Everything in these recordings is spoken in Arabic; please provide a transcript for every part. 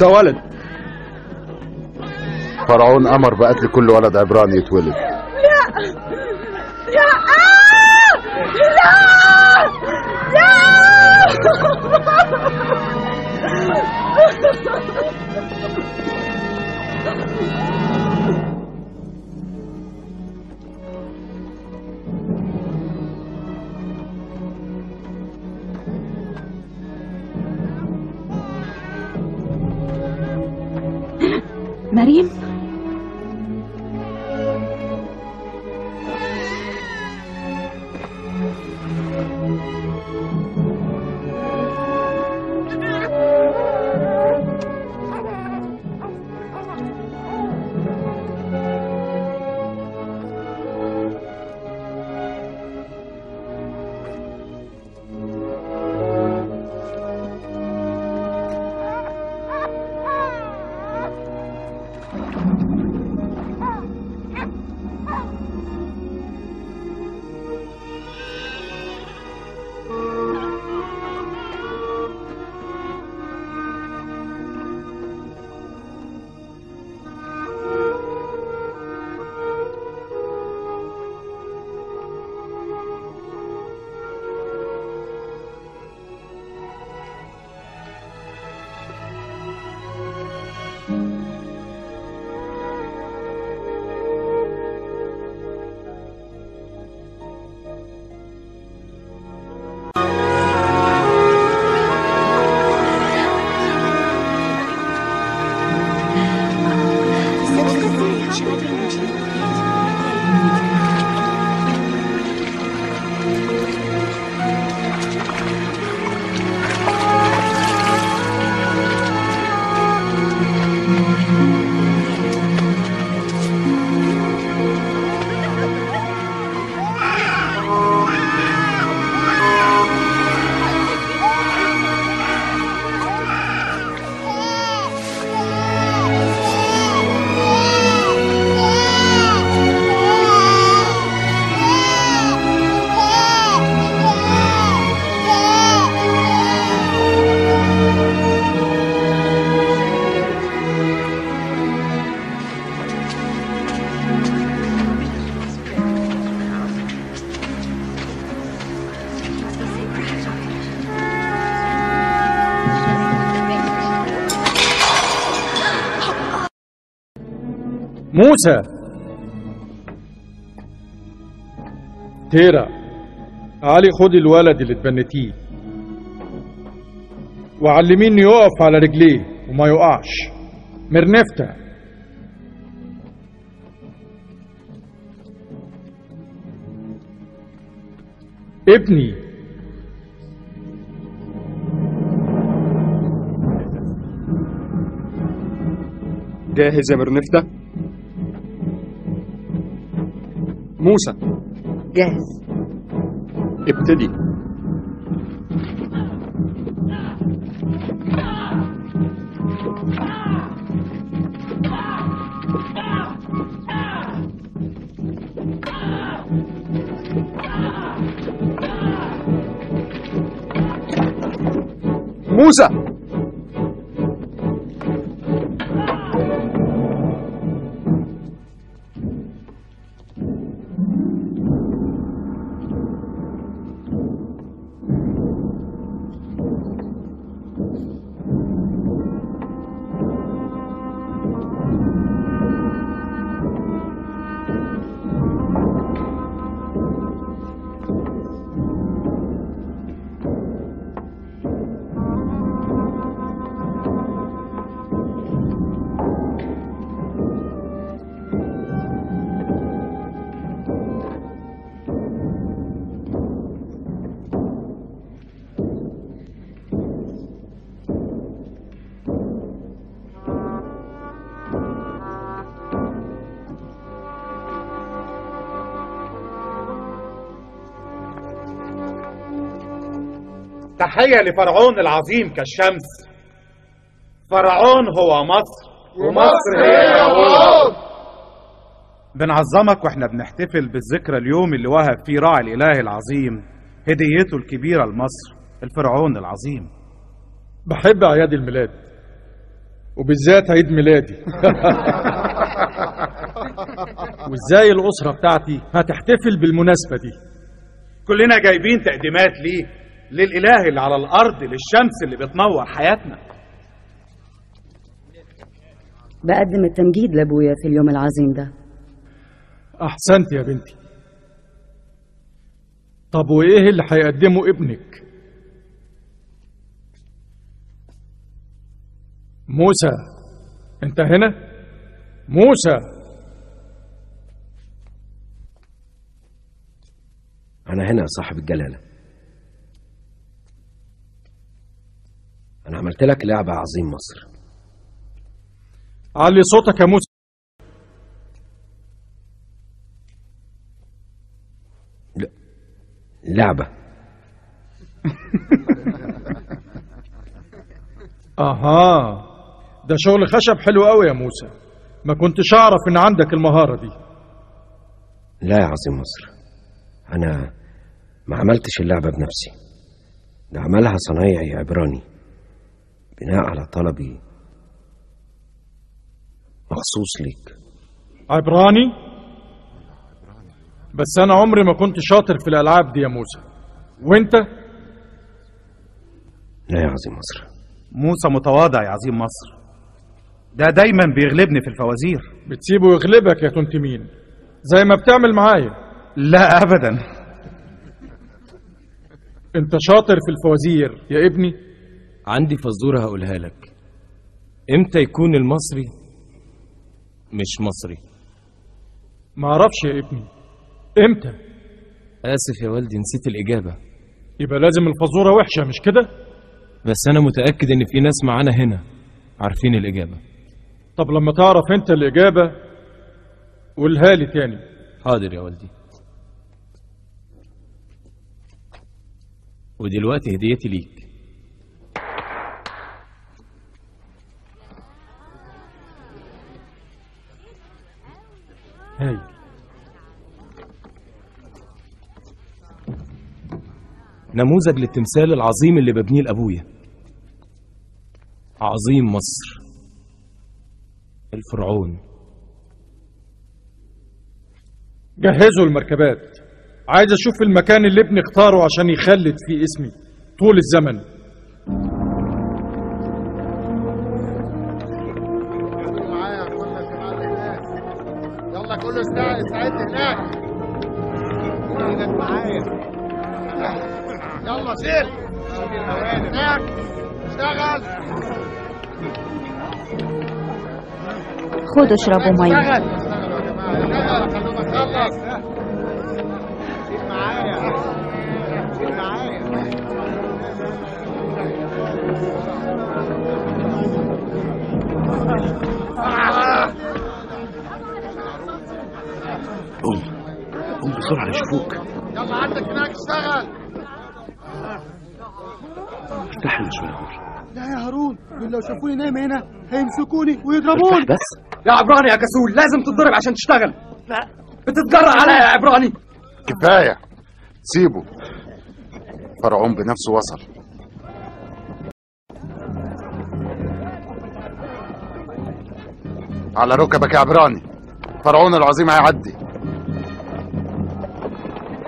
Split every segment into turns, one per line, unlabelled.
ده ولد.
فرعون أمر بقتل كل ولد عبراني يتولد.
موسى. تيرا علي خدي الولد اللي تبنتيه وعلميه انه يقف على رجليه وما يقعش. مرنفتة. ابني.
جاهز يا مرنفتة؟ موسى
جاهز
ابتدي موسى
تحية لفرعون العظيم كالشمس. فرعون هو مصر
ومصر هي فرعون
بنعظمك وإحنا بنحتفل بالذكرى اليوم اللي وهب فيه راعي الإله العظيم هديته الكبيرة لمصر الفرعون العظيم.
بحب أعياد الميلاد وبالذات عيد ميلادي. وإزاي الأسرة بتاعتي هتحتفل بالمناسبة دي.
كلنا جايبين تقديمات ليه. للإله اللي على الأرض للشمس اللي بتنور حياتنا.
بقدم التمجيد لأبويا في اليوم العظيم ده.
أحسنت يا بنتي. طب وإيه اللي هيقدمه ابنك؟ موسى. أنت هنا؟ موسى.
أنا هنا يا صاحب الجلالة. أنا عملت لك لعبة عظيم مصر.
علي صوتك يا موسى.
لعبة.
أها ده شغل خشب حلو قوي يا موسى. ما كنتش أعرف إن عندك المهارة دي.
لا يا عظيم مصر أنا ما عملتش اللعبة بنفسي. ده عملها صنايعي عبراني. بناء على طلبي مخصوص ليك.
عبراني بس أنا عمري ما كنت شاطر في الألعاب دي يا موسى. وأنت؟
لا يا عظيم مصر.
موسى متواضع يا عظيم مصر. ده دايما بيغلبني في الفوازير.
بتسيبه يغلبك يا كنت مين؟ زي ما بتعمل معايا.
لا ابدا.
أنت شاطر في الفوازير يا ابني.
عندي فزورة هقولها لك. إمتى يكون المصري مش مصري؟
ما أعرفش يا ابني. إمتى؟
آسف يا والدي نسيت الإجابة.
يبقى لازم الفزورة وحشة مش كده؟
بس أنا متأكد إن في ناس معانا هنا عارفين الإجابة.
طب لما تعرف أنت الإجابة قولها لي تاني.
حاضر يا والدي. ودلوقتي هديتي ليك.
هاي.
نموذج للتمثال العظيم اللي ببنيه لأبويا. عظيم مصر. الفرعون.
جهزوا المركبات. عايز أشوف المكان اللي ابني اختاره عشان يخلد فيه اسمي. طول الزمن.
هناك اشتغل
خدوا اشربوا
اشتغل معايا
قوم قوم بسرعة يشوفوك
يلا عندك هناك اشتغل
لنا شوية نور
لا يا هارون دول لو شافوني نايم هنا هيمسكوني ويضربوني.
بس.
يا عبراني يا كسول لازم تتضرب عشان تشتغل. لا. بتتجرأ عليا يا عبراني.
كفاية. سيبه. فرعون بنفسه وصل. على ركبك يا عبراني. فرعون العظيم هيعدي.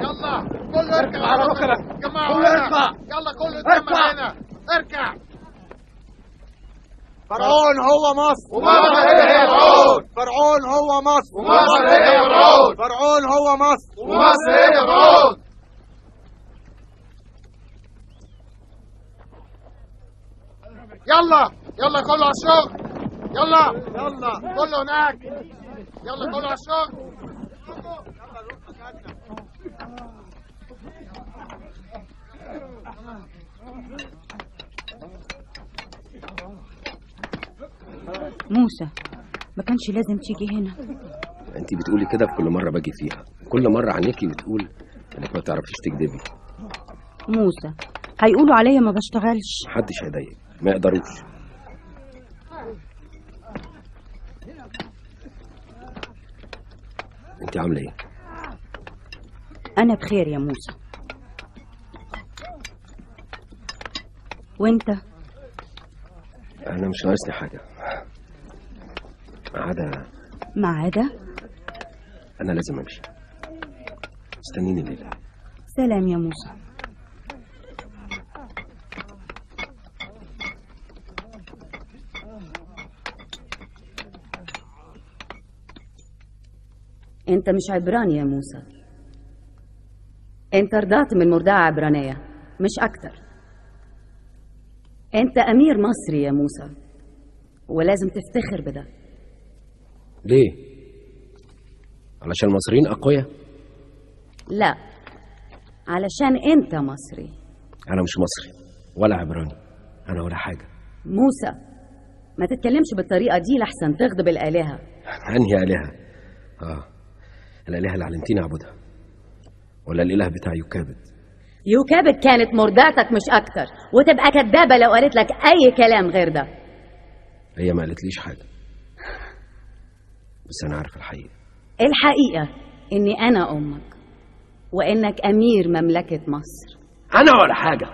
يلا كله اركب على ركبك. كله اركع يلا كله هنا. أركع.
فرعون هو مصر.
ومصر هي فرعون.
فرعون هو مصر.
ومصر هي فرعون.
فرعون هو مصر.
ومصر هي فرعون. يلا يلا كله على الشغل يلا يلا كله هناك. يلا كله على الشغل
موسى ما كانش لازم تيجي هنا.
انت بتقولي كده في كل مرة باجي فيها. كل مرة عينيكي بتقول انك ما بتعرفيش تكدبي
موسى هيقولوا عليا ما بشتغلش.
محدش هيضايقك. ما يقدروش. انت عاملة إيه؟
أنا بخير يا موسى. وأنت؟
أنا مش ناقصني حاجة. ما عدا
ما عدا؟
أنا لازم أمشي. استنيني الليلة.
سلام يا موسى. أنت مش عبراني يا موسى. أنت رضعت من مرضعة عبرانية مش أكتر. أنت أمير مصري يا موسى ولازم تفتخر بده.
ليه؟ علشان المصريين أقوياء؟
لا علشان أنت مصري.
أنا مش مصري ولا عبراني أنا ولا حاجة.
موسى ما تتكلمش بالطريقة دي لحسن تغضب الآلهة.
أنهي آلهة؟ آه الآلهة اللي علمتيني أعبدها ولا الإله بتاع يوكابد
يوكابد كانت مرضعتك مش أكتر وتبقى كدابة لو قالت لك أي كلام غير ده.
هي ما قالتليش حاجة. بس أنا عارف الحقيقة.
الحقيقة إني أنا أمك وإنك أمير مملكة مصر.
أنا ولا حاجة.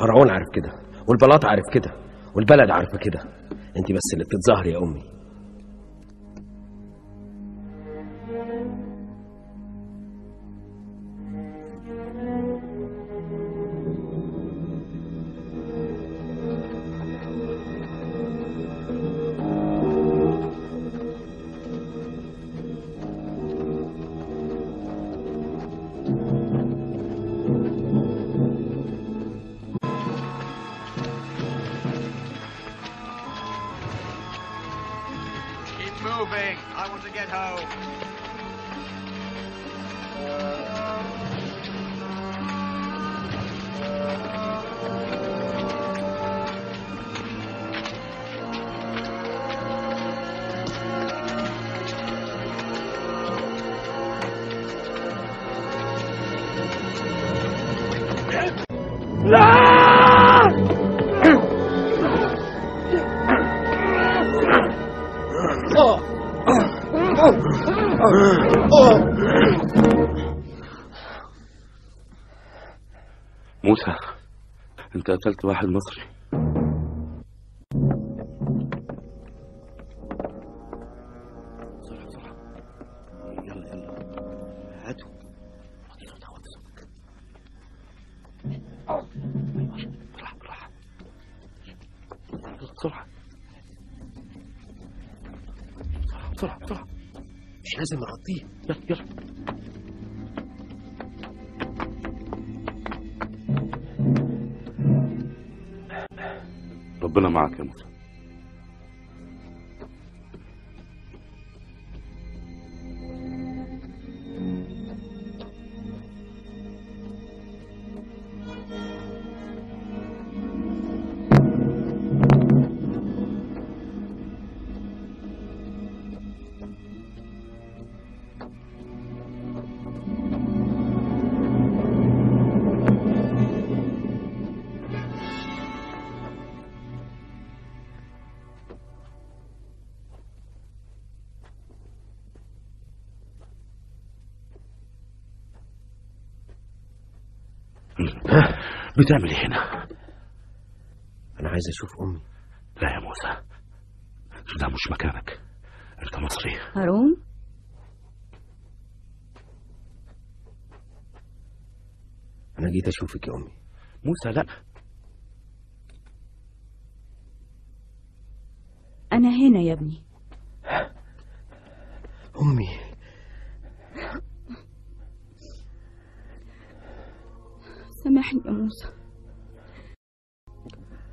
فرعون عارف كده والبلاط عارف كده والبلد عارفة كده. انت بس اللي بتتظاهري يا
أمي. قتلت واحد مصري. بتعمل إيه هنا؟
أنا عايز أشوف أمي.
لا يا موسى ده مش مكانك. أنت مصري.
هارون؟
أنا جيت أشوفك يا أمي.
موسى لا.
أنا هنا يا ابني.
أمي.
سامحني يا موسى.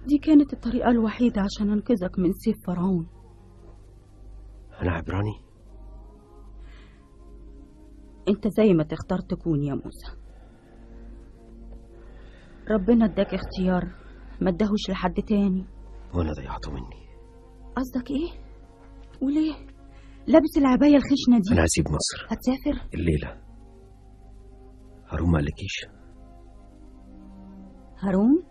دي كانت الطريقة الوحيدة عشان أنقذك من سيف فرعون.
أنا عبراني؟
أنت زي ما تختار تكون يا موسى. ربنا اداك اختيار ما اداهوش لحد تاني.
وأنا ضيعته مني.
قصدك إيه؟ وليه لابس العباية الخشنة دي.
أنا هسيب مصر.
هتسافر؟
الليلة. هروح ما قالكيش
هارون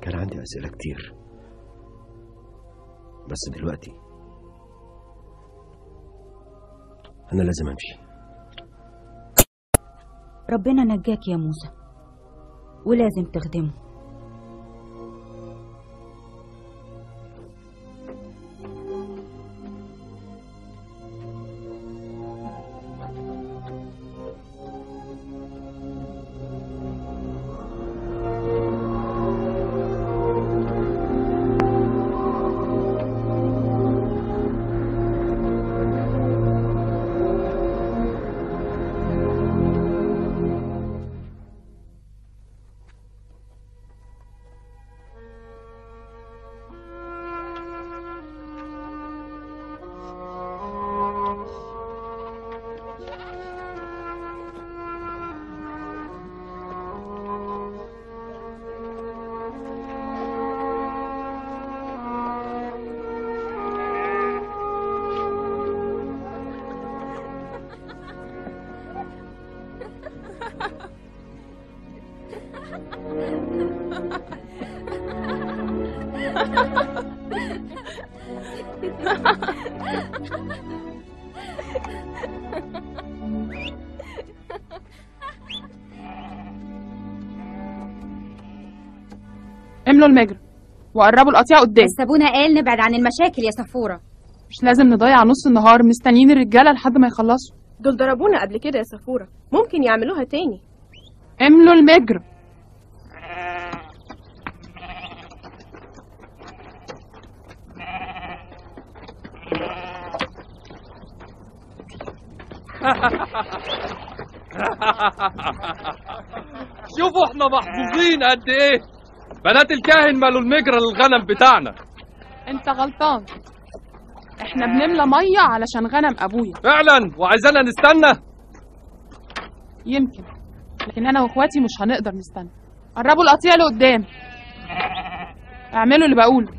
كان عندي أسئلة كتير. بس دلوقتي أنا لازم أمشي.
ربنا نجاك يا موسى ولازم تخدمه.
وقربوا القطيع قدام.
بس ابونا قال نبعد عن المشاكل يا صفورة
مش لازم نضيع نص النهار مستنيين الرجالة لحد ما يخلصوا.
دول ضربونا قبل كده يا سفورة ممكن يعملوها تاني.
املوا المجرى
شوفوا إحنا محظوظين قد إيه. بنات الكاهن مالوا المجرى للغنم بتاعنا.
انت غلطان. إحنا بنملى مية علشان غنم أبويا.
فعلا وعايزانا نستنى.
يمكن لكن أنا وإخواتي مش هنقدر نستنى. قربوا القطيع لقدام. اعملوا اللي بقوله.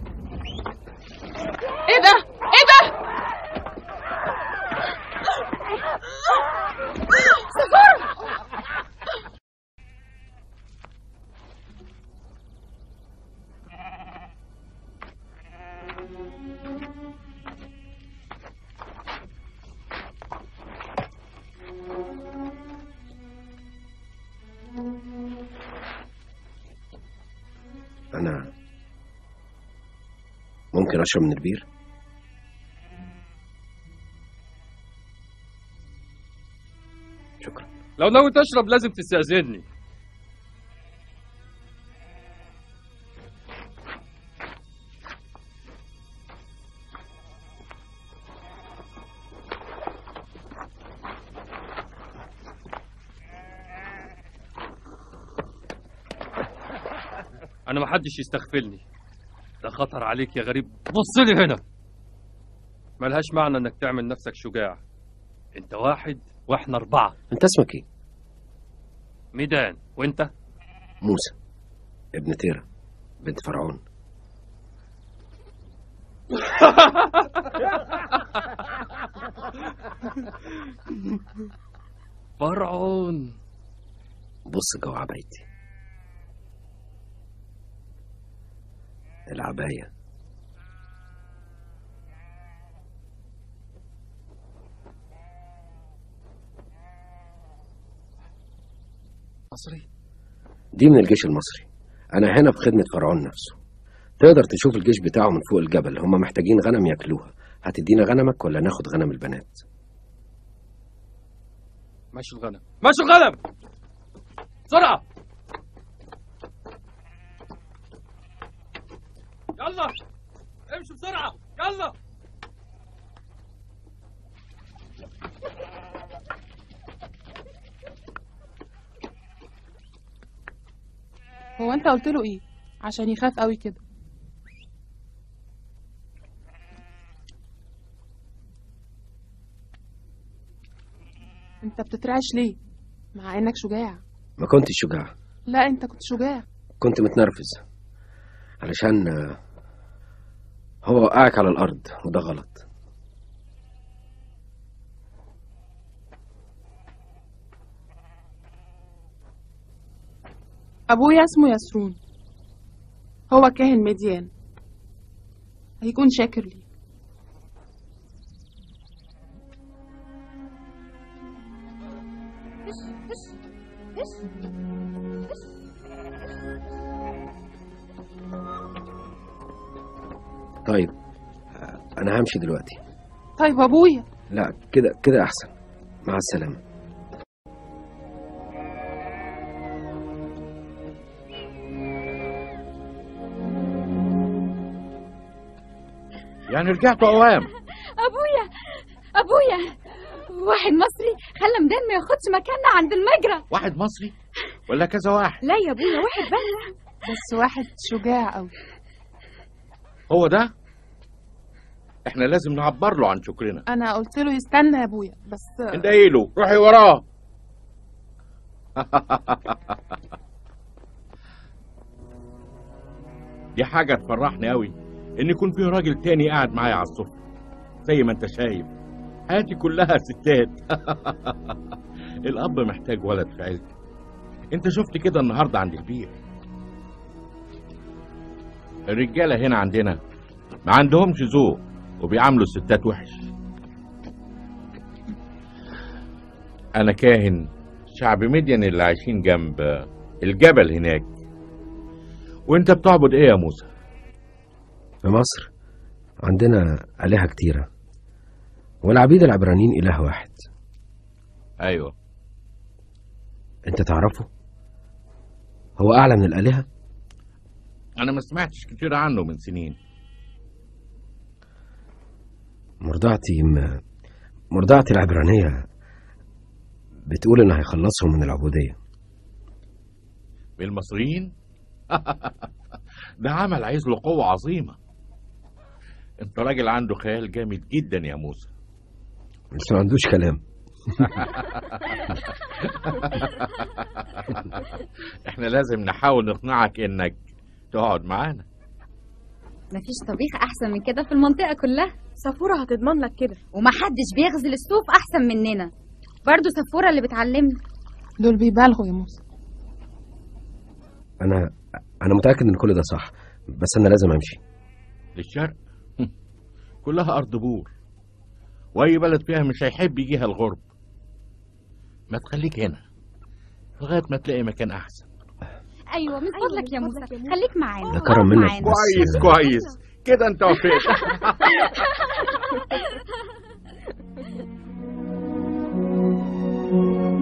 ممكن أشرب من البير؟
لو ناوي تشرب لازم تستأذني. أنا محدش يستغفلني. خطر عليك يا غريب. بص لي هنا. ملهاش معنى إنك تعمل نفسك شجاع أنت واحد وإحنا أربعة.
أنت اسمك إيه؟
ميدان. وأنت؟
موسى. ابن تيرا بنت فرعون.
فرعون.
بص جوه عبايتي العباية.
مصري؟
دي من الجيش المصري. أنا هنا في خدمة فرعون نفسه. تقدر تشوف الجيش بتاعه من فوق الجبل. هم محتاجين غنم ياكلوها. هتدينا غنمك ولا ناخد غنم البنات؟
ماشي الغنم. ماشي الغنم! بسرعة! يلا. امشي بسرعة. يلا.
هو انت قلت له إيه؟ عشان يخاف قوي كده. انت بتترعش ليه؟ مع انك شجاع.
ما كنتش شجاع.
لا انت كنت شجاع.
كنت متنرفز. علشان هو وقعك على الأرض وده غلط
أبويا اسمه يسرون. هو كاهن مديان. هيكون شاكر لي.
طيب أنا همشي دلوقتي.
طيب أبويا.
لا كده كده أحسن. مع السلامة.
يعني رجعتوا اوام
أبويا أبويا. واحد مصري خلى ميدان ما ياخدش مكاننا عند المجرى.
واحد مصري؟ ولا كذا واحد؟
لا يا أبويا واحد بس.
بس واحد شجاع قوي
هو ده؟ إحنا لازم نعبر له عن شكرنا.
أنا قلت له يستنى يا ابويا بس
انت له روحي وراه. دي حاجة تفرحني قوي إن يكون في راجل تاني قاعد معايا على السفرة زي ما أنت شايف. حياتي كلها ستات. الأب محتاج ولد في عيلتي. أنت شفت كده النهارده عند البير الرجالة هنا عندنا ما عندهمش ذوق. وبيعاملوا الستات وحش. أنا كاهن شعب مدين اللي عايشين جنب الجبل هناك. وأنت بتعبد إيه يا موسى؟
في مصر عندنا آلهة كتيرة والعبيد العبرانيين إله واحد.
أيوه.
أنت تعرفه؟ هو أعلى من الآلهة؟
أنا ما سمعتش كتير عنه من سنين.
مرضعتي م... مرضعتي العبرانية بتقول إن هيخلصهم من العبودية.
بالمصريين؟ ده عمل عايز له قوة عظيمة. انت راجل عنده خيال جامد جدا يا موسى.
بس ما عندوش كلام.
إحنا لازم نحاول نقنعك إنك تقعد معانا.
مفيش طبيخ أحسن من كده في المنطقة كلها.
سفورة هتضمن لك كده.
ومحدش بيغزل الصوف أحسن مننا. برضو سفوره اللي بتعلمنا
دول بيبالغوا يا موسى.
أنا أنا متأكد إن كل ده صح بس أنا لازم أمشي.
للشرق؟ كلها أرض بور. وأي بلد فيها مش هيحب يجيها الغرب. ما تخليك هنا لغاية ما تلاقي مكان أحسن.
أيوه من فضلك يا موسى. خليك معانا.
ده كرم منك.
كويس كويس. كده انت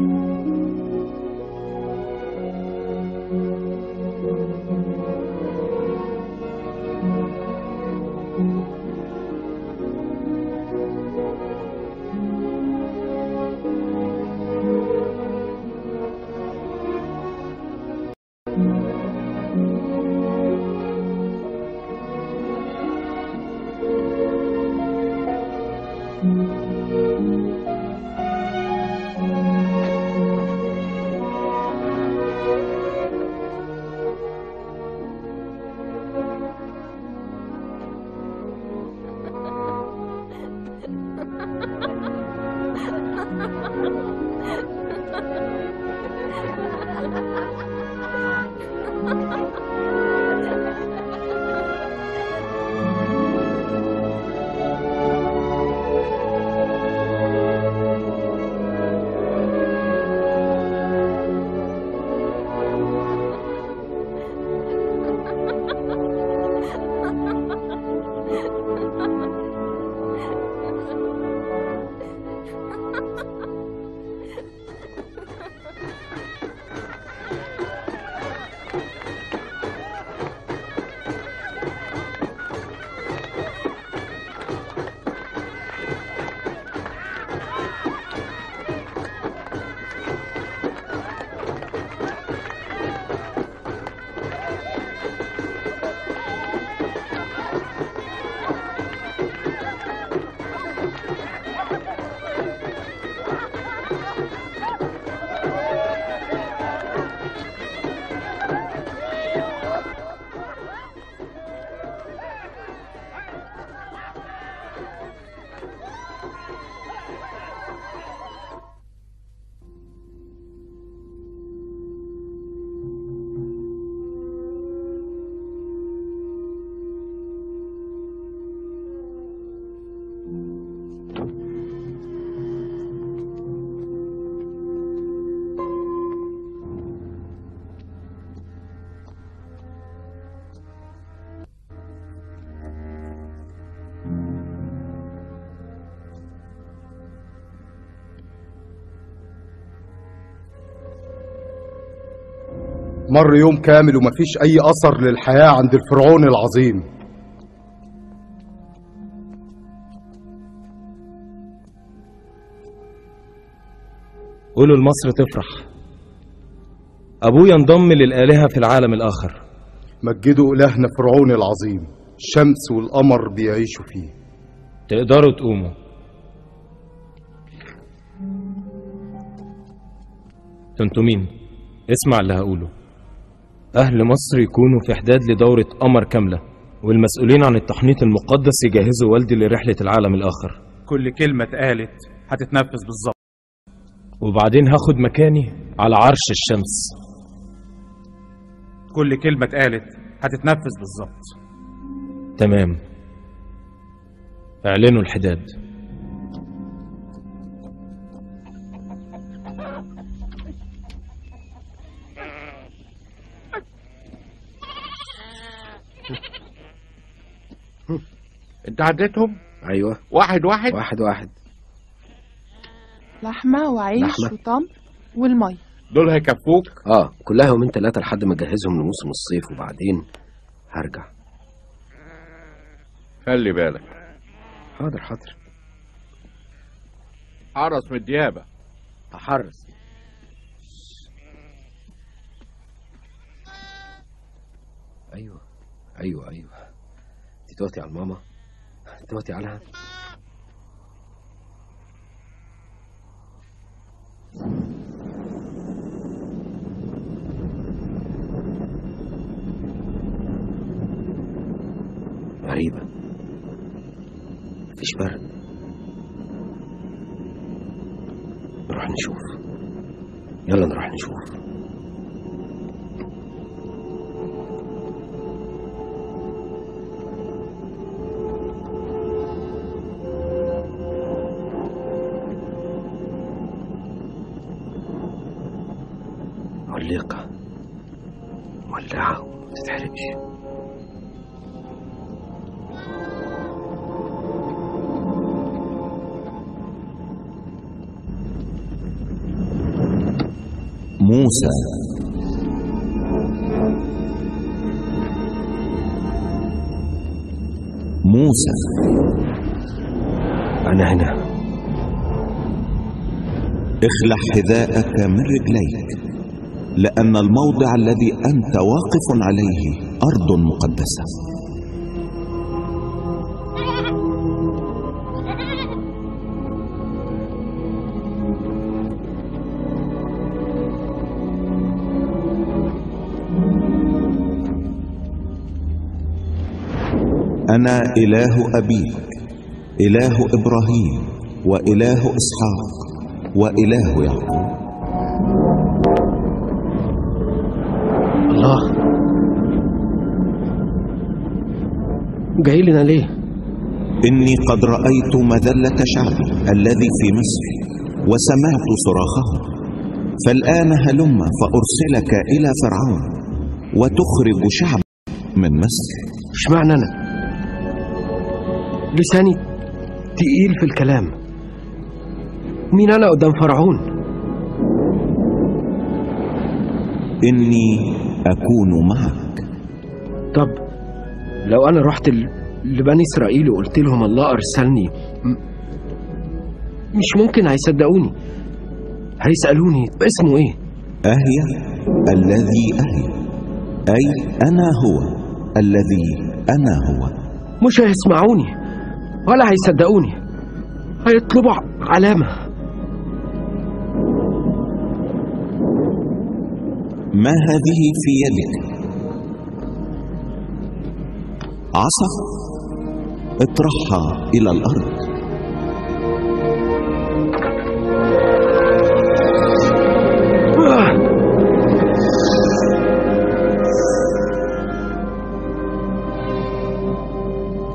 مر يوم كامل ومفيش أي أثر للحياة عند الفرعون العظيم.
قولوا لمصر تفرح. أبويا انضم للآلهة في العالم الآخر.
مجدوا إلهنا فرعون العظيم. الشمس والقمر بيعيشوا فيه.
تقدروا تقوموا. أنتوا مين؟ اسمع اللي هقوله. أهل مصر يكونوا في إحداد لدورة قمر كاملة والمسؤولين عن التحنيط المقدس يجهزوا والدي لرحلة العالم الآخر.
كل كلمة اتقالت هتتنفذ بالظبط.
وبعدين هاخد مكاني على عرش الشمس.
كل كلمة اتقالت هتتنفذ بالظبط.
تمام. اعلنوا الحداد.
انت عديتهم
أيوه.
واحد واحد؟
واحد واحد.
لحمة وعيش
لحمة.
وتمر والمية
دول هيكفوك؟
آه كلها يومين ثلاثة لحد ما اجهزهم لموسم الصيف وبعدين هرجع.
خلي بالك.
حاضر حاضر.
حرس من الديابة.
هحرس أيوه أيوه أيوه. انت توتي على الماما. توتي عليها. غريبة. مفيش برد. نروح نشوف. يلا نروح نشوف.
موسى. موسى.
أنا هنا.
اخلع حذاءك من رجليك لأن الموضع الذي أنت واقف عليه أرض مقدسة. أنا إله أبيك إله إبراهيم وإله إسحاق وإله يعقوب.
الله. جاي لنا ليه؟
إني قد رأيت مذلة شعبي الذي في مصر وسمعت صراخهم فالآن هلم فأرسلك إلى فرعون وتخرج شعب من مصر.
اشمعنى أنا؟ لساني تقيل في الكلام. مين أنا قدام فرعون؟
إني أكون معك.
طب لو أنا رحت لبني إسرائيل وقلت لهم الله أرسلني مش ممكن هيصدقوني. هيسألوني اسمه إيه؟
أهي الذي أهي. أي أنا هو. الذي أنا هو.
مش هيسمعوني. ولا هيصدقوني. هيطلبوا علامة.
ما هذه في يدك؟ عصا. اطرحها إلى الأرض.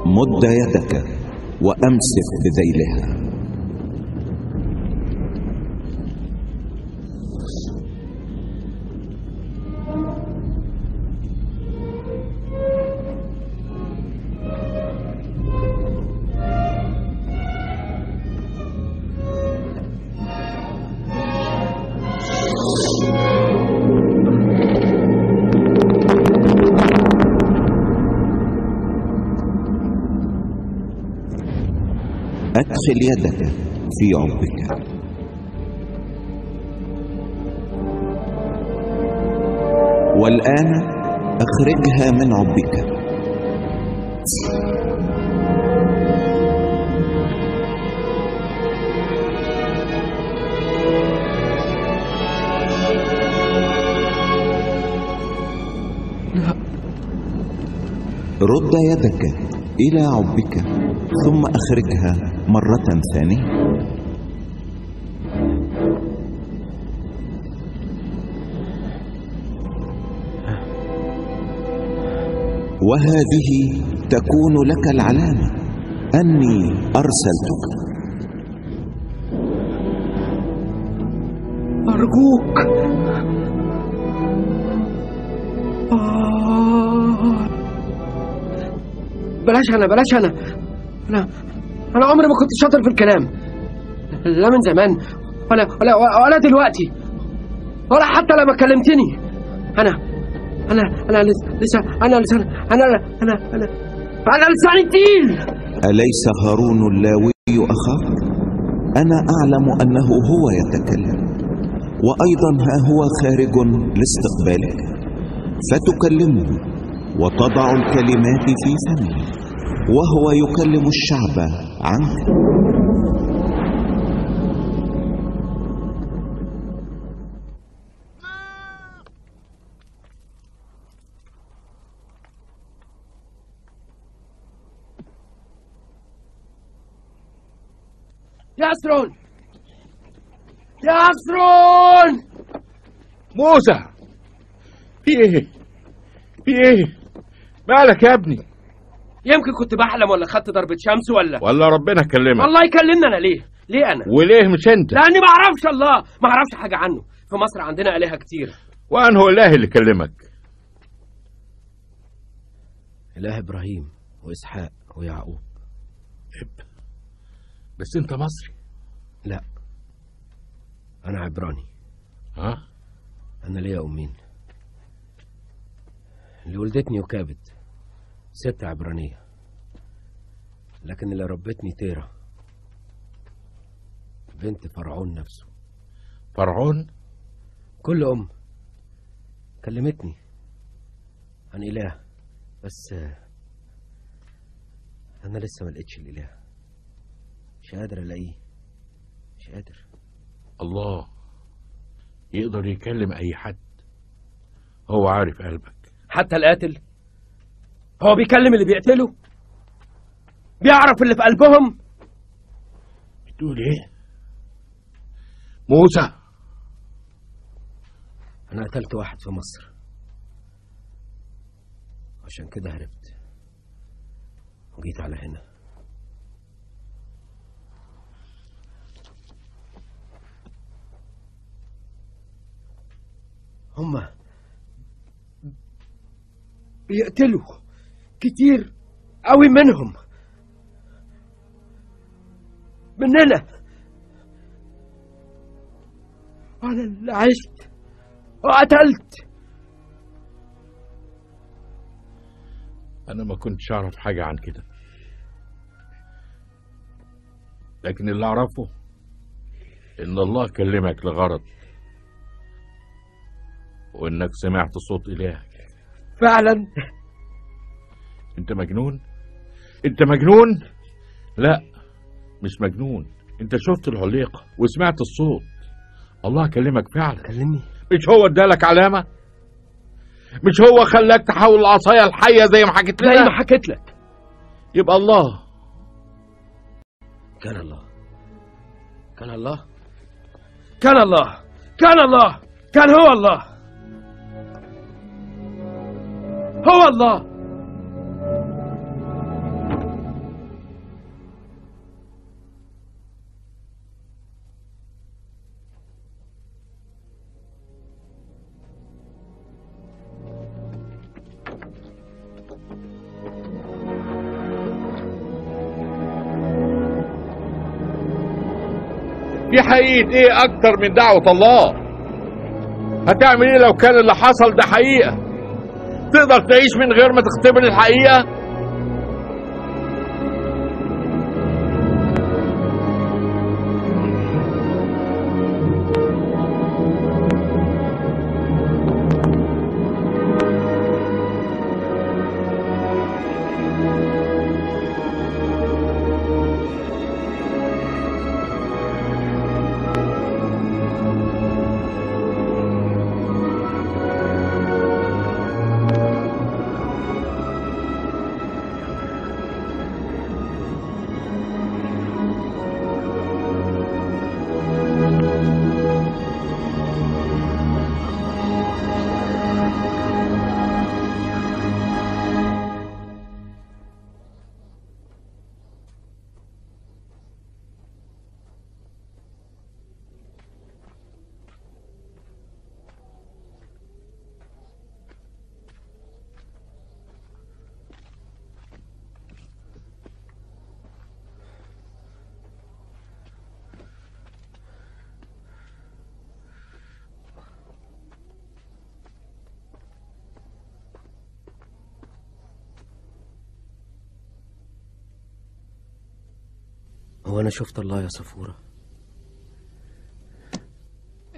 مد يدك. وأمسك بذيلها. أدخل يدك في عبك والآن أخرجها من عبك رد يدك إلى عبك ثم أخرجها مرة ثانية. وهذه تكون لك العلامة.
أني أرسلتك.
أرجوك. آه. بلاش أنا بلاش أنا. أنا أنا عمري ما كنت شاطر في الكلام. لا من زمان ولا ولا ولا دلوقتي ولا حتى لما كلمتني. أنا أنا أنا لس- لسه أنا لسان أنا أنا أنا أنا لساني تقيل
أليس هارون اللاوي أخاك؟ أنا أعلم أنه هو يتكلم. وأيضا ها هو خارج لاستقبالك فتكلمه وتضع الكلمات في فمه. وهو يكلم الشعب عنك
يا أسرون
موسى! في إيه؟ في إيه؟ مالك يا ابني؟
يمكن كنت بحلم ولا خدت ضربة شمس ولا؟
ولا ربنا كلمك
والله يكلمني أنا ليه؟ ليه أنا؟
وليه مش أنت؟
لأني ما أعرفش الله. ما أعرفش حاجة عنه. في مصر عندنا آلهة كتير.
وانه إله اللي كلمك
إله إبراهيم وإسحاق ويعقوب.
بس أنت مصري.
لا. أنا عبراني.
ها؟
أنا ليا أمين. اللي ولدتني وكابت. ست عبرانية. لكن اللي ربتني تيرا بنت فرعون نفسه.
فرعون؟
كل أم. كلمتني عن إله. بس أنا لسه ما لقيتش الإله. مش قادر ألاقيه. مش قادر.
الله. يقدر يكلم أي حد. هو عارف قلبك.
حتى القاتل. هو بيكلم اللي بيقتله؟ بيعرف اللي في قلبهم؟
بتقول إيه؟ موسى.
أنا قتلت واحد في مصر. عشان كده هربت. وجيت على هنا. هما بيقتلوا. كتير قوي منهم. مننا. أنا اللي عشت وقتلت.
أنا ما كنتش أعرف حاجة عن كده. لكن اللي أعرفه إن الله كلمك لغرض. وإنك سمعت صوت إلهك.
فعلا.
انت مجنون؟ انت مجنون؟ لا مش مجنون. انت شفت العليقة وسمعت الصوت. الله كلمك فعلا
كلمني.
مش هو ادالك علامة؟ مش هو خلاك تحول العصاية الحية زي ما حكيت لنا؟
زي ما حكيت لك.
يبقى الله.
كان الله. كان الله. كان الله. كان الله. كان هو الله. هو الله.
دي حقيقة إيه أكتر من دعوة الله؟ هتعمل إيه لو كان اللي حصل ده حقيقة؟ تقدر تعيش من غير ما تختبر الحقيقة؟
شفت الله يا صفورة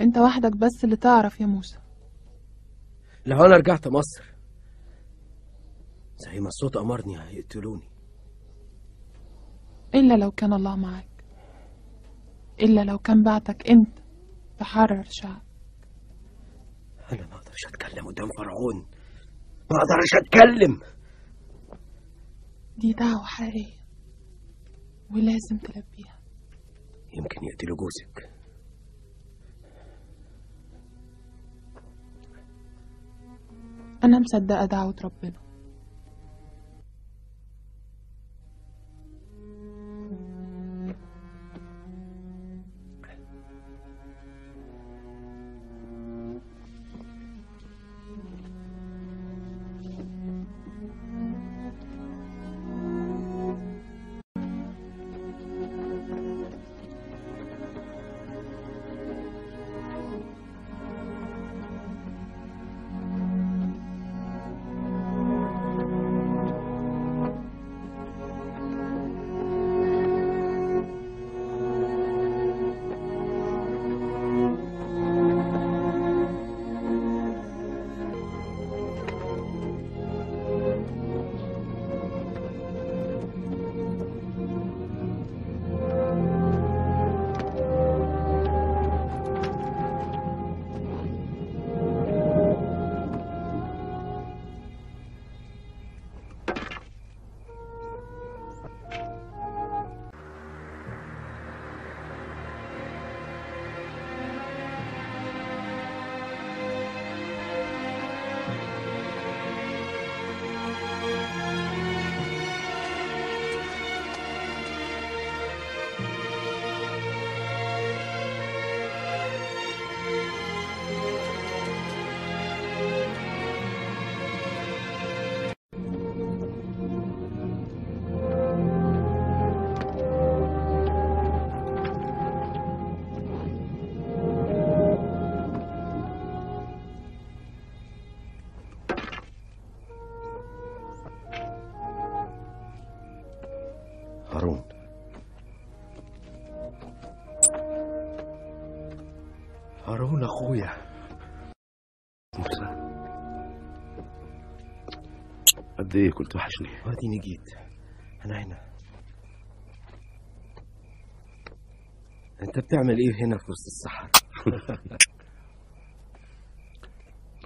انت وحدك بس اللي تعرف يا موسى.
لو أنا رجعت مصر زي ما الصوت أمرني هيقتلوني.
إلا لو كان الله معاك إلا لو كان بعتك أنت تحرر شعب
أنا ما أقدرش أتكلم قدام فرعون. ما أقدرش أتكلم.
دي دعوة حقيقية. ولازم تلبيها.
يمكن يقتلوا جوزك
أنا مصدقة دعوة ربنا.
قد إيه كنت وحشني؟
واديني جيت. أنا هنا. أنت بتعمل إيه هنا في وسط الصحراء؟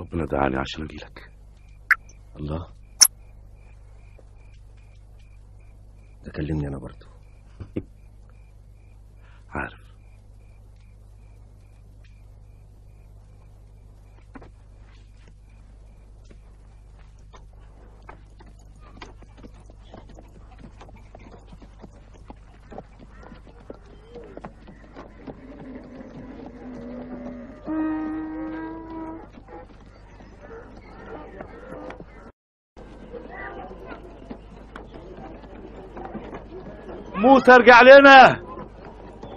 ربنا دعاني عشان اجيلك
الله. تكلمني أنا برضو
عارف. موسى ارجع لنا.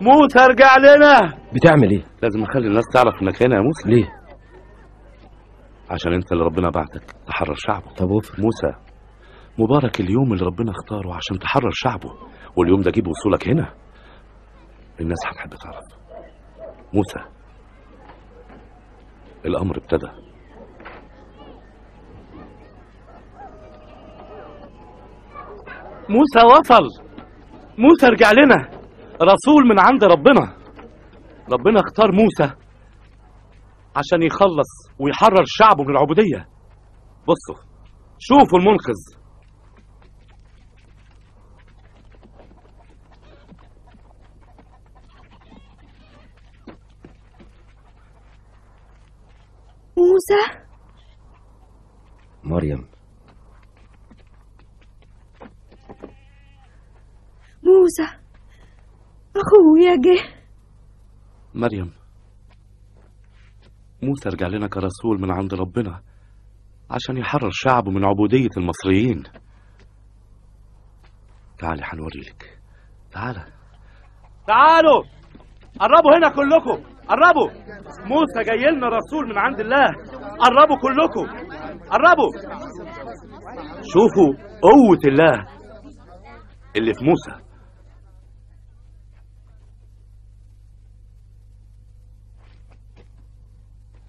موسى ارجع لنا.
بتعمل إيه؟
لازم اخلي الناس تعرف إنك هنا يا موسى.
ليه؟
عشان أنت اللي ربنا بعتك تحرر شعبه.
طب وفر.
موسى مبارك اليوم اللي ربنا اختاره عشان تحرر شعبه واليوم ده جيب وصولك هنا. الناس هتحب تعرف. موسى الأمر ابتدى. موسى وصل. موسى ارجع لنا. رسول من عند ربنا. ربنا اختار موسى عشان يخلص ويحرر شعبه من العبودية. بصوا شوفوا المنقذ.
موسى؟
مريم.
موسى أخويا جه
مريم. موسى رجع لنا كرسول من عند ربنا عشان يحرر شعبه من عبودية المصريين. تعالي هنوريلك تعالى تعالوا. قربوا هنا كلكم. قربوا. موسى جاي لنا رسول من عند الله. قربوا كلكم. قربوا. شوفوا قوة الله اللي في موسى.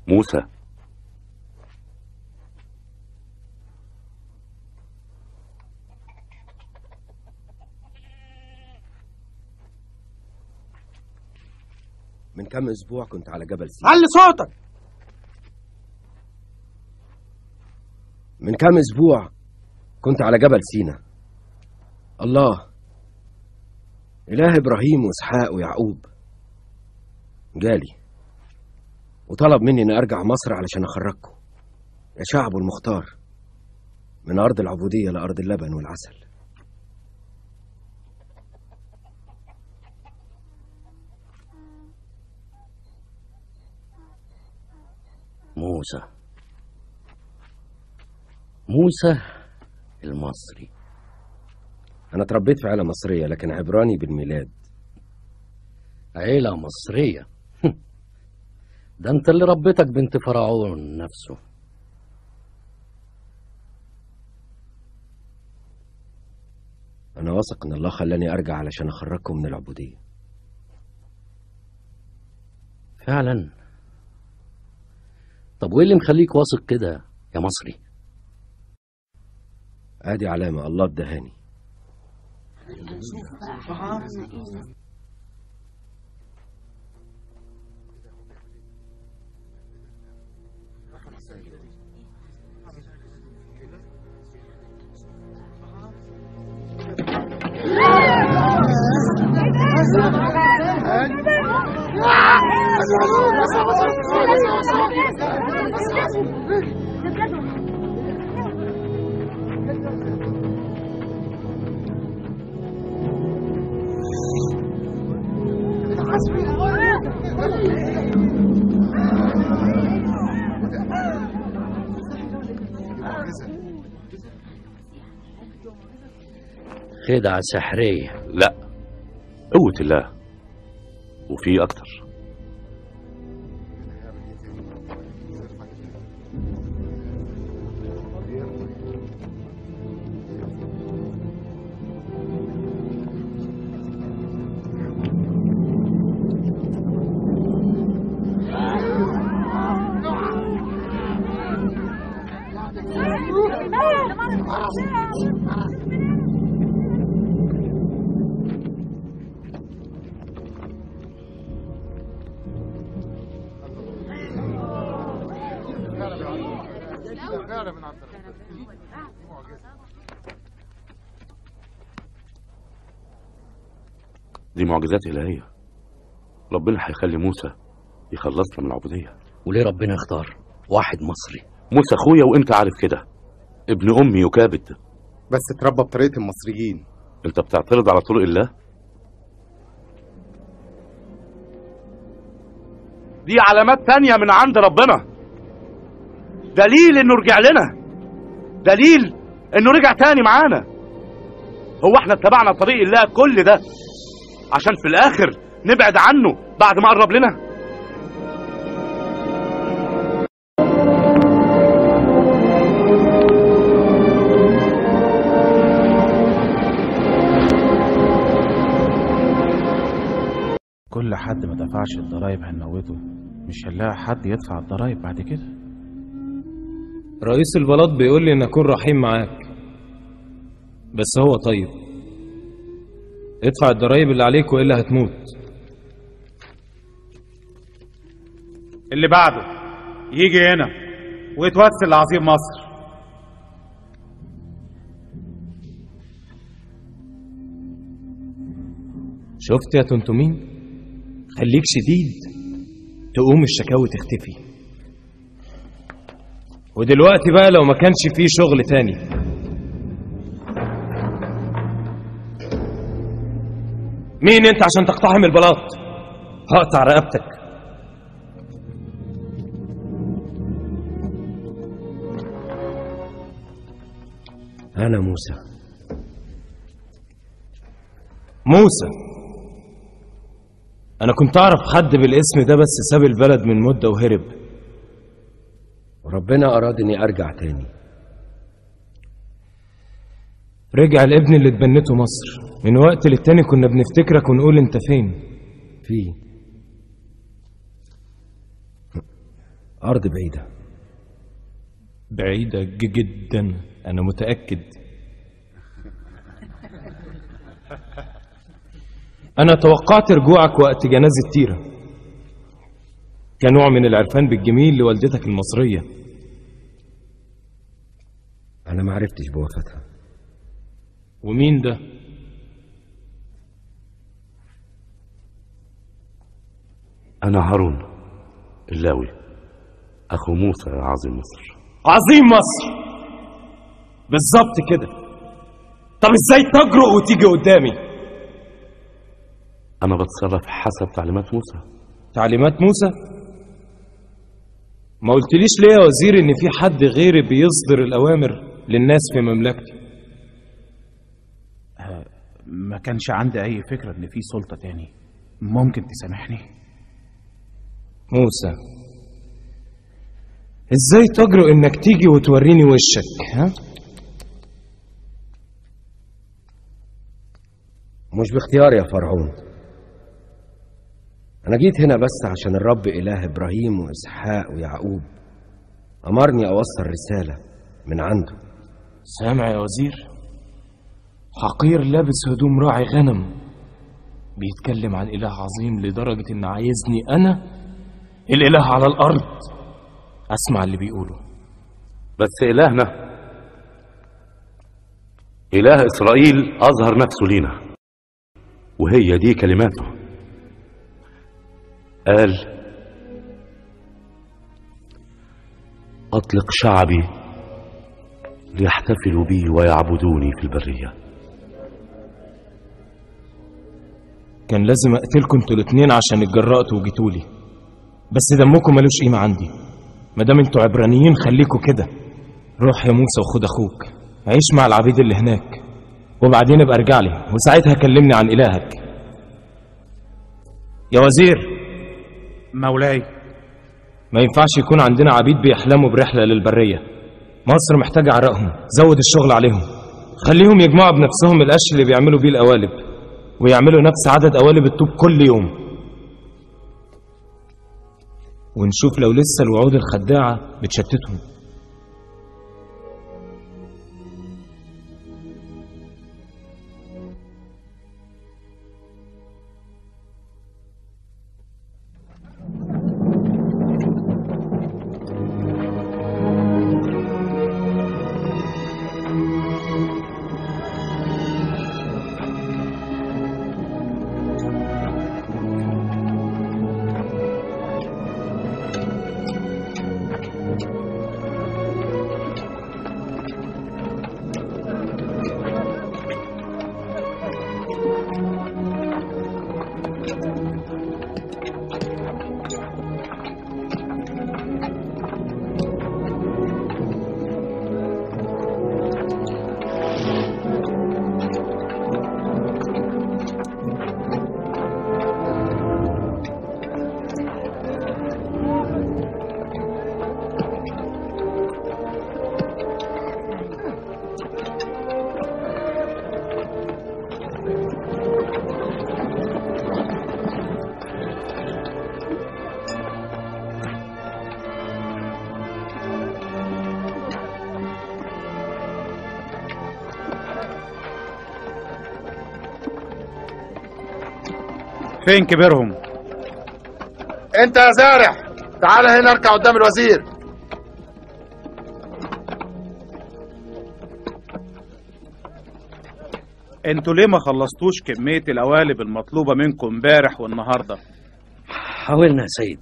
موسى.
من كام أسبوع كنت على جبل سينا؟
علي صوتك.
من كام أسبوع كنت على جبل سينا؟ الله إله إبراهيم وإسحاق ويعقوب. جالي. وطلب مني إني أرجع مصر علشان أخرجكم. يا شعبه المختار من أرض العبودية لارض اللبن والعسل.
موسى. موسى المصري.
أنا اتربيت في عيلة مصرية لكن عبراني بالميلاد.
عيلة مصرية. ده انت اللي ربيتك بنت فرعون نفسه.
أنا واثق إن الله خلاني أرجع علشان أخرجكم من العبودية.
فعلا. طب وإيه اللي مخليك واثق كده يا مصري؟
أدي علامة الله ادهاني.
خدعة سحرية
لا. قوة الله وفي أكتر. معجزات إلهية. ربنا هيخلي موسى يخلصنا من العبودية.
وليه ربنا اختار واحد مصري؟
موسى أخويا وأنت عارف كده. ابن أمي وكابد
بس اتربى بطريقة المصريين.
أنت بتعترض على طرق الله؟
دي علامات تانية من عند ربنا. دليل إنه رجع لنا. دليل إنه رجع تاني معانا. هو إحنا اتبعنا طريق الله كل ده. عشان في الآخر نبعد عنه بعد ما قرب لنا.
كل حد ما دفعش الضرايب هنموته. مش هنلاقي حد يدفع الضرايب بعد كده.
رئيس البلاط بيقول لي إن أكون رحيم معاك. بس هو طيب. ادفع الضرايب اللي عليك وإلا هتموت.
اللي بعده يجي هنا ويتوسل لعظيم مصر.
شفت يا تنتمين؟ خليك شديد تقوم الشكاوي تختفي. ودلوقتي بقى لو ما كانش فيه شغل تاني. مين انت عشان تقتحم البلاط؟ هقطع رقبتك
أنا موسى.
موسى. أنا كنت أعرف حد بالاسم ده بس ساب البلد من مدة وهرب.
وربنا أراد إني أرجع تاني.
رجع الابن اللي اتبنته مصر. من وقت للتاني كنا بنفتكرك ونقول انت فين؟
في أرض بعيدة.
بعيدة جدا. أنا متأكد. أنا توقعت رجوعك وقت جنازة تيرة كنوع من العرفان بالجميل لوالدتك المصرية.
أنا ما عرفتش بوفاتها
ومين ده؟
أنا هارون اللاوي أخو موسى عظيم مصر.
عظيم مصر! بالظبط كده. طب إزاي تجرؤ وتيجي قدامي؟
أنا بتصرف حسب تعليمات موسى.
تعليمات موسى؟ ما قلتليش ليه يا وزير إن في حد غيري بيصدر الأوامر للناس في مملكتي؟
ما كانش عندي أي فكرة إن في سلطة تاني. ممكن تسامحني؟
موسى إزاي تجرؤ إنك تيجي وتوريني وشك ها؟
مش باختياري يا فرعون. أنا جيت هنا بس عشان الرب إله إبراهيم وإسحاق ويعقوب أمرني أوصل رسالة من عنده.
سامع يا وزير؟ حقير لابس هدوم راعي غنم بيتكلم عن إله عظيم لدرجة إن عايزني أنا الإله على الأرض. أسمع اللي بيقوله.
بس إلهنا إله إسرائيل أظهر نفسه لينا وهي دي كلماته. قال أطلق شعبي ليحتفلوا بي ويعبدوني في البرية.
كان لازم أقتلكم أنتوا الاتنين عشان اتجرأتوا وجيتولي بس دمكم ملوش قيمة عندي. مادام أنتوا عبرانيين خليكوا كده. روح يا موسى وخد أخوك. عيش مع العبيد اللي هناك. وبعدين ابقى ارجع لي. وساعتها كلمني عن إلهك. يا وزير.
مولاي.
ما ينفعش يكون عندنا عبيد بيحلموا برحلة للبرية. مصر محتاجة عرقهم زود الشغل عليهم. خليهم يجمعوا بنفسهم القش اللي بيعملوا بيه القوالب. ويعملوا نفس عدد قوالب الطوب كل يوم. ونشوف لو لسه الوعود الخداعة بتشتتهم.
فين كبيرهم
انت يا زارع تعال هنا اركع قدام الوزير.
أنتوا ليه ما خلصتوش كمية القوالب المطلوبة منكم امبارح والنهاردة؟
حاولنا يا سيد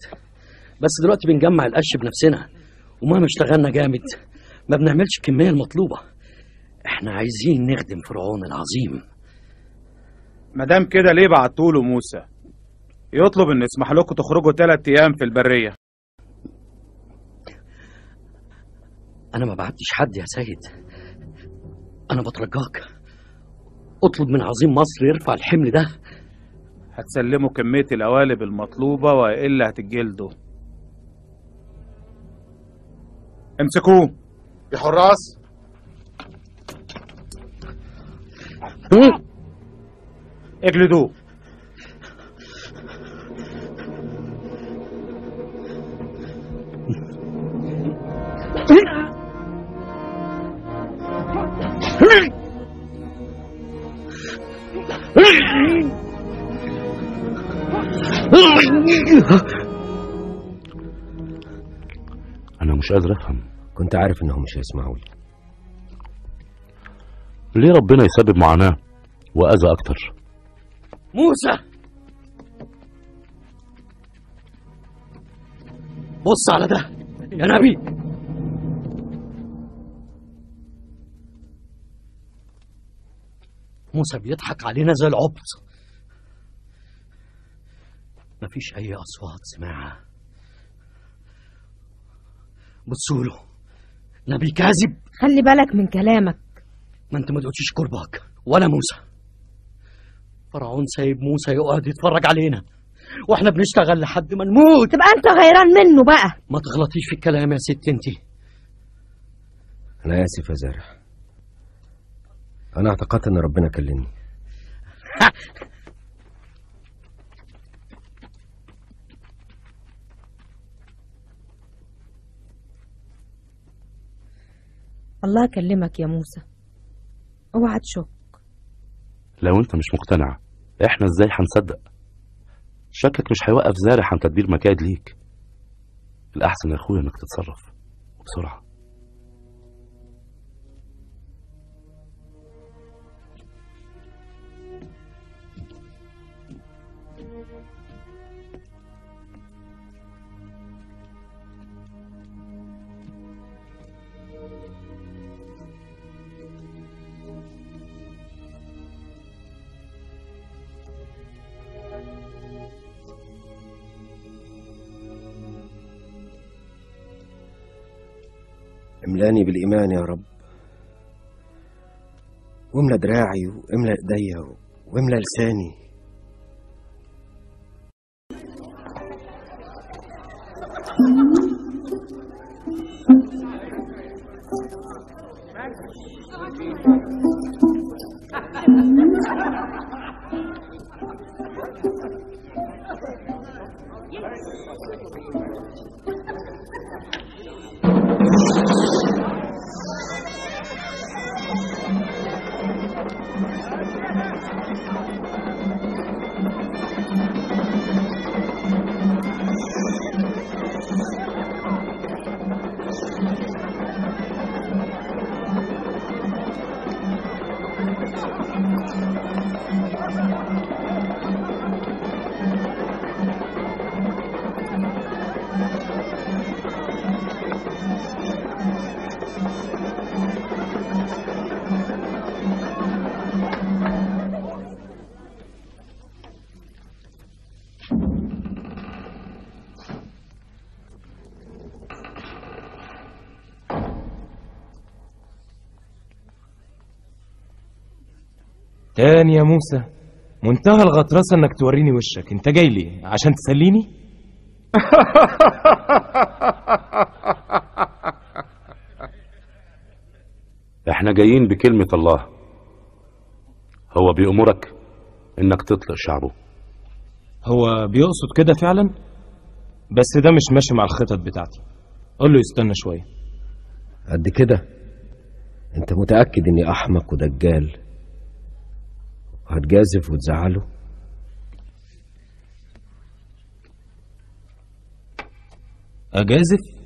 بس دلوقتي بنجمع القش بنفسنا ومهما اشتغلنا جامد. ما بنعملش الكمية المطلوبة. إحنا عايزين نخدم فرعون العظيم.
مادام كده ليه بعتوله موسى؟ يطلب إن يسمح لكم تخرجوا تلات أيام في البرية.
أنا ما بعتش حد يا سيد. أنا بترجاك. اطلب من عظيم مصر يرفع الحمل ده.
هتسلموا كمية القوالب المطلوبة وإلا هتتجلدوا. امسكوه.
يا حراس.
اجلدوه.
أنا مش قادر أفهم.
كنت عارف إنهم مش هيسمعوا لي.
ليه ربنا يسبب معاناة وأذى أكتر؟
موسى! بص على ده. يا نبي! موسى بيضحك علينا زي العبط. مفيش أي أصوات سمعها بصوا له نبي كاذب.
خلي بالك من كلامك.
ما انت ما تقولش كرباك ولا موسى. فرعون سايب موسى يقعد يتفرج علينا. وإحنا بنشتغل لحد ما نموت.
تبقى انت غيران منه بقى.
ما تغلطيش في الكلام يا ست انتي.
أنا آسف يا زارع أنا اعتقدت إن ربنا كلمني.
الله كلمك يا موسى. أوعى تشك.
لو أنت مش مقتنع إحنا إزاي هنصدق؟ شكلك مش هيوقف زارع عن تدبير مكايد ليك. الأحسن يا أخويا إنك تتصرف بسرعة.
أملاني بالإيمان يا رب. واملى دراعي واملى ايديا واملى لساني.
يا موسى. منتهى الغطرسة إنك توريني وشك. أنت جاي لي عشان تسليني؟
إحنا جايين بكلمة الله. هو بيأمرك إنك تطلق شعبه
هو بيقصد كده فعلا؟ بس ده مش ماشي مع الخطط بتاعتي. قول له يستنى شوية.
قد كده؟ أنت متأكد إني أحمق ودجال؟ وهتجازف وتزعله.
أجازف؟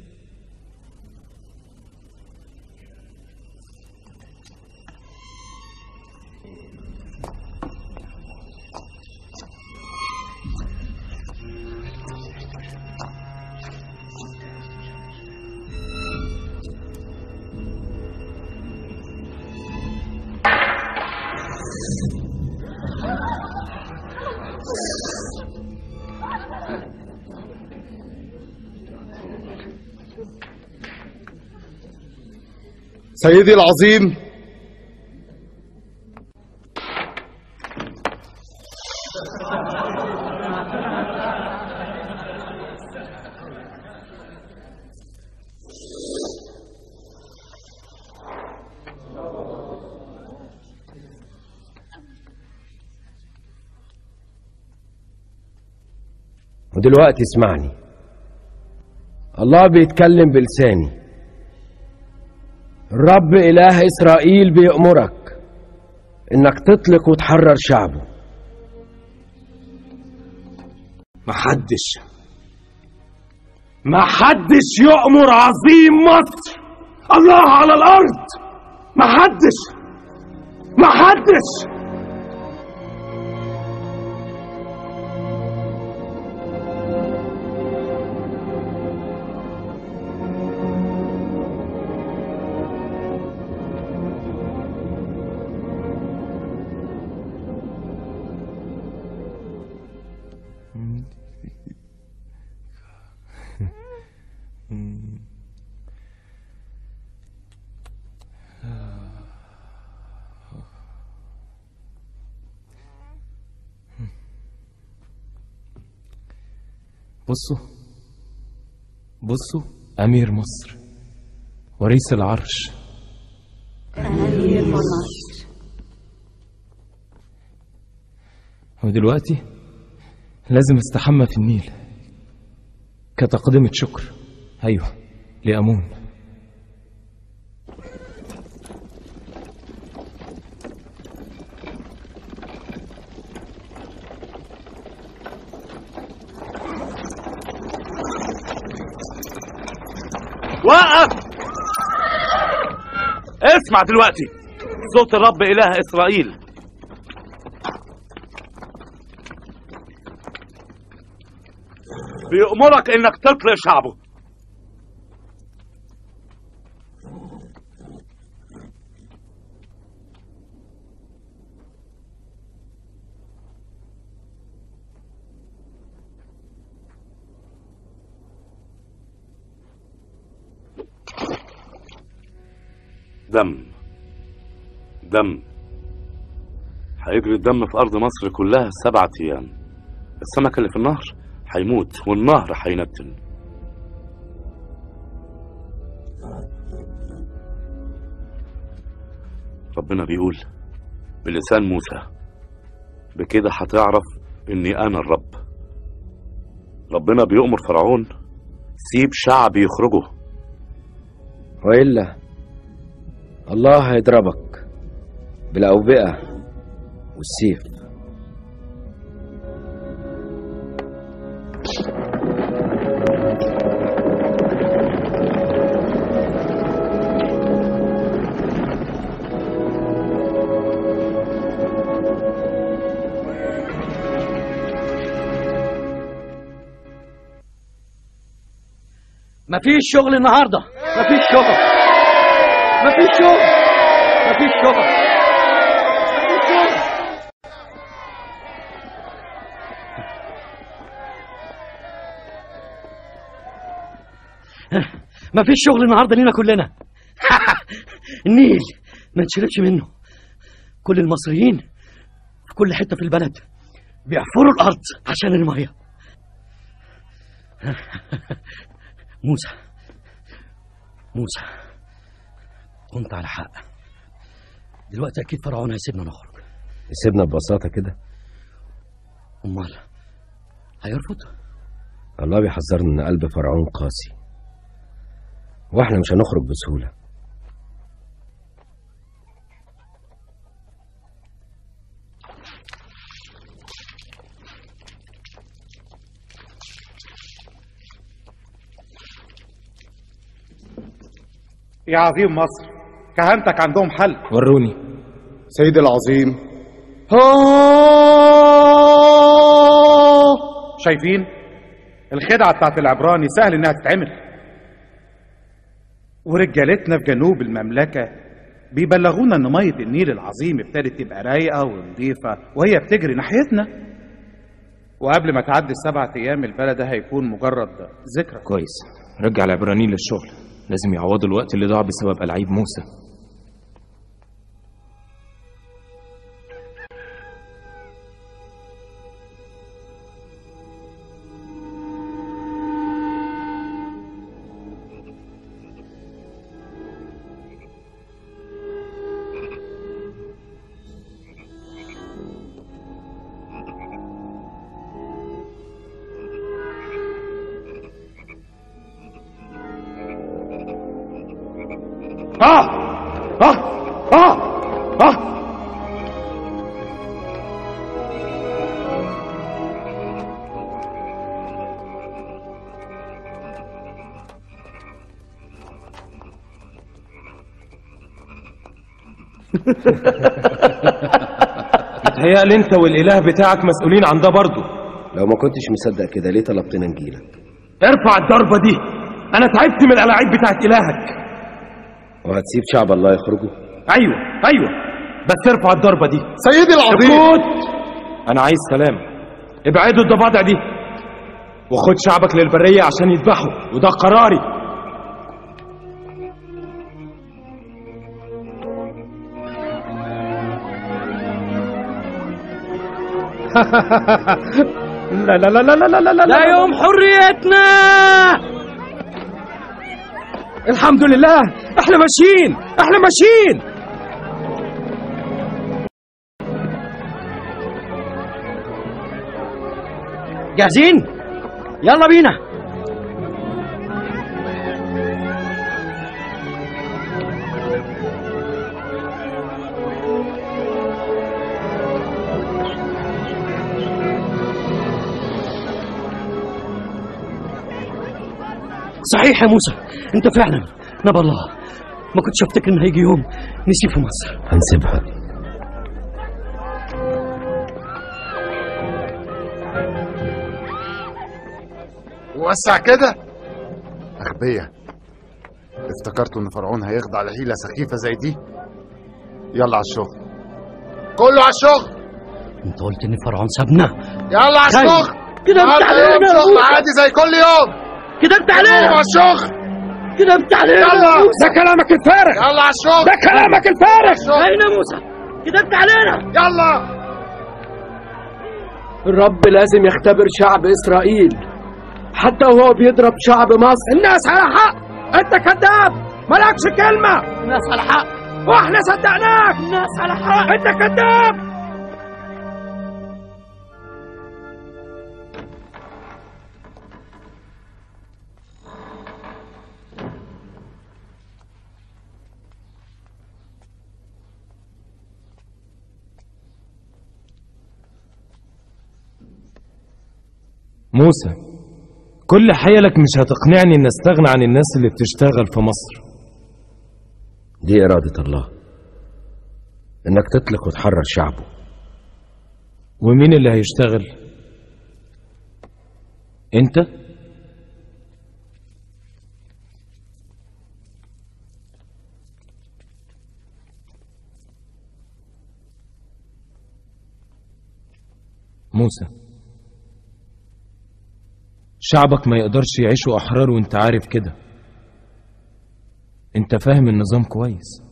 سيدي العظيم.
ودلوقتي اسمعني. الله بيتكلم بلساني. الرب إله إسرائيل بيأمرك إنك تطلق وتحرر شعبه.
محدش محدش يأمر عظيم مصر الله على الأرض. محدش محدش بصوا بصوا أمير مصر وريث العرش.
أمير مصر.
ودلوقتي لازم استحمى في النيل كتقدمة شكر. أيوه لأمون.
اسمع دلوقتي. صوت الرب إله إسرائيل. بيأمرك إنك تطلق شعبه. دم هيجري الدم في أرض مصر كلها سبعة أيام. السمك اللي في النهر هيموت والنهر هينتن. ربنا بيقول بلسان موسى بكده هتعرف إني أنا الرب. ربنا بيؤمر فرعون. سيب شعب يخرجوا
وإلا الله هيضربك. بالأوبئة والسيف.
مفيش شغل النهارده. مفيش شغل. مفيش شغل. مفيش شغل مفيش شغل مفيش شغل النهارده لينا كلنا. النيل ما نشيلش منه. كل المصريين في كل حتة في البلد بيحفروا الأرض عشان المية. موسى موسى كنت على حق. دلوقتي أكيد فرعون هيسيبنا نخرج.
يسيبنا ببساطة كده؟
أمال هيرفض؟
الله بيحذرنا إن قلب فرعون قاسي. وإحنا مش هنخرج بسهولة.
يا عظيم مصر كهنتك عندهم حل.
وروني.
سيدي العظيم.
شايفين؟ الخدعة بتاعت العبراني سهل إنها تتعمل. ورجالتنا في جنوب المملكة بيبلغونا إن مية النيل العظيم ابتدت تبقى رايقة ونظيفة وهي بتجري ناحيتنا. وقبل ما تعدي السبع أيام البلد ده هيكون مجرد ذكرى.
كويس. رجع العبرانيين للشغل. لازم يعوضوا الوقت اللي ضاع بسبب ألعاب موسى. متهيألي انت والإله بتاعك مسؤولين عن ده برضه.
لو ما كنتش مصدق كده ليه طلبتنا نجيلك
ارفع الضربة دي. أنا تعبت من الألاعيب بتاعت إلهك.
وهتسيب شعب الله يخرجوا
أيوه أيوه. بس ارفع الضربة دي.
سيدي العظيم.
سكوت. أنا عايز سلام. ابعدوا الضفادع دي. وخد شعبك للبرية عشان يذبحوا. وده قراري.
لا لا لا لا لا لا لا
ده يوم حريتنا.
الحمد لله. إحنا ماشيين. إحنا ماشيين.
جاهزين؟ يلا بينا. صحيح يا موسى. أنت فعلا. نبى الله. ما كنتش افتكر ان هيجي يوم نسيب في مصر.
هنسيبها
وسع كده. أغبية. افتكرتوا إن فرعون هيخضع لحيلة سخيفة زي دي. يلا على الشغل. كله على الشغل.
أنت قلت إن فرعون سابنا.
يلا على. الشغل.
كده موسى.
عادي زي كل يوم.
كده انت
كله
علينا
على الشغل
كده انت علينا.
يلا.
يا موسى.
ده كلامك الفارغ.
يلا على الشغل
ده كلامك الفارغ.
اين يا موسى. كده انت علينا.
يلا.
الرب لازم يختبر شعب إسرائيل. حتى وهو بيضرب شعب مصر. الناس على حق. أنت كذاب. مالكش كلمة.
الناس على حق.
وإحنا صدقناك.
الناس على حق.
أنت كذاب.
موسى كل حيلك مش هتقنعني ان أستغنى عن الناس اللي بتشتغل في مصر.
دي إرادة الله إنك تطلق وتحرر شعبه.
ومين اللي هيشتغل؟ أنت؟ موسى. شعبك ما يقدرش يعيشوا أحرار وانت عارف كده. انت فاهم النظام كويس.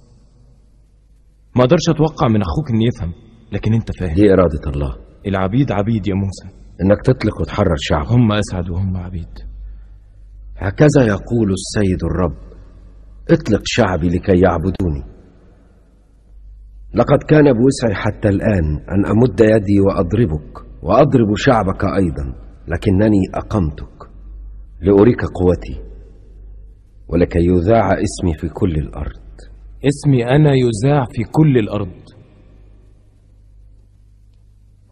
ما أقدرش أتوقع من أخوك إنه يفهم لكن انت فاهم.
دي إرادة الله.
العبيد عبيد يا موسى.
إنك تطلق وتحرر شعبه
هم أسعد وهم عبيد.
هكذا يقول السيد الرب. اطلق شعبي لكي يعبدوني. لقد كان بوسعي حتى الآن أن أمد يدي وأضربك وأضرب شعبك أيضا. لكنني أقمتك لأريك قوتي ولكي يذاع اسمي في كل الأرض.
اسمي أنا يذاع في كل الأرض.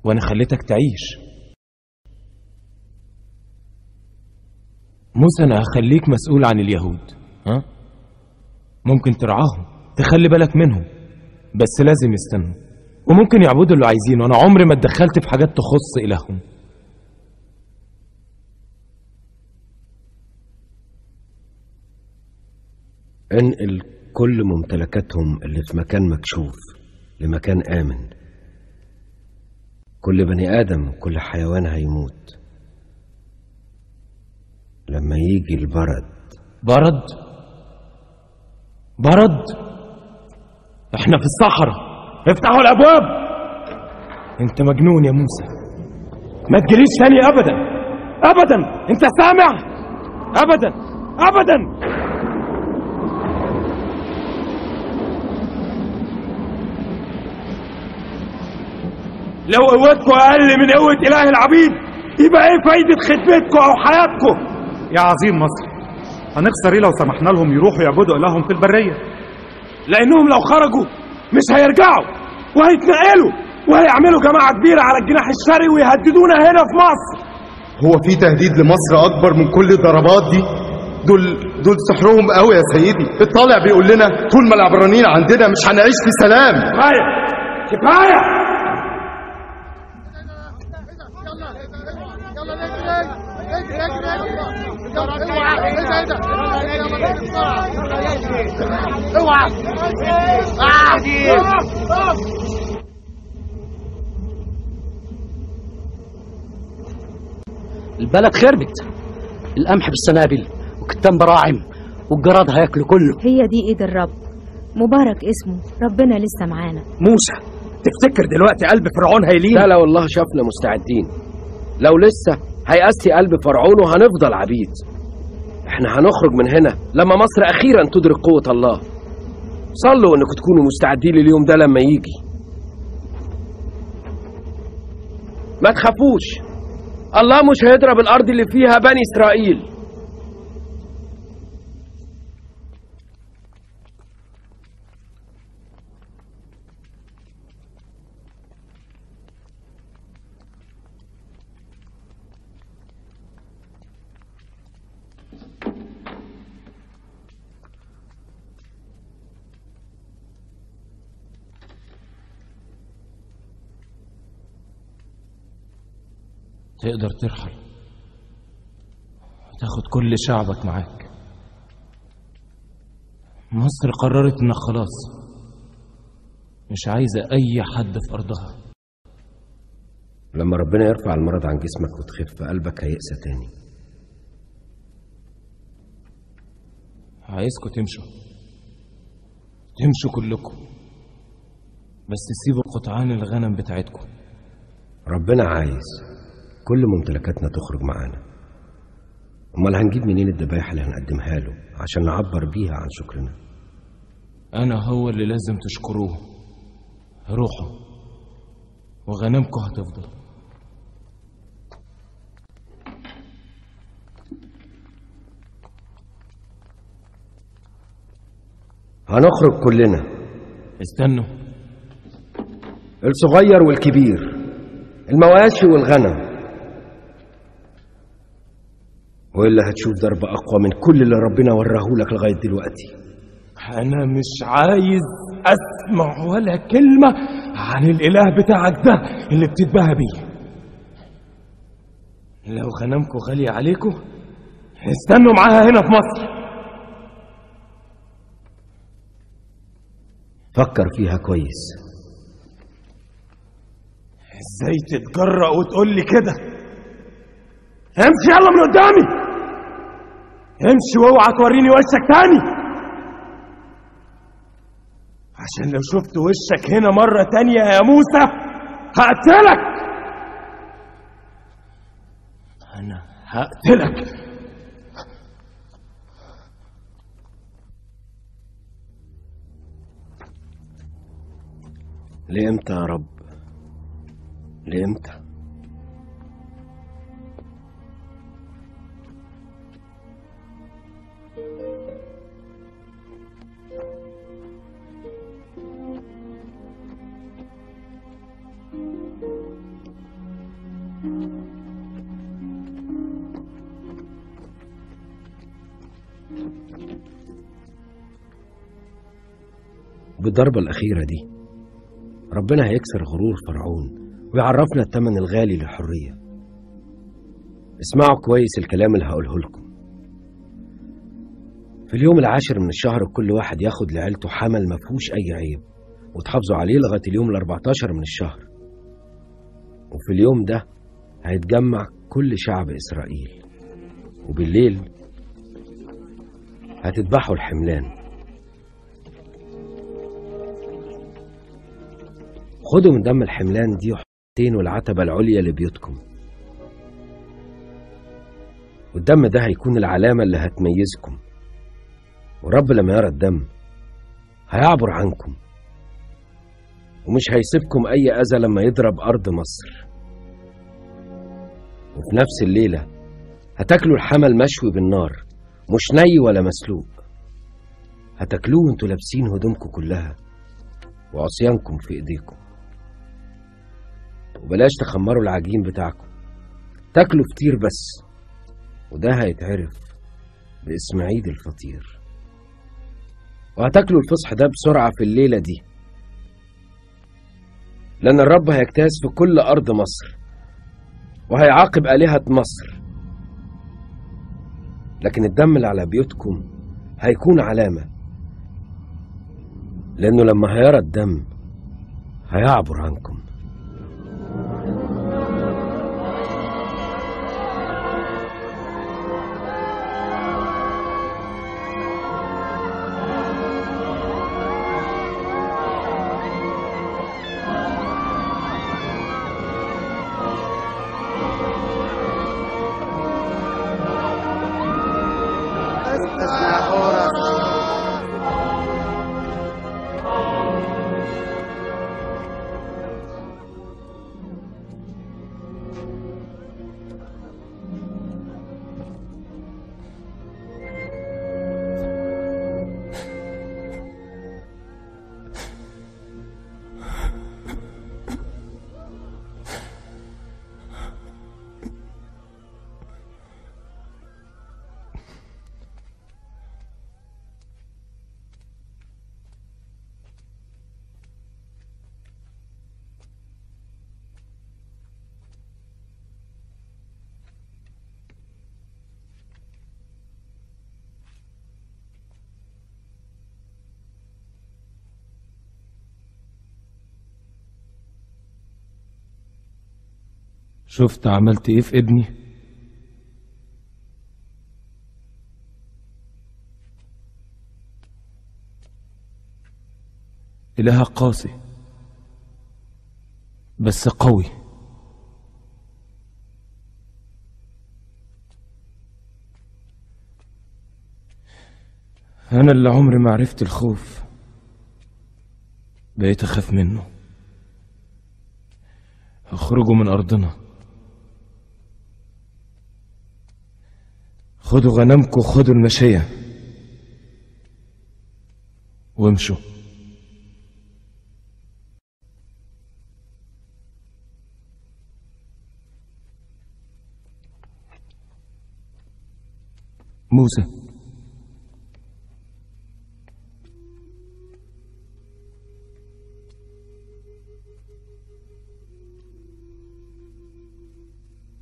وأنا خليتك تعيش. موسى أنا هخليك مسؤول عن اليهود. ها؟ ممكن ترعاهم تخلي بالك منهم بس لازم يستنوا. وممكن يعبدوا اللي عايزينه. أنا عمري ما اتدخلت في حاجات تخص إلههم.
انقل كل ممتلكاتهم اللي في مكان مكشوف لمكان آمن. كل بني آدم كل حيوان هيموت. لما يجي البرد.
برد؟ برد؟ إحنا في الصحراء افتحوا الأبواب. أنت مجنون يا موسى. ما تجريش تاني ابدا. ابدا. أنت سامع؟ ابدا. ابدا. لو قوتكم أقل من قوة إله العبيد يبقى إيه فايدة خدمتكم أو حياتكم
يا عظيم مصر هنخسر إيه لو سمحنا لهم يروحوا يعبدوا إلههم في البرية؟
لأنهم لو خرجوا مش هيرجعوا وهيتنقلوا وهيعملوا جماعة كبيرة على الجناح الشرقي ويهددونا هنا في مصر.
هو في تهديد لمصر أكبر من كل الضربات دي؟ دول دول سحرهم قوي يا سيدي. الطالع بيقول لنا طول ما العبرانيين عندنا مش هنعيش في سلام.
كفاية.
اوعى
البلد خربت القمح بالسنابل وكتان براعم والجراد هياكلوا كله.
هي دي إيد الرب. مبارك اسمه. ربنا لسه معانا.
موسى تفتكر دلوقتي قلب فرعون هيلين؟ لا لا والله شافنا مستعدين. لو لسه هيقسي قلب فرعون وهنفضل عبيد. إحنا هنخرج من هنا لما مصر أخيرا تدرك قوة الله. صلوا إنكم تكونوا مستعدين لليوم ده لما يجي. ما تخافوش. الله مش هيضرب الأرض اللي فيها بني إسرائيل.
تقدر ترحل. وتاخد كل شعبك معاك. مصر قررت انك خلاص. مش عايزة أي حد في أرضها.
لما ربنا يرفع المرض عن جسمك وتخف قلبك هيقسى تاني.
عايزكم تمشوا. تمشوا كلكم. بس تسيبوا قطعان الغنم بتاعتكم.
ربنا عايز. كل ممتلكاتنا تخرج معانا. أمال هنجيب منين الذبايح اللي هنقدمها له عشان نعبر بيها عن شكرنا؟
أنا هو اللي لازم تشكروه. روحوا. وغنمكم هتفضل.
هنخرج كلنا.
استنوا.
الصغير والكبير. المواشي والغنم. وإلا هتشوف ضربة أقوى من كل اللي ربنا وراه لك لغاية دلوقتي.
أنا مش عايز أسمع ولا كلمة عن الإله بتاعك ده اللي بتتباهى بيه. لو غنمكم غالية عليكم استنوا معاها هنا في مصر.
فكر فيها كويس.
إزاي تتجرأ وتقول لي كده؟ امشي يلا من قدامي. امشي واوعى توريني وشك تاني. عشان لو شفت وشك هنا مرة تانية يا موسى هقتلك. أنا هقتلك.
لإمتى يا رب؟ لإمتى بالضربة الأخيرة دي. ربنا هيكسر غرور فرعون ويعرفنا الثمن الغالي للحرية. اسمعوا كويس الكلام اللي هقوله لكم. في اليوم العاشر من الشهر كل واحد ياخد لعيلته حمل ما فيهوش أي عيب وتحافظوا عليه لغاية اليوم الأربعتاشر من الشهر. وفي اليوم ده هيتجمع كل شعب إسرائيل. وبالليل هتذبحوا الحملان. خدوا من دم الحملان دي وحطين والعتبة العليا لبيوتكم. والدم ده هيكون العلامة اللي هتميزكم. ورب لما يرى الدم هيعبر عنكم. ومش هيسيبكم أي أذى لما يضرب أرض مصر. وفي نفس الليلة هتاكلوا الحمل مشوي بالنار مش ني ولا مسلوق. هتاكلوه وانتوا لابسين هدومكم كلها وعصيانكم في إيديكم. وبلاش تخمروا العجين بتاعكم. تاكلوا فطير بس وده هيتعرف باسم عيد الفطير. وهتاكلوا الفصح ده بسرعة في الليلة دي. لأن الرب هيجتاز في كل أرض مصر وهيعاقب آلهة مصر. لكن الدم اللي على بيوتكم هيكون علامة لأنه لما هيرى الدم هيعبر عنكم.
شفت عملت إيه في ابني؟ إله قاسي بس قوي. أنا اللي عمري ما عرفت الخوف. بقيت أخاف منه. اخرجوا من أرضنا. خدوا غنمكم خدوا المشية. وامشوا. موسى.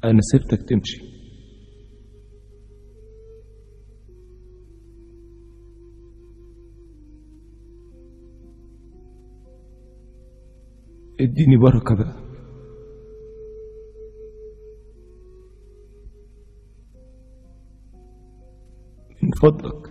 أنا سبتك تمشي. اديني بركة بقى. من فضلك.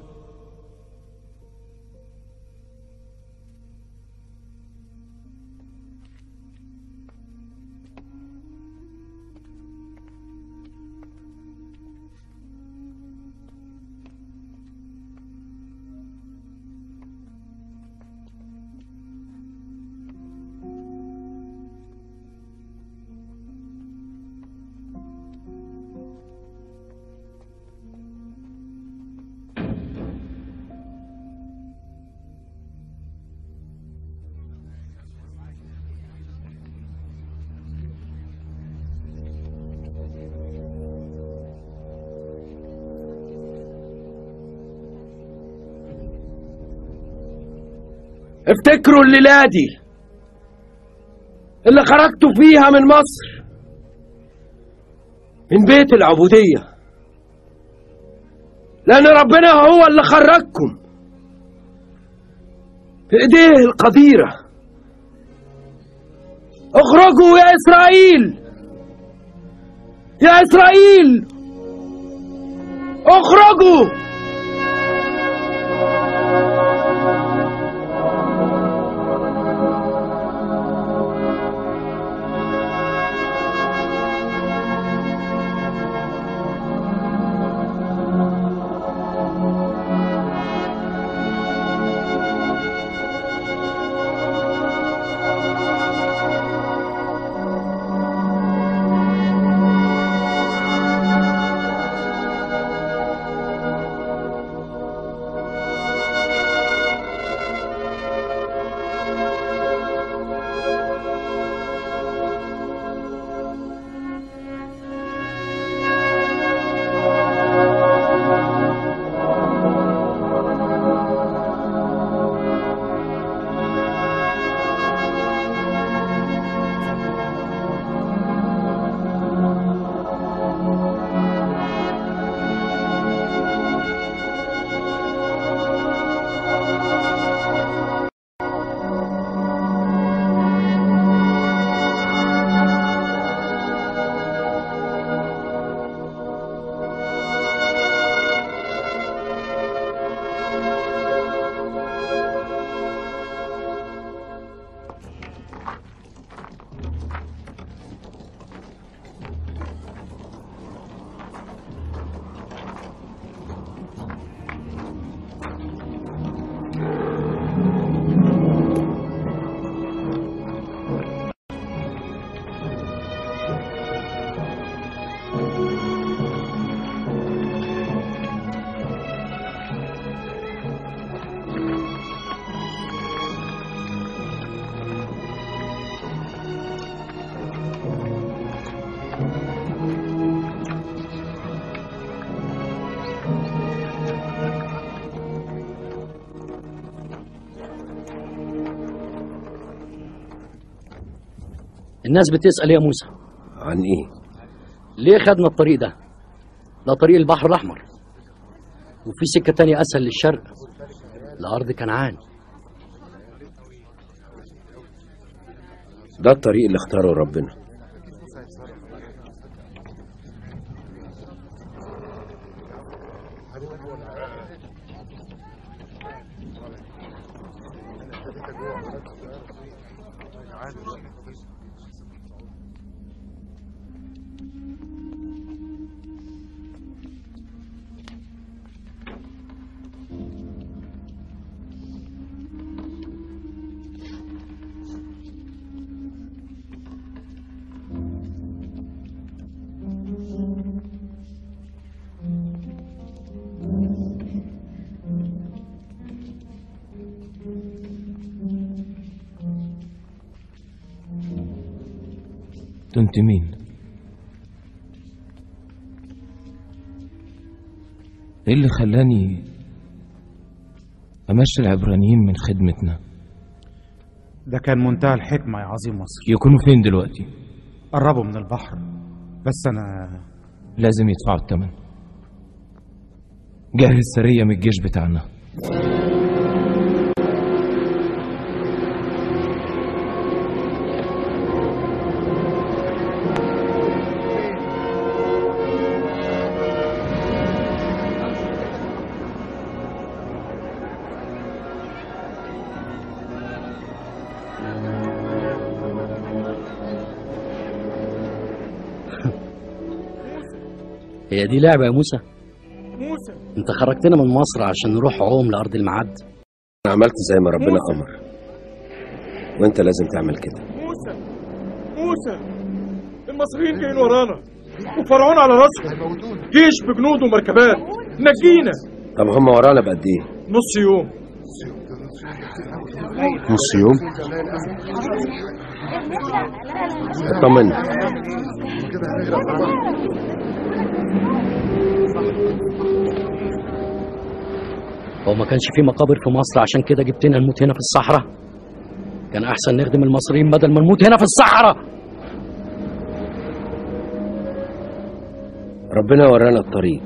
دي اللي خرجتوا فيها من مصر من بيت العبودية. لأن ربنا هو اللي خرجكم في إيديه القديرة. اخرجوا يا إسرائيل يا إسرائيل. اخرجوا.
الناس بتسأل يا موسى.
عن إيه؟
ليه خدنا الطريق ده؟ ده طريق البحر الأحمر. وفي سكة تانية أسهل للشرق. لأرض كنعان.
ده الطريق اللي اختاره ربنا.
إيه اللي خلاني امشي العبرانيين من خدمتنا؟
ده كان منتهى الحكمة يا عظيم مصر.
يكونوا فين دلوقتي؟
قربوا من البحر. بس أنا
لازم يدفعوا الثمن جهز سرية من الجيش بتاعنا.
دي لعبة يا موسى.
موسى.
انت خرجتنا من مصر عشان نروح عوم لأرض المعد.
أنا عملت زي ما ربنا أمر. وأنت لازم تعمل كده.
موسى. موسى. المصريين جايين ورانا. وفرعون على راسهم. جيش بجنود ومركبات. نجينا.
طب هم ورانا بقد إيه؟
نص يوم.
نص يوم؟
اطمن.
هو ما كانش في مقابر في مصر عشان كده جبتنا نموت هنا في الصحراء. كان أحسن نخدم المصريين بدل ما نموت هنا في الصحراء.
ربنا ورانا الطريق.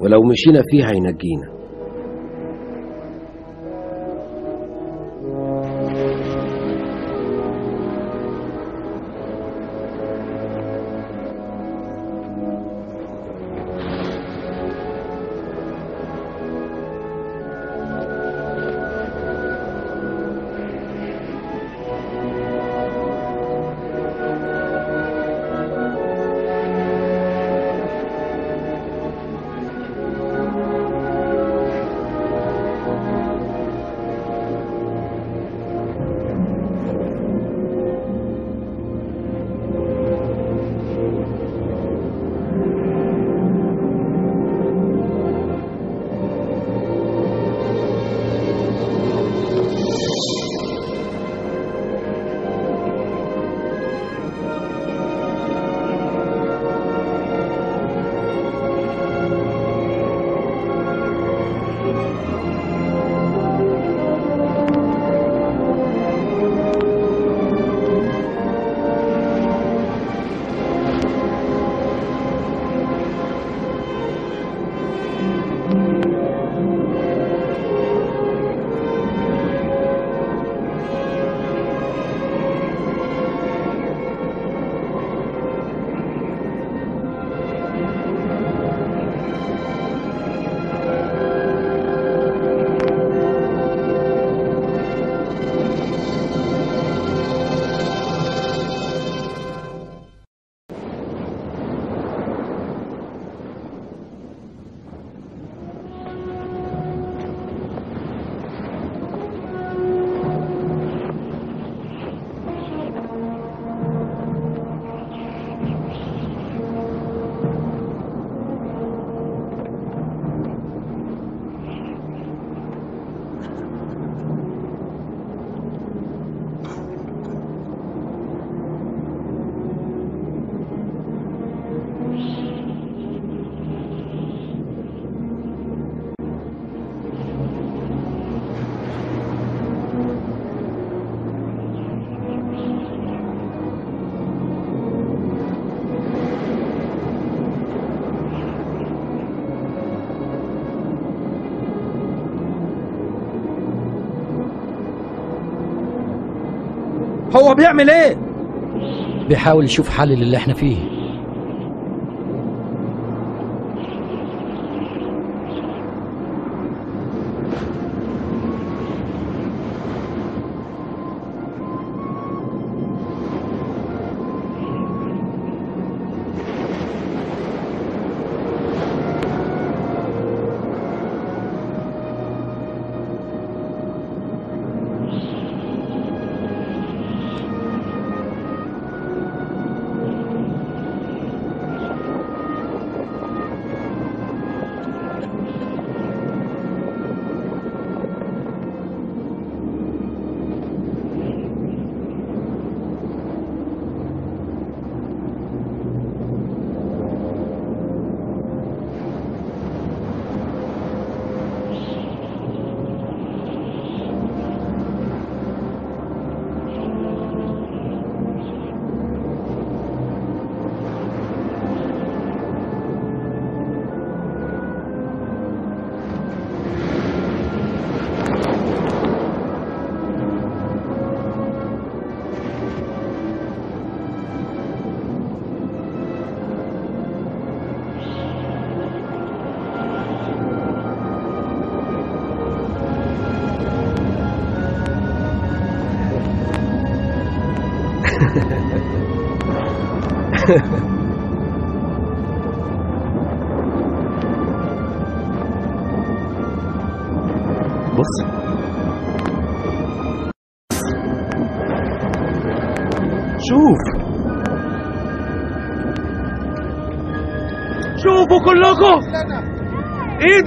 ولو مشينا فيه هينجينا.
بيعمل إيه؟
بيحاول يشوف حل للي إحنا فيه.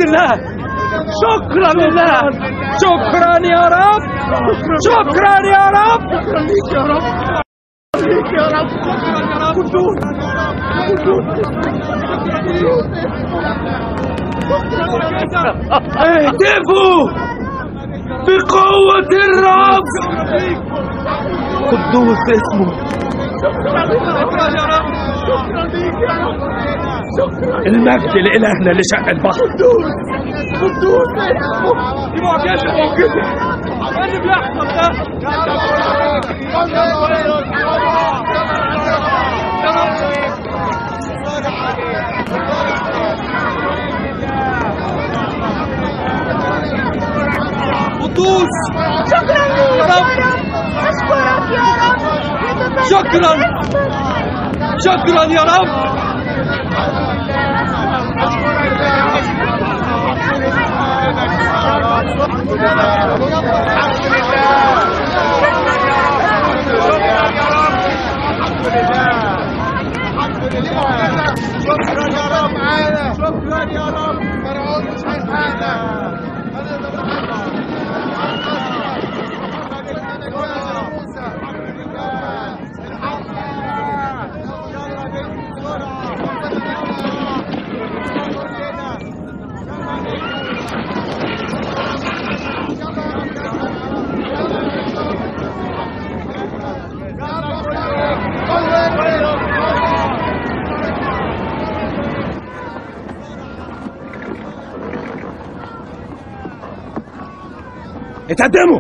الله شكرا لله.
شكرا يا رب شكرا يا رب
شكرا ليك يا رب يا رب. شكرا يا رب. اهتفوا بقوة الرب. قدوس اسمه. المجد لإلهنا اللي شق البحر. قدوس قدوس. إيه اللي بيحصل ده؟ قدوس.
شكرا.
يا رب
اشكرك يا رب.
شكرا شكرا يا رب.
شكرا يا رب معانا شكرا يا رب فرعون مش هيلحقنا
اتقدموا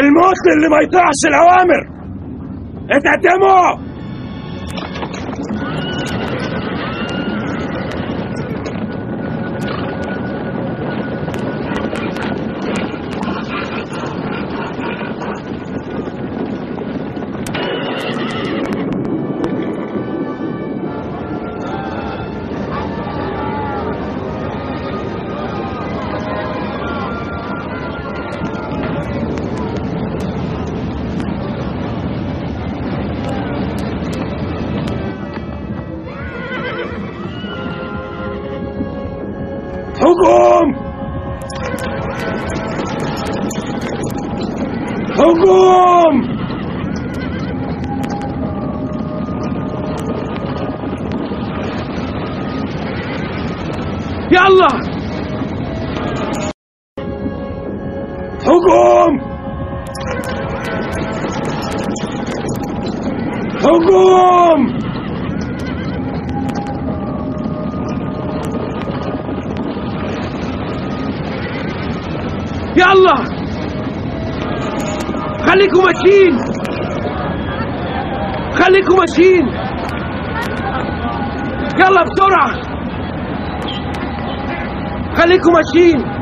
الموت اللي ما يطيعش الأوامر. اتقدموا يلا
خليكم ماشيين. خليكم ماشيين. يلا بسرعة. خليكم ماشيين.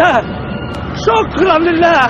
الله شكرا لله.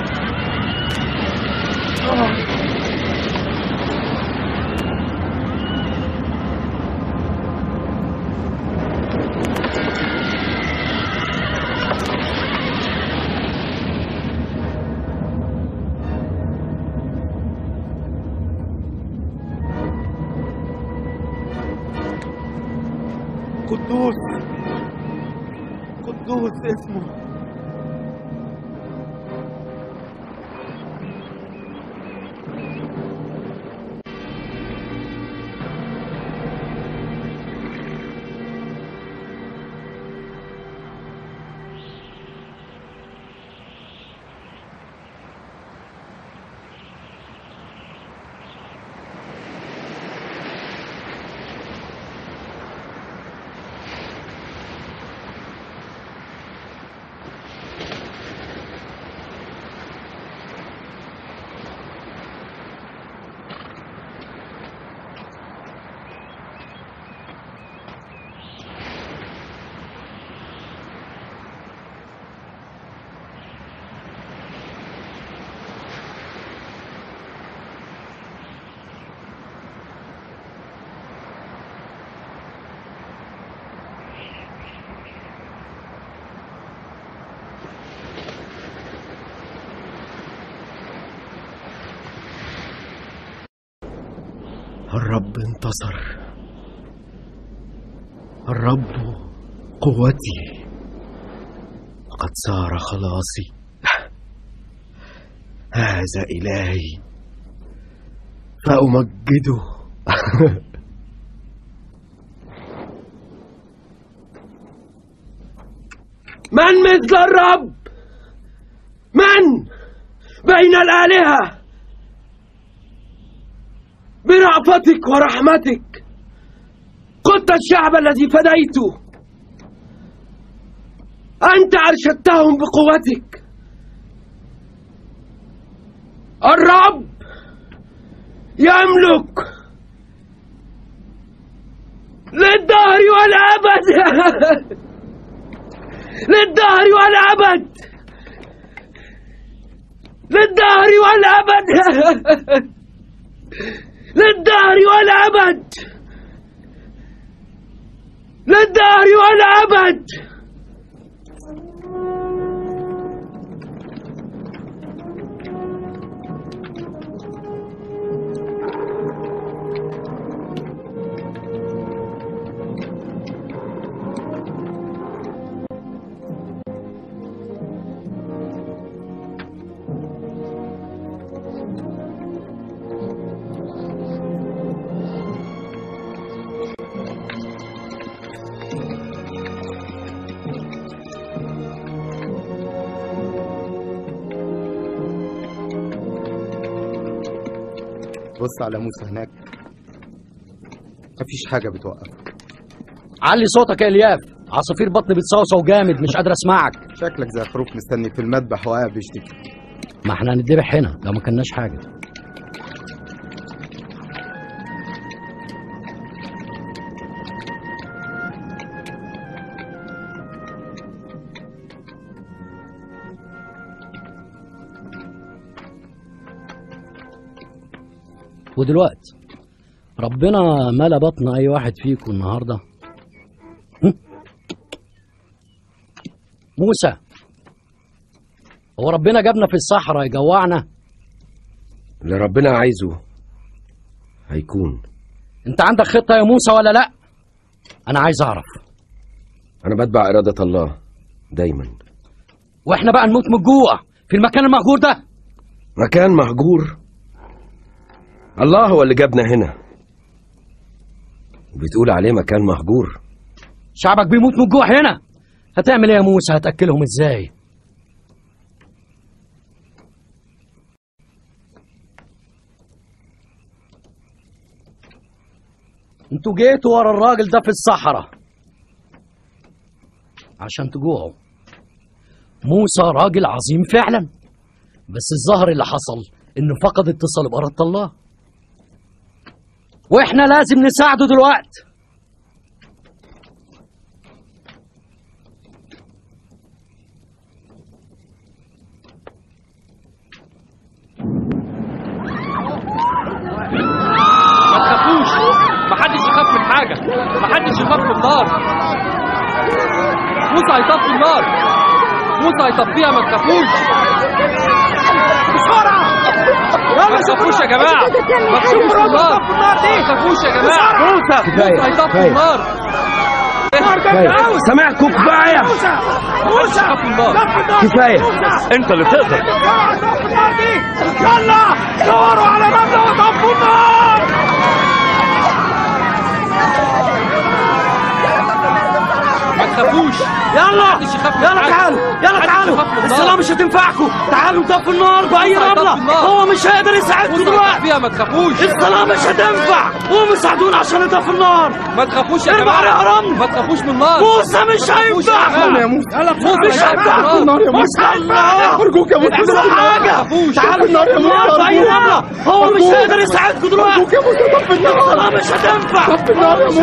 انتصر الرب قوتي. قد صار خلاصي. هذا إلهي. فأمجده. من مثل الرب؟ من بين الآلهة؟ برأفتك ورحمتك. قدت الشعب الذي فديته أنت أرشدتهم بقوتك. الرب يملك للدهر والأبد. للدهر والأبد. للدهر والأبد. للدهر والأبد للدهر والأبد
بص على موسى هناك. مفيش حاجة بتوقفك.
علي صوتك يا الياف عصافير بطني بتصوصو جامد مش قادر أسمعك.
شكلك زي خروف مستني في المذبح وقاعد بيشتكي.
ما إحنا هنتذبح هنا لو ما كناش حاجة. ودلوقتي. ربنا ملا بطن أي واحد فيكم النهارده؟ موسى. هو ربنا جابنا في الصحراء يجوعنا.
اللي ربنا عايزه هيكون.
انت عندك خطة يا موسى ولا لا؟ أنا عايز أعرف.
أنا بتبع إرادة الله دايما.
وإحنا بقى نموت من الجوع في المكان المهجور ده؟
مكان مهجور؟ الله هو اللي جابنا هنا. بتقول عليه مكان مهجور.
شعبك بيموت من الجوع هنا. هتعمل إيه يا موسى؟ هتأكلهم إزاي؟ أنتوا جيتوا ورا الراجل ده في الصحراء عشان تجوعوا. موسى راجل عظيم فعلا. بس الظاهر اللي حصل إنه فقد اتصال بإرادة الله. وإحنا لازم نساعده دلوقتي
ما تخافوش. محدش يخاف من حاجة. محدش يخاف من النار. موسى هيطفي النار. موسى هيطفيها ما تخافوش. ما تخافوش يا جماعة ما تخافوش من النار ما تخافوش يا جماعة موسى موسى هيطفي النار
سامعكم كفايه
موسى
كفايه
انت اللي تقدر
يلا دوروا على مبنى وطفوا النار
تخافوش.
يلا. يلا. تعالوا. يلا تعالوا. الصلاة مش هتنفعكم. تعالوا نطفوا النار
موسى
رملة.
النار.
هو مش هيقدر يساعدكم
موسى
دلوقتي.
هيطفيها ما تخافوش.
الصلاة مش هتنفع. قوموا ساعدونا عشان نطفي النار.
ما تخافوش يا
رمل.
ما تخافوش من النار.
موسى مش
تخافوش يا
موسى.
يلا
موسى مش هينفع.
النار يا
مش هينفع.
أرجوك يا موسى.
تعالوا
النار يا موسى،
النار بأي
أرجوك.
رملة هو مش. هيقدر يساعدكم دلوقتي.
أرجوك يا موسى. طفي النار.
الصلاة مش هتنفع.
طفي النار يا
مش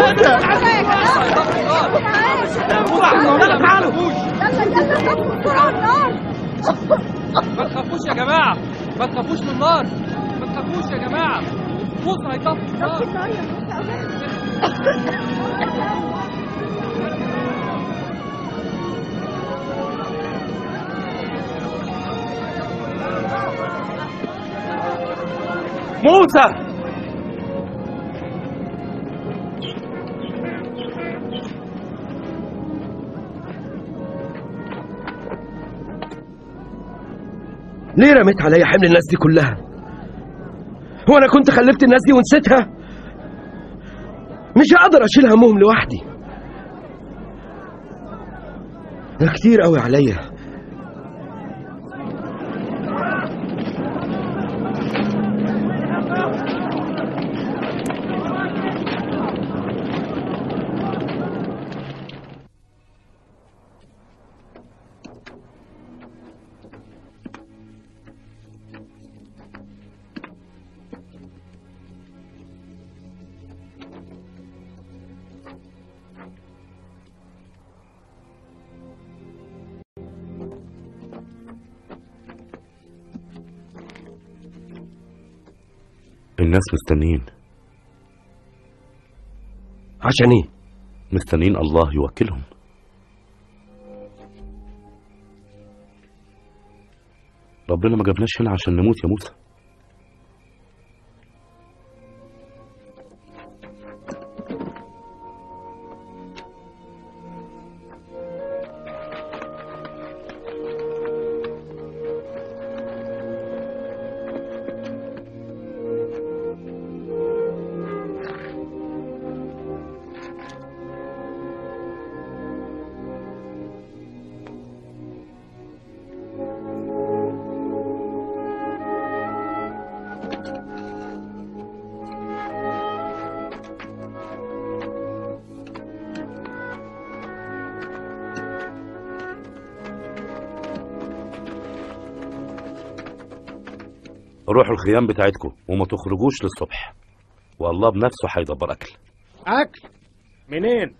ما تخافوش يا جماعة ما تخافوش من النار ما تخافوش يا جماعة موسى هيطفي النار
موسى!
ليه رميت عليا حمل الناس دي كلها؟ هو أنا كنت خلفت الناس دي ونسيتها؟ مش هقدر اشيل همهم لوحدي. ده كتير قوي عليا.
الناس مستنيين.
عشان إيه
مستنيين الله يوكلهم. ربنا ما جابناش هنا عشان نموت يا موسى. الخيام بتاعتكم وما تخرجوش للصبح. والله بنفسه هيدبر أكل.
أكل؟ منين؟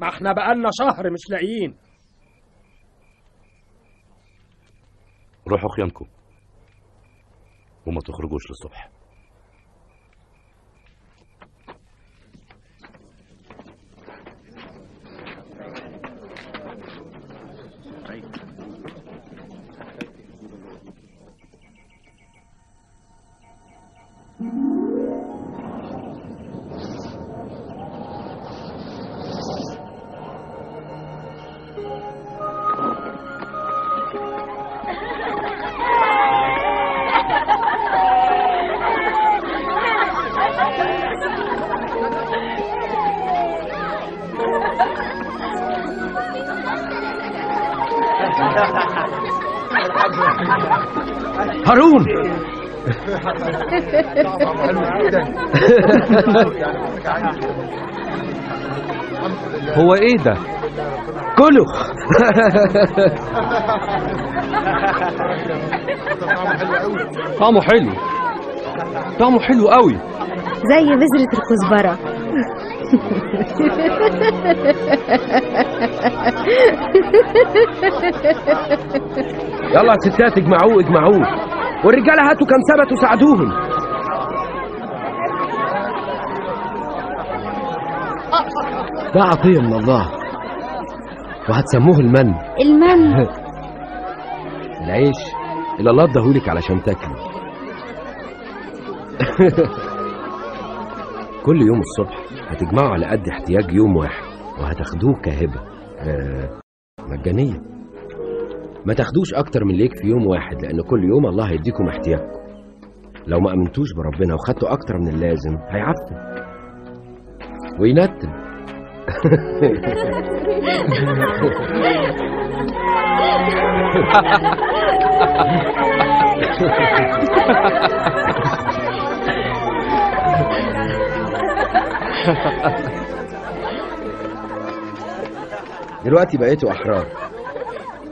ما إحنا بقالنا شهر مش لاقيين.
روحوا خيامكم وما تخرجوش للصبح.
هو إيه ده؟
كله.
طعمه حلو. طعمه حلو قوي.
زي بذرة الكزبرة.
يلا يا ستات اجمعوه اجمعوه. والرجالة هاتوا كم ثبت ده عطية من الله. وهتسموه المن.
المن.
العيش اللي الله اداهولك علشان تاكله. كل يوم الصبح هتجمعوا على قد احتياج يوم واحد وهتاخدوه كهبة. آه مجانية. ما تاخدوش أكتر من ليك في يوم واحد لأن كل يوم الله هيديكم احتياجكم لو ما أمنتوش بربنا وخدتوا أكتر من اللازم هيعفن. وينتن. دلوقتي بقيتوا أحرار.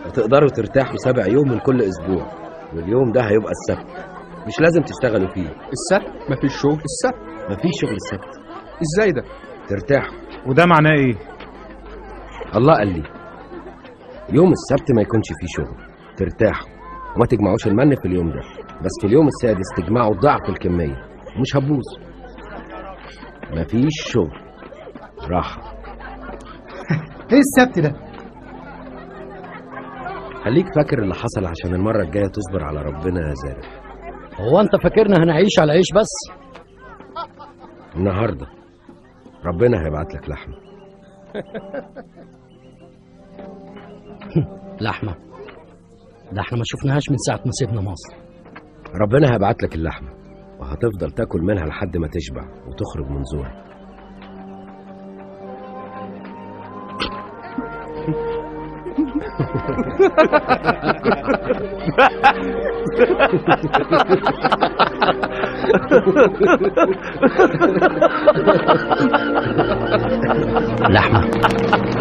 وتقدروا ترتاحوا سبع يوم من كل أسبوع. واليوم ده هيبقى السبت. مش لازم تشتغلوا فيه.
السبت؟ مفيش شغل. السبت
مفيش شغل السبت.
إزاي ده؟
ترتاحوا.
وده معناه إيه؟
الله قال لي يوم السبت ما يكونش فيه شغل ترتاحوا وما تجمعوش المن في اليوم ده. بس في اليوم السادس تجمعوا ضعف الكمية مش هتبوظ. مفيش شغل راحة.
إيه السبت ده؟
خليك فاكر اللي حصل عشان المرة الجاية تصبر على ربنا يا زارع
هو انت فاكرنا هنعيش على عيش بس؟
النهاردة. ربنا هيبعت لك لحمة.
لحمة. ده إحنا ما شفناهاش من ساعة ما سيبنا مصر.
ربنا هيبعت لك اللحمة وهتفضل تاكل منها لحد ما تشبع وتخرج من زورك.
لحمة.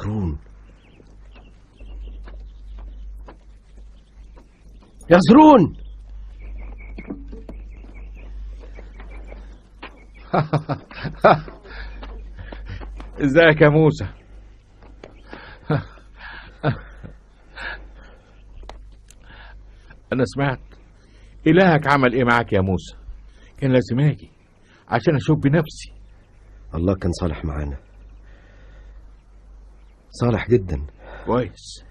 يزرون
يزرون
ازيك يا موسى؟ أنا سمعت إلهك عمل إيه معاك يا موسى؟ كان لازم أجي عشان أشوف بنفسي.
الله كان صالح معانا. صالح جدا.
كويس.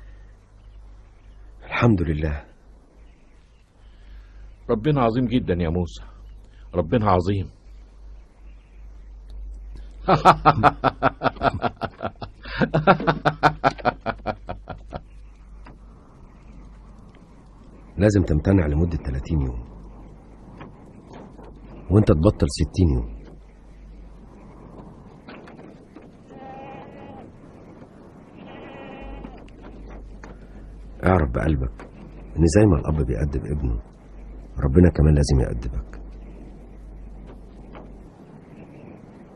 الحمد لله.
ربنا عظيم جدا يا موسى. ربنا عظيم.
لازم تمتنع لمدة 30 يوم. وانت تبطل 60 يوم اعرف بقلبك. ان زي ما الأب بيأدب ابنه ربنا كمان لازم يأدبك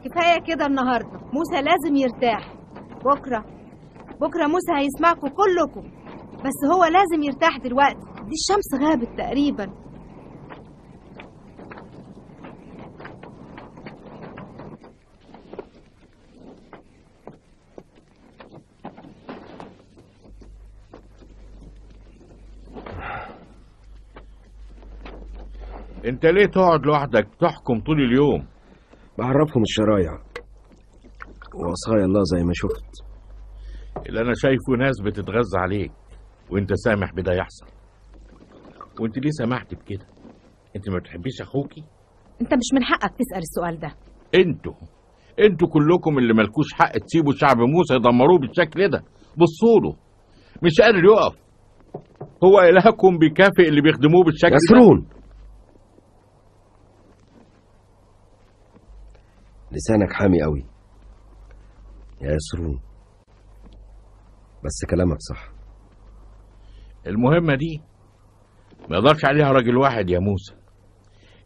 كفاية كده النهاردة. موسى لازم يرتاح. بكرة بكرة موسى هيسمعكم كلكم. بس هو لازم يرتاح دلوقتي. دي الشمس غابت تقريبا.
انت ليه تقعد لوحدك تحكم طول اليوم؟
بعرفهم الشرايع. ووصايا الله زي ما شفت.
اللي أنا شايفه ناس بتتغذى عليك وأنت سامح بده يحصل. وأنت ليه سمحت بكده؟ أنت ما بتحبيش أخوكي؟
أنت مش من حقك تسأل السؤال ده.
أنتوا أنتوا كلكم اللي مالكوش حق تسيبوا شعب موسى يدمروه بالشكل ده. بصوا له مش قادر يقف. هو إلهكم بيكافئ اللي بيخدموه بالشكل
يسرون لسانك حامي قوي. يا يسرون بس كلامك صح.
المهمة دي ما يقدرش عليها راجل واحد يا موسى.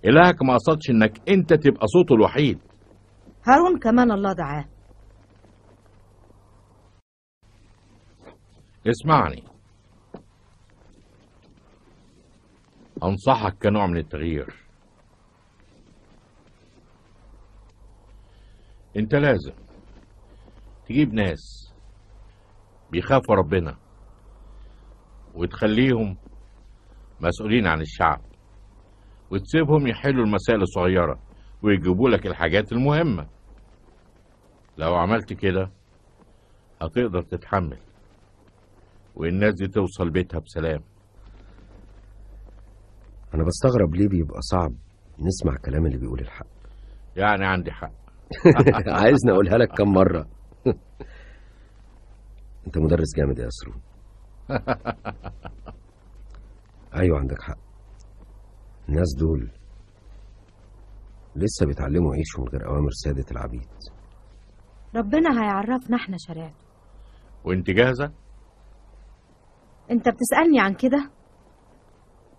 إلهك ما قصدش إنك أنت تبقى صوته الوحيد.
هارون كمان الله دعاه.
اسمعني. أنصحك كنوع من التغيير. أنت لازم تجيب ناس بيخافوا ربنا وتخليهم مسؤولين عن الشعب وتسيبهم يحلوا المسائل الصغيرة ويجيبوا لك الحاجات المهمة. لو عملت كده هتقدر تتحمل والناس دي توصل بيتها بسلام.
أنا بستغرب ليه بيبقى صعب نسمع الكلام اللي بيقول الحق.
يعني عندي حق.
عايزني أقولها لك كم مرة. أنت مدرس جامد يا اسرون أيوه عندك حق. الناس دول لسه بيتعلموا يعيشوا من غير أوامر سادة العبيد.
ربنا هيعرفنا إحنا شريعته
وأنت جاهزة؟
أنت بتسألني عن كده؟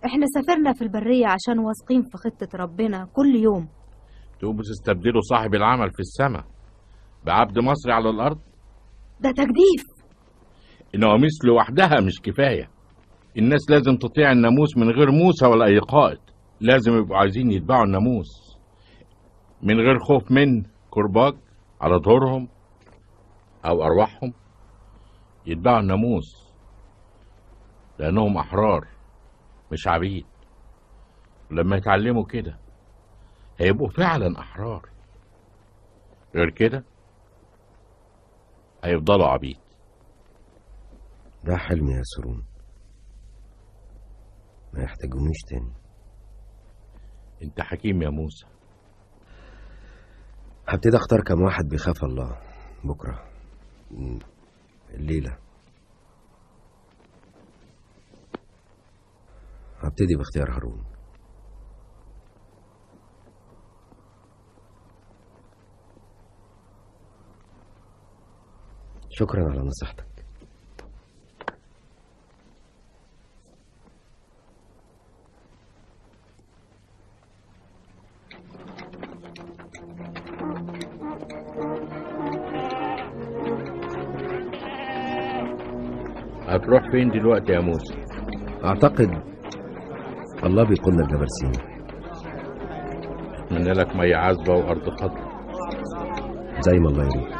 إحنا سافرنا في البرية عشان واثقين في خطة ربنا كل يوم.
تقوموا تستبدلوا صاحب العمل في السماء بعبد مصري على الأرض؟
ده تجديف.
النواميس لوحدها مش كفاية. الناس لازم تطيع الناموس من غير موسى ولا أي قائد. لازم يبقوا عايزين يتبعوا الناموس. من غير خوف من كرباج على ظهورهم أو أرواحهم. يتبعوا الناموس لأنهم أحرار مش عبيد. ولما يتعلموا كده هيبقوا فعلا أحرار. غير كده هيفضلوا عبيد.
ده حلم يا سرون. ما يحتاجونيش تاني.
أنت حكيم يا موسى.
هبتدي أختار كم واحد بيخاف الله. بكرة. م- الليلة. هبتدي باختيار هارون. شكرا على نصيحتك.
هتروح فين دلوقتي يا موسى؟
أعتقد الله بيقودنا لجبل سينا.
من لك مية عذبة وأرض خضراء
زي ما الله يريد.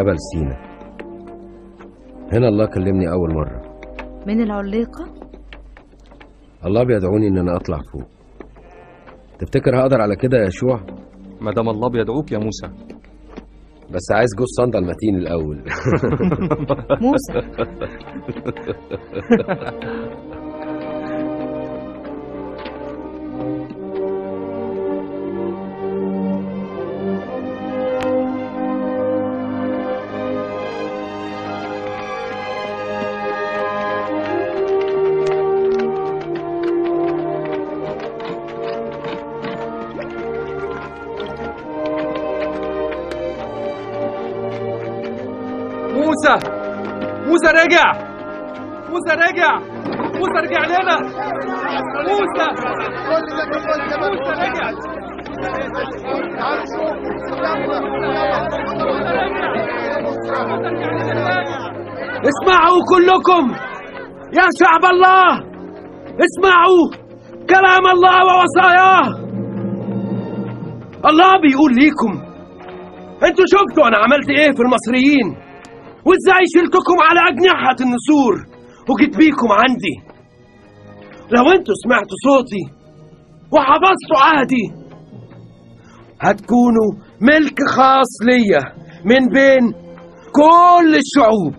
جبل سينا. هنا الله كلمني أول مرة.
من العليقة؟
الله بيدعوني إن أنا أطلع فوق. تفتكر هقدر على كده يا يشوع؟
ما دام الله بيدعوك يا موسى.
بس عايز جوز صندل متين الأول.
موسى
موسى. رجع. موسى رجع. موسى رجع لنا. موسى. موسى رجع
اسمعوا كلكم. يا شعب الله. اسمعوا كلام الله ووصاياه. الله بيقول ليكم. أنتوا شفتوا أنا عملت إيه في المصريين؟ وازاي شلتكم على أجنحة النسور؟ وجيت بيكم عندي. لو أنتوا سمعتوا صوتي وحفظتوا عهدي هتكونوا ملك خاص ليا من بين كل الشعوب.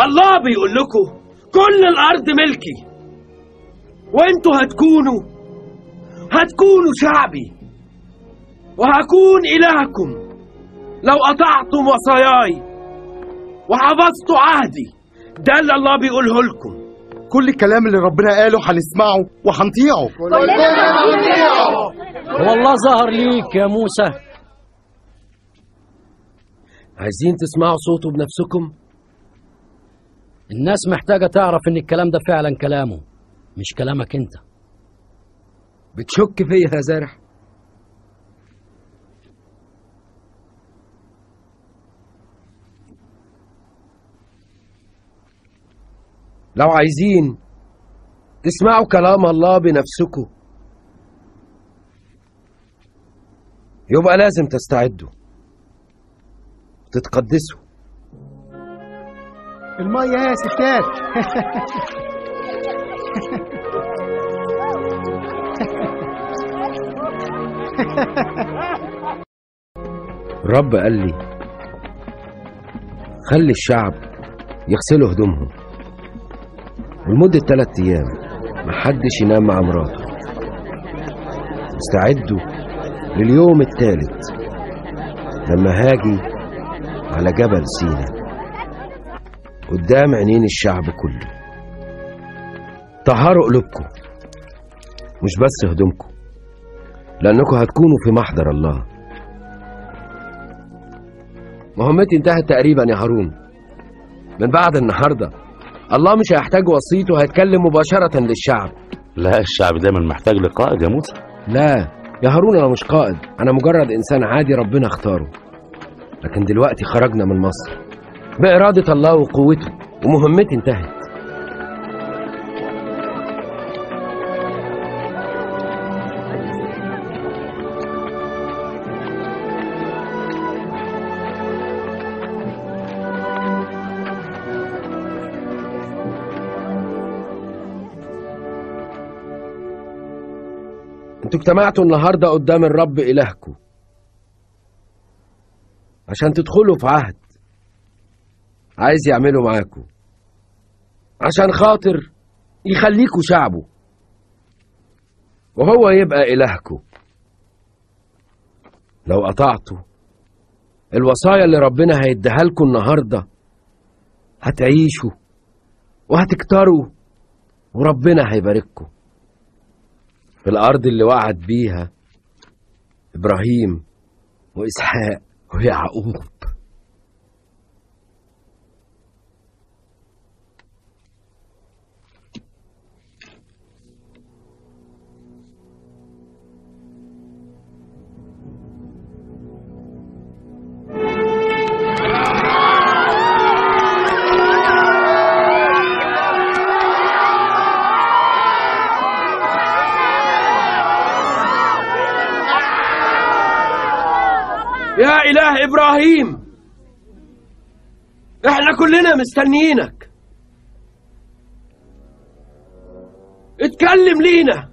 الله بيقول لكم كل الأرض ملكي. وانتوا هتكونوا هتكونوا شعبي. وهكون إلهكم لو قطعتم وصاياي. وحفظتوا عهدي. ده اللي الله بيقوله لكم.
كل الكلام اللي ربنا قاله هنسمعه وهنطيعه.
هو الله ظهر ليك يا موسى.
عايزين تسمعوا صوته بنفسكم؟
الناس محتاجة تعرف إن الكلام ده فعلا كلامه مش كلامك أنت.
بتشك فيا يا زارح لو عايزين تسمعوا كلام الله بنفسكم يبقى لازم تستعدوا تتقدسوا.
المية يا ستات.
الرب قال لي خلي الشعب يغسلوا هدومهم. ولمدة تلات أيام محدش ينام مع مراته. استعدوا لليوم الثالث لما هاجي على جبل سينا قدام عينين الشعب كله. طهروا قلوبكم مش بس هدومكم لأنكم هتكونوا في محضر الله. مهمتي انتهت تقريبا يا هارون من بعد النهارده. الله مش هيحتاج وسيط وهيتكلم مباشرة للشعب.
لا الشعب دايما محتاج لقائد يا موسى.
لا يا هارون أنا مش قائد أنا مجرد إنسان عادي ربنا اختاره. لكن دلوقتي خرجنا من مصر بإرادة الله وقوته ومهمتي انتهت. أنتوا اجتمعتوا النهارده قدام الرب إلهكم. عشان تدخلوا في عهد. عايز يعمله معاكم. عشان خاطر يخليكوا شعبه. وهو يبقى إلهكم. لو قطعتوا الوصايا اللي ربنا هيديها لكم النهارده هتعيشوا وهتكتروا وربنا هيبارككم. في الأرض اللي وعد بيها إبراهيم وإسحاق ويعقوب. إبراهيم. إحنا كلنا مستنيينك. اتكلم لينا.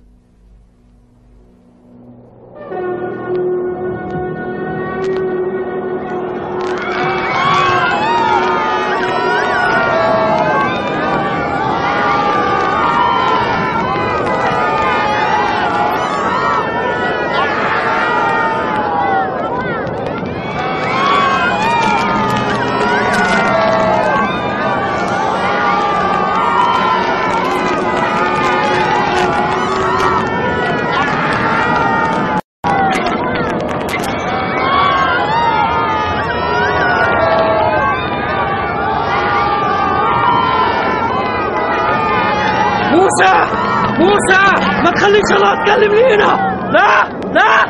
تخليش الله تكلم لينا لا لا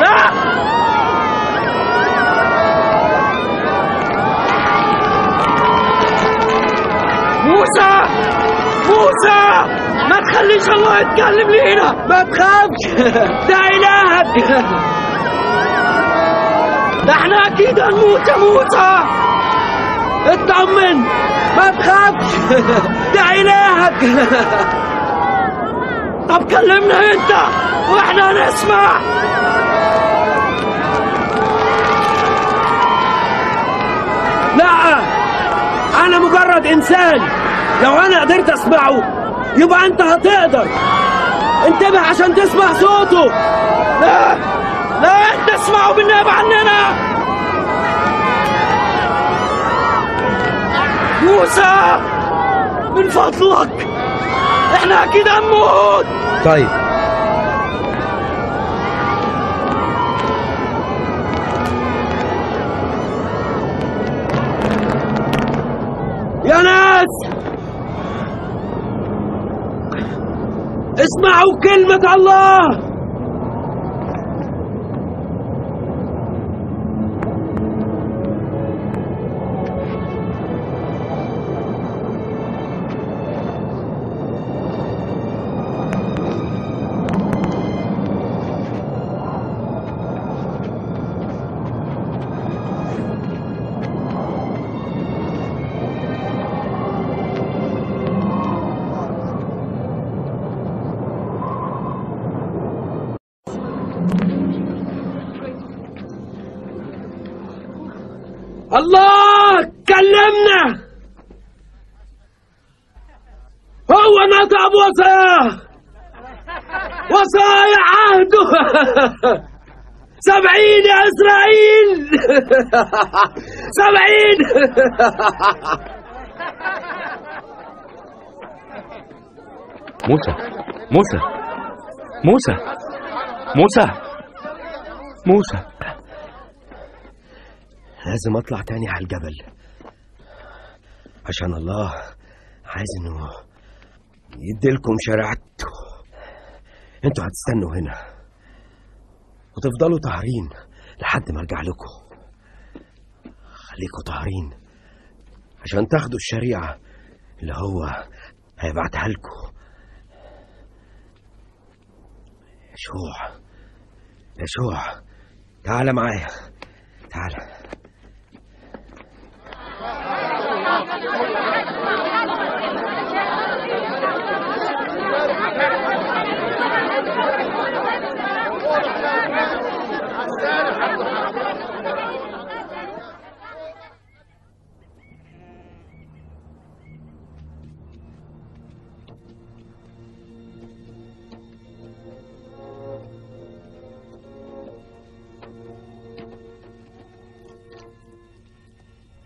لا. موسى موسى ما تخليش الله يتكلم لينا ما تخافش. ده إلهك ده إحنا أكيد هنموت يا موسى. اطمن. ما تخافش. ده إلهك كلمنا انت وإحنا هنسمع لا أنا مجرد انسان. لو أنا قدرت اسمعه يبقى انت هتقدر. انتبه عشان تسمع صوته. لا لا انت اسمعه بالنيابه عننا. موسى من فضلك. إحنا أكيد هنموت.
طيب.
يا ناس اسمعوا كلمة الله! سبعين.
موسى موسى موسى موسى موسى.
لازم اطلع تاني على الجبل. عشان الله عايز انه يديلكم شريعته أنتوا هتستنوا هنا. وتفضلوا طاهرين لحد ما ارجع لكم. خليكوا طاهرين عشان تاخدوا الشريعة اللي هو هيبعتها لكم. يشوع يشوع تعال معايا. تعال.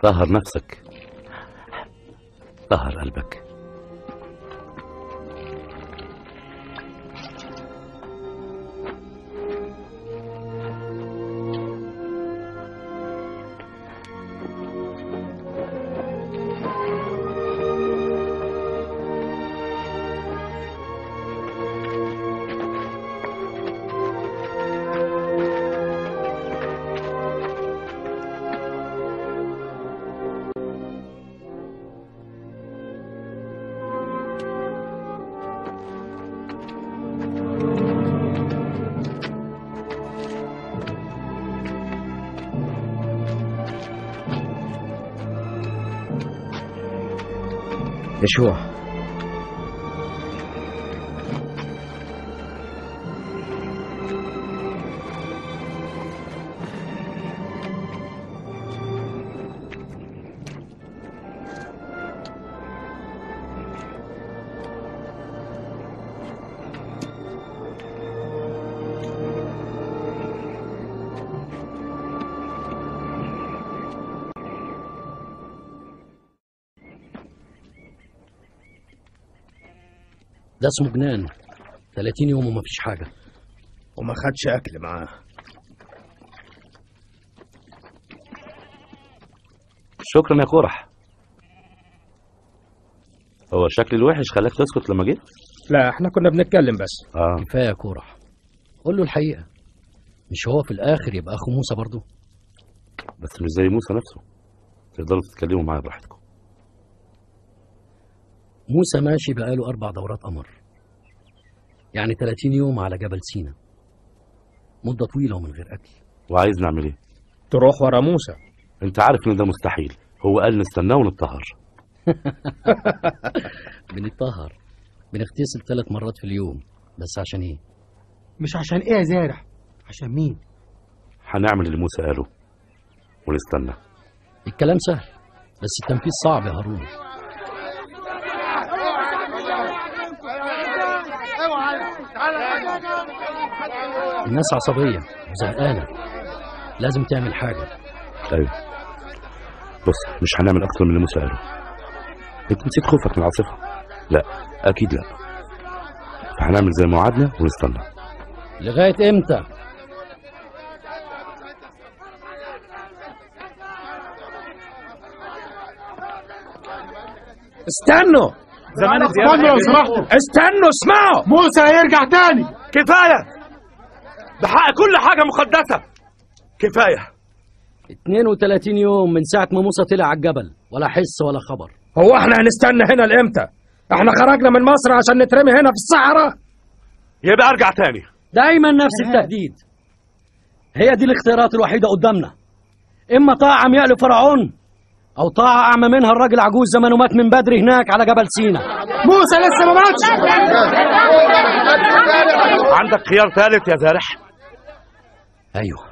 طهر نفسك. طهر قلبك.
يشوع
ده اسمه جنان. 30 يوم وما فيش حاجة.
وما خدش أكل معاه.
شكرا يا قرح هو شكلي الوحش خلاك تسكت لما جيت؟
لا إحنا كنا بنتكلم بس.
آه.
كفاية يا كورح. قول له الحقيقة. مش هو في الآخر يبقى أخو موسى برضه
بس مش زي موسى نفسه. تقدروا تتكلموا معايا براحتكم.
موسى ماشي بقاله أربع دورات قمر. يعني 30 يوم على جبل سينا. مدة طويلة ومن غير أكل.
وعايز نعمل إيه؟
تروح ورا موسى.
أنت عارف إن ده مستحيل. هو قال نستناه ونتطهر
بنتطهر بنغتسل ثلاث مرات في اليوم. بس عشان إيه؟
مش عشان إيه يا زارع؟ عشان مين؟
هنعمل اللي موسى قاله. ونستنى.
الكلام سهل. بس التنفيذ صعب يا هارون. الناس عصبية. وزهقانة لازم تعمل حاجة.
أيوه بص مش هنعمل أكتر من اللي موسى قاله. أنت نسيت خوفك من العاصفة؟ لا أكيد لا. فهنعمل زي ما وعدنا ونستنى.
لغاية إمتى؟
استنوا.
زمان
استنوا لو سمحتوا. استنوا اسمعوا.
موسى هيرجع تاني. كفاية. ده حق كل حاجة مقدسه كفاية.
32 يوم من ساعة ما موسى طلع على الجبل ولا حس ولا خبر.
هو إحنا هنستنى هنا لإمتى؟ إحنا خرجنا من مصر عشان نترمي هنا في الصحراء.
يبقى أرجع تاني.
دايما نفس التهديد. هي دي الاختيارات الوحيدة قدامنا. إما طاعة عمياء لفرعون أو طاعة أعمى منها الراجل عجوز زمانه مات من بدري هناك على جبل سينا.
موسى لسه ما ماتش.
عندك خيار ثالث يا زارح؟
أيوه.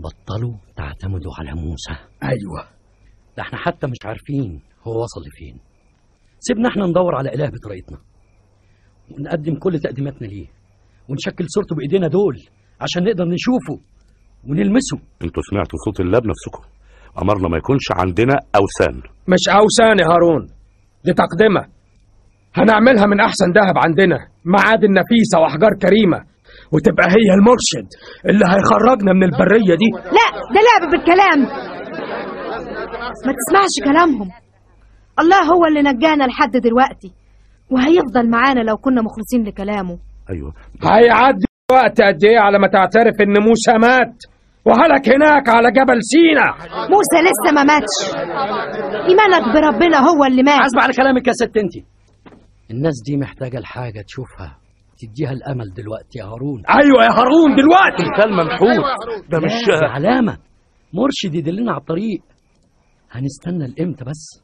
بطلوا تعتمدوا على موسى.
أيوه.
ده إحنا حتى مش عارفين هو وصل لفين. سيبنا إحنا ندور على إله بطريقتنا ونقدم كل تقديماتنا ليه. ونشكل صورته بإيدينا دول عشان نقدر نشوفه ونلمسه.
أنتوا سمعتوا صوت الله بنفسكم امرنا ما يكونش عندنا أوثان.
مش أوثان يا هارون. دي تقدمة. هنعملها من أحسن ذهب عندنا. معادن نفيسة وأحجار كريمة. وتبقى هي المرشد اللي هيخرجنا من البرية دي.
لا ده لعب بالكلام. ما تسمعش كلامهم. الله هو اللي نجانا لحد دلوقتي وهيفضل معانا لو كنا مخلصين لكلامه.
أيوه.
هيعدي وقت قد إيه على ما تعترف إن موسى مات؟ وهلك هناك على جبل سينا.
موسى لسه ما ماتش. إيمانك بربنا هو اللي مات.
أسمع على كلامك يا ست انت الناس دي محتاجة لحاجة تشوفها. تديها الأمل دلوقتي يا هارون.
أيوه يا هارون دلوقتي.
مثال منحوت ده مش
علامة مرشد يدلنا على الطريق. هنستنى لامتى بس؟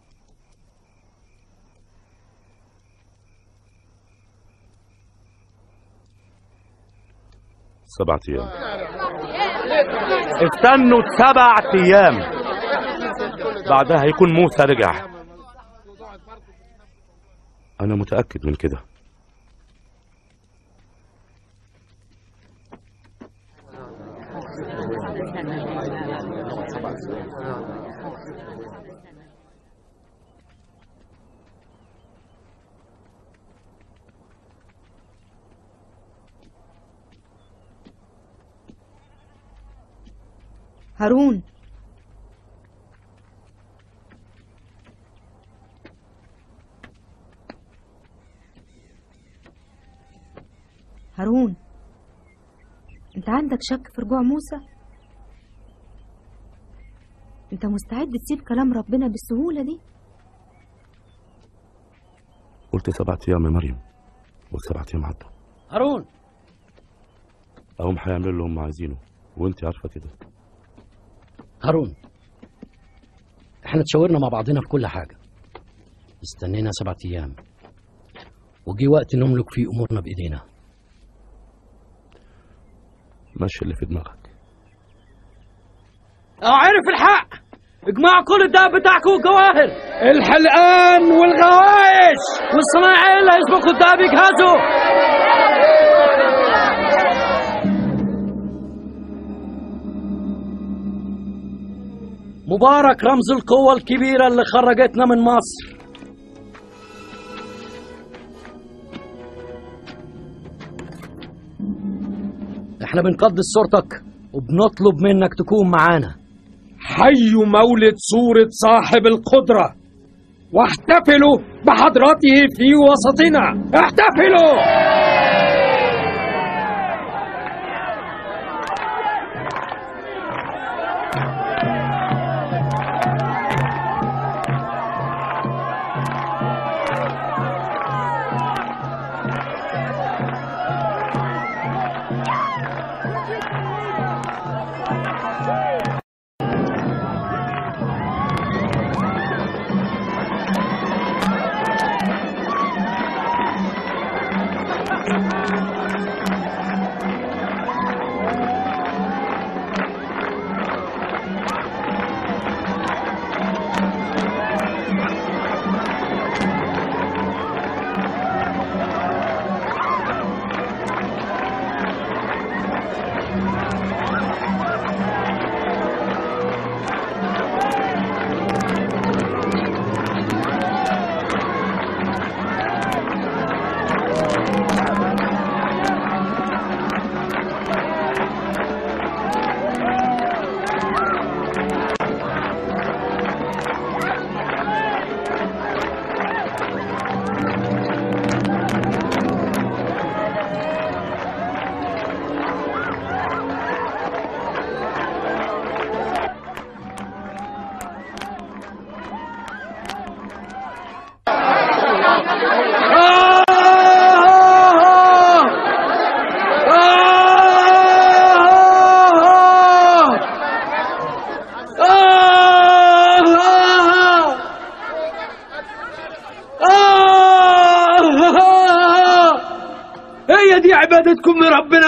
سبعة أيام. استنوا سبع أيام. بعدها هيكون موسى رجع. أنا متأكد من كده.
هارون. هارون انت عندك شك في رجوع موسى؟ انت مستعد تسيب كلام ربنا بالسهولة دي؟
قلت سبعة أيام يا مريم والسبعة أيام عدوا
هارون!
هم هيعملوا اللي هم عايزينه وانت عارفة كده.
هارون إحنا تشاورنا مع بعضنا في كل حاجة. استنينا سبعة أيام. وجي وقت نملك فيه أمورنا بإيدينا.
ماشي اللي في دماغك.
أو عرف الحق. اجمعوا كل الدهب بتاعكم والجواهر.
الحلقان والغوايش.
والصنايعية اللي هيسبقوا الدهب يجهزوا مبارك رمز القوة الكبيرة اللي خرجتنا من مصر. إحنا بنقدس صورتك وبنطلب منك تكون معانا.
حي مولد صورة صاحب القدرة. واحتفلوا بحضرته في وسطنا. احتفلوا!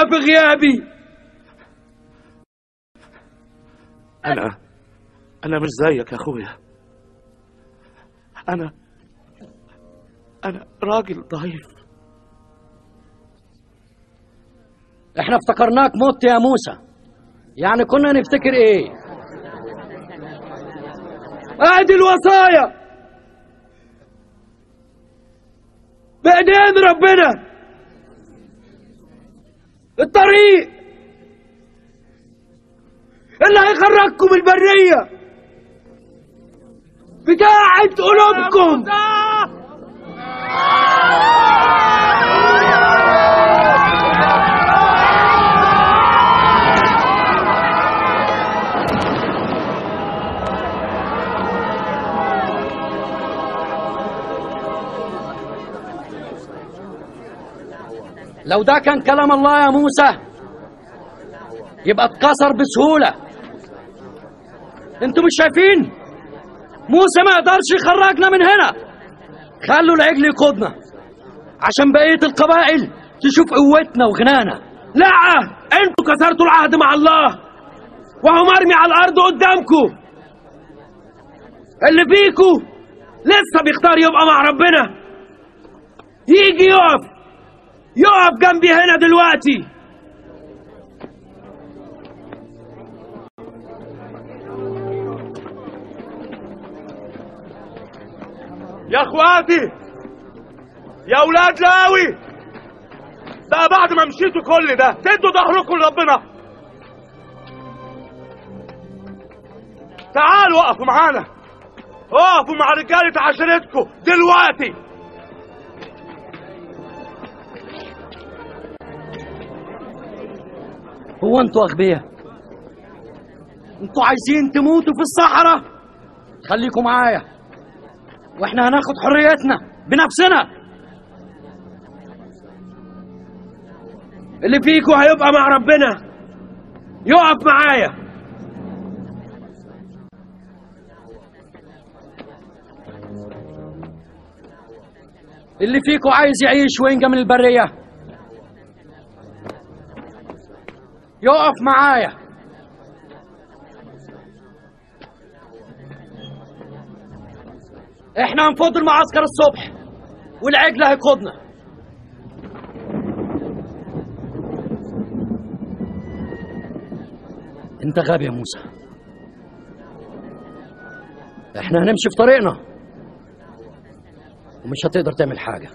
لربنا في غيابي
أنا أنا مش زيك يا أخويا. أنا أنا راجل ضعيف.
إحنا افتكرناك مت يا موسى. يعني كنا نفتكر إيه؟
ادي الوصايا. بايدين ربنا الطريق. اللي هيخرجكم البرية. بتاعت قلوبكم.
لو ده كان كلام الله يا موسى يبقى اتكسر بسهولة. أنتوا مش شايفين؟ موسى ما يقدرش يخرجنا من هنا. خلوا العجل يقودنا عشان بقية القبائل تشوف قوتنا وغنانا.
لا أنتوا كسرتوا العهد مع الله وهو مرمي على الأرض قدامكم. اللي فيكوا لسه بيختار يبقى مع ربنا. يجي يقف. يقف جنبي هنا دلوقتي.
يا اخواتي يا أولاد لاوي ده بعد ما مشيتوا كل ده تدوا ظهركم لربنا. تعالوا وقفوا معانا. اقفوا مع رجالة عشيرتكم دلوقتي.
هو أنتوا أغبياء. أنتوا عايزين تموتوا في الصحراء؟ خليكم معايا. وإحنا هناخد حريتنا بنفسنا.
اللي فيكوا هيبقى مع ربنا. يقف معايا.
اللي فيكوا عايز يعيش وينجا من البرية. يقف معايا. إحنا هنفض المعسكر الصبح والعجل هيقودنا. انت غبي يا موسى. إحنا هنمشي في طريقنا ومش هتقدر تعمل حاجة.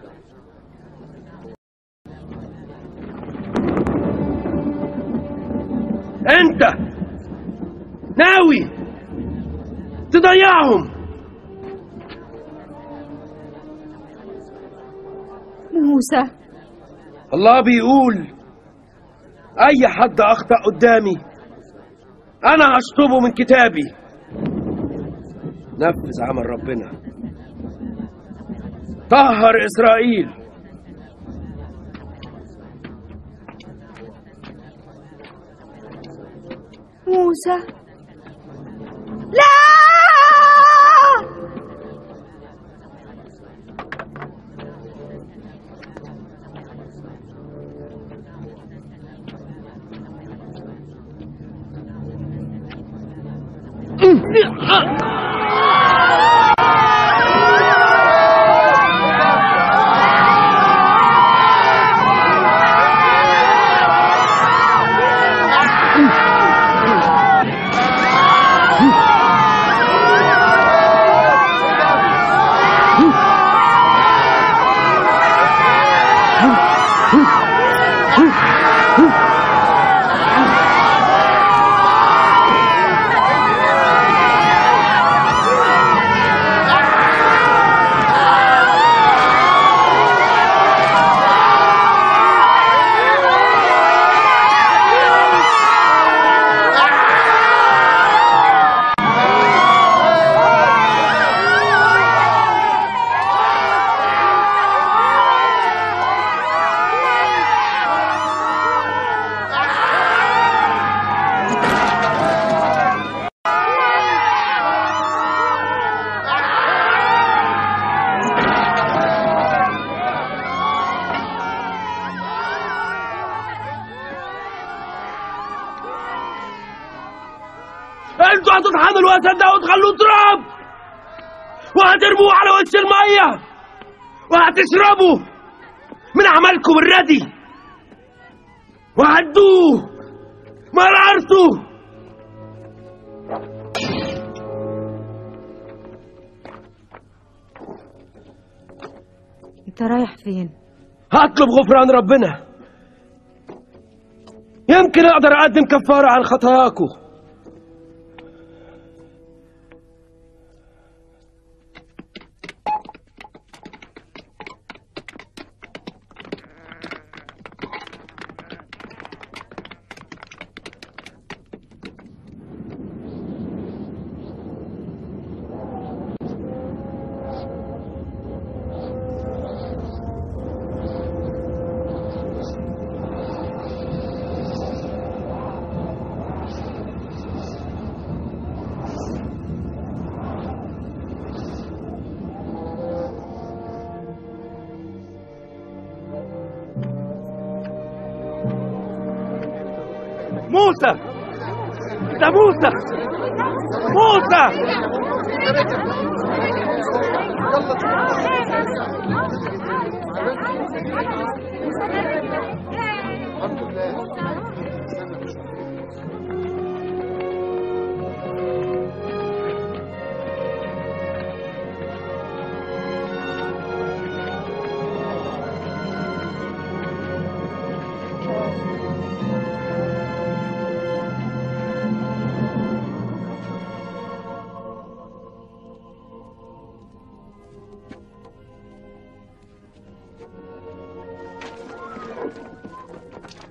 أنت ناوي تضيعهم.
موسى.
الله بيقول أي حد أخطأ قدامي أنا هشطبه من كتابي. نفذ عمل ربنا. طهر إسرائيل.
موسى. لا!
أنتوا وهتشربوا من عملكم الردي. وهدوه مررتوا
انت رايح فين؟
هطلب غفران ربنا. يمكن أقدر أقدم كفارة عن خطاياكم.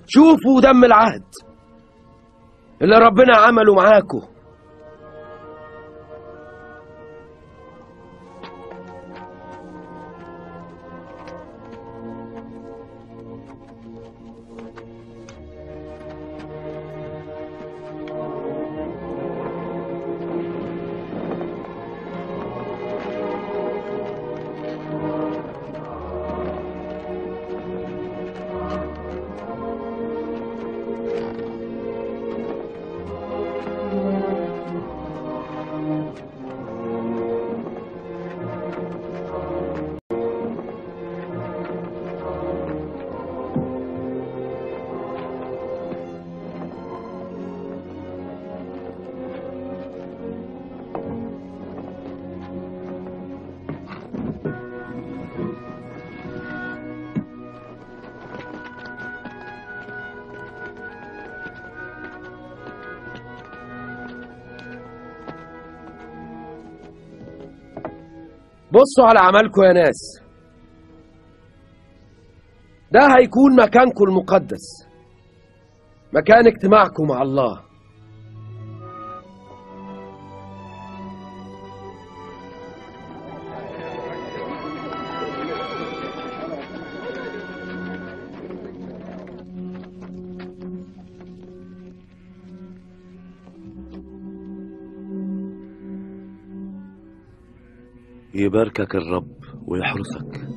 شوفوا دم العهد اللي ربنا عمله معاكم.
بصوا على عملكم يا ناس. ده هيكون مكانكم المقدس. مكان اجتماعكم مع الله.
يباركك الرب ويحرسك.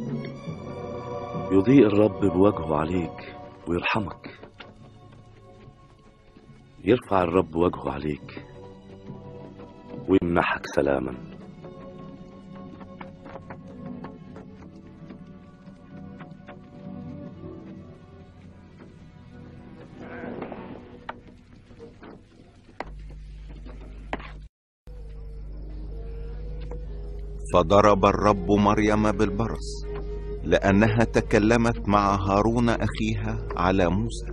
يضيء الرب بوجهه عليك ويرحمك. يرفع الرب وجهه عليك ويمنحك سلاما.
فضرب الرب مريم بالبرص لأنها تكلمت مع هارون أخيها على موسى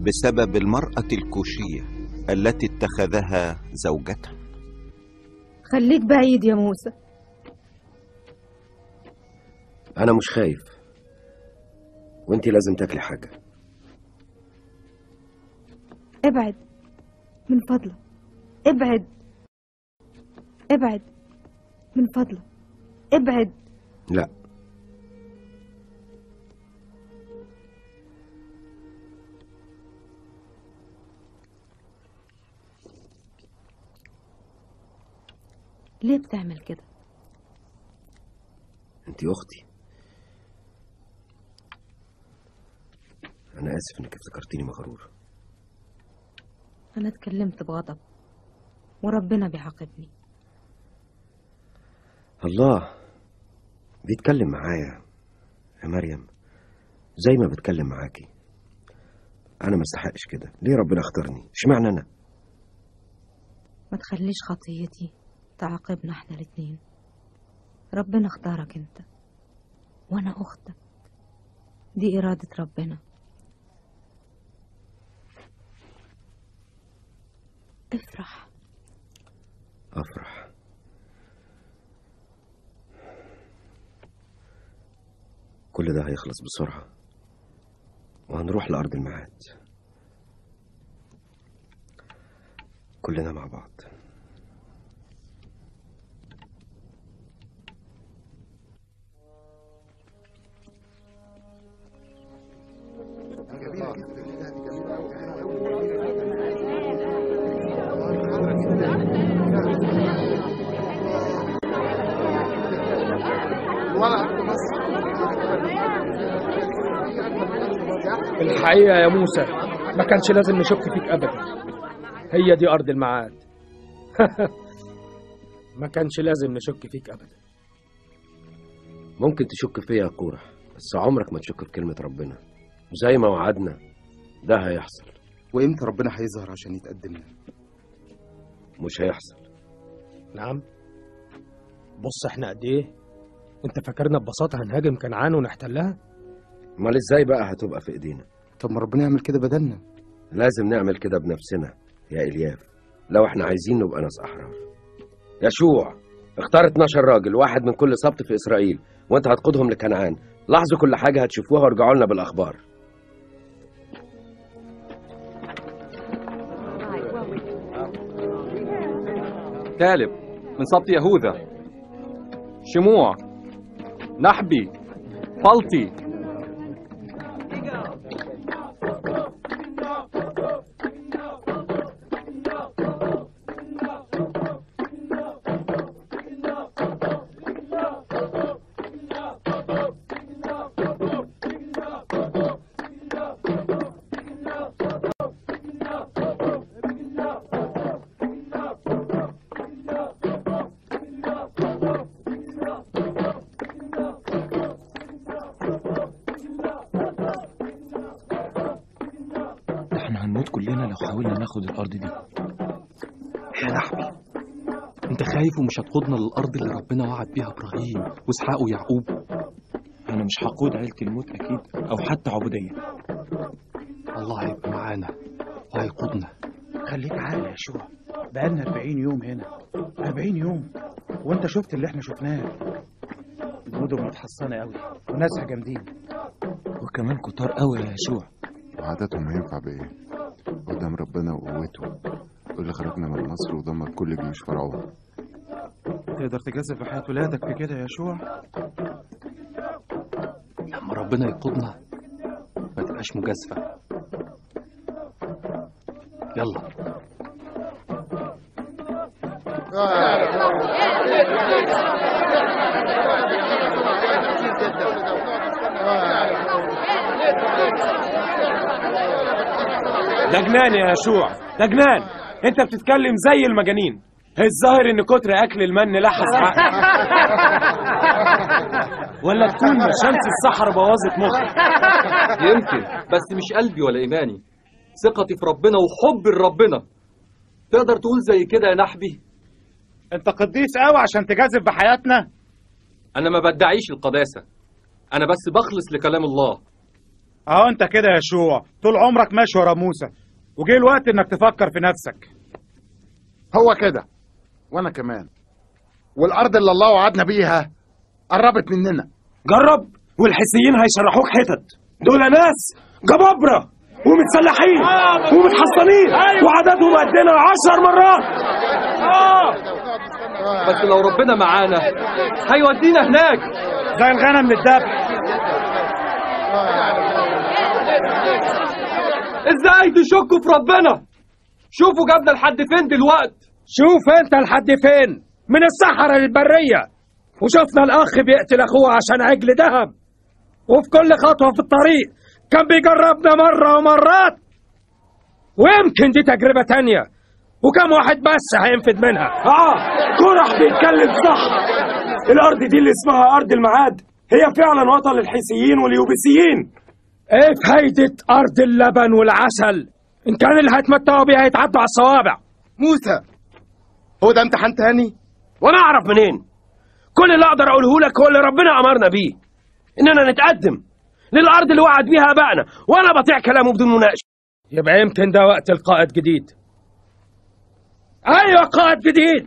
بسبب المرأة الكوشية التي اتخذها زوجته.
خليك بعيد يا موسى.
أنا مش خايف. وأنت لازم تاكلي حاجة.
ابعد من فضلك. ابعد. ابعد. من فضلك. ابعد.
لا.
ليه بتعمل كده؟
انت أختي. أنا اسف انك افتكرتيني مغرور.
أنا اتكلمت بغضب وربنا بيعاقبني.
الله بيتكلم معايا يا مريم. زي ما بتكلم معاكي. أنا ما استحقش كده. ليه ربنا اختارني؟ اشمعنى أنا؟
ما تخليش خطيتي تعاقبنا إحنا الاتنين. ربنا اختارك أنت وأنا أختك. دي إرادة ربنا. افرح.
أفرح. كل ده هيخلص بسرعة. وهنروح لأرض الميعاد كلنا مع بعض.
الحقيقة يا موسى ما كانش لازم نشك فيك أبدا. هي دي أرض الميعاد ما كانش لازم نشك فيك أبدا.
ممكن تشك فيا يا قورح بس عمرك ما تشك في كلمة ربنا. زي ما وعدنا ده هيحصل.
وإمتى ربنا هيظهر عشان يتقدم لنا؟
مش هيحصل.
نعم. بص إحنا قد إيه؟ أنت فاكرنا ببساطة هنهاجم كنعان ونحتلها؟
أمال إزاي بقى هتبقى في إيدينا؟
طب ما ربنا يعمل كده بدلنا.
لازم نعمل كده بنفسنا يا إلياف. لو إحنا عايزين نبقى ناس أحرار. يشوع اختار 12 راجل واحد من كل سبط في إسرائيل وأنت هتقودهم لكنعان. لاحظوا كل حاجة هتشوفوها وارجعوا لنا بالأخبار.
كالب من سبط يهوذا. شموع نحبي فلطي. ومش هتقودنا للأرض اللي ربنا وعد بيها إبراهيم وإسحاق ويعقوب.
أنا مش هقود عيلة الموت أكيد أو حتى عبودية.
الله هيبقى معانا وهيقودنا.
خليك عاقل يا شوع بقالنا 40 يوم هنا. 40 يوم. وأنت شفت اللي إحنا شفناه. المدن متحصنة قوي وناسها جامدين.
وكمان كتار قوي يا يشوع
وعاداتهم هينفع بإيه؟ قدام ربنا وقوته. اللي خرجنا من مصر ودمر كل جيوش فرعون.
تقدر تجازف بحياة ولادك في كده يا يشوع؟
لما ربنا يقودنا ما تبقاش مجازفة يلا.
ده جنان يا يشوع ده جنان انت بتتكلم زي المجانين. الظاهر إن كتر أكل المن لحس عقلك ولا تكون شمس الصحراء بوظت مخك
يمكن بس مش قلبي ولا إيماني. ثقتي في ربنا وحبي لربنا تقدر تقول زي كده يا نحبي؟
أنت قديس قوي عشان تجازف بحياتنا.
أنا ما بدعيش القداسة. أنا بس بخلص لكلام الله.
آه أنت كده يا يشوع. طول عمرك ماشي ورا موسى. وجه الوقت إنك تفكر في نفسك.
هو كده. وأنا كمان. والأرض اللي الله وعدنا بيها قربت مننا.
جرب والحسيين هيشرحوك حتت. دول ناس جبابرة ومتسلحين ومتحصنين وعددهم قدنا عشر مرات.
بس لو ربنا معانا هيودينا هناك.
زي الغنم للذبح
إزاي تشكوا في ربنا؟ شوفوا جابنا لحد فين دلوقتي
شوف أنت لحد فين من الصحراء للبرية وشفنا الأخ بيقتل أخوه عشان عجل ذهب. وفي كل خطوة في الطريق كان بيجربنا مرة ومرات. ويمكن دي تجربة تانية. وكم واحد بس هينفد منها.
آه كرح بيتكلم صح. الأرض دي اللي اسمها أرض المعاد هي فعلا وطن للحيثيين واليوبسيين
إيه فايدة أرض اللبن والعسل؟ إن كان اللي هيتمتعوا بيها هيتعدوا على الصوابع.
موسى هو ده امتحان تاني؟
وأنا أعرف منين؟ كل اللي أقدر أقوله لك هو اللي ربنا أمرنا بيه. إننا نتقدم للأرض اللي وعد بيها أبائنا. وأنا بطيع كلامه بدون مناقشة. يبقى يمكن ده وقت القائد جديد. أيوة قائد جديد.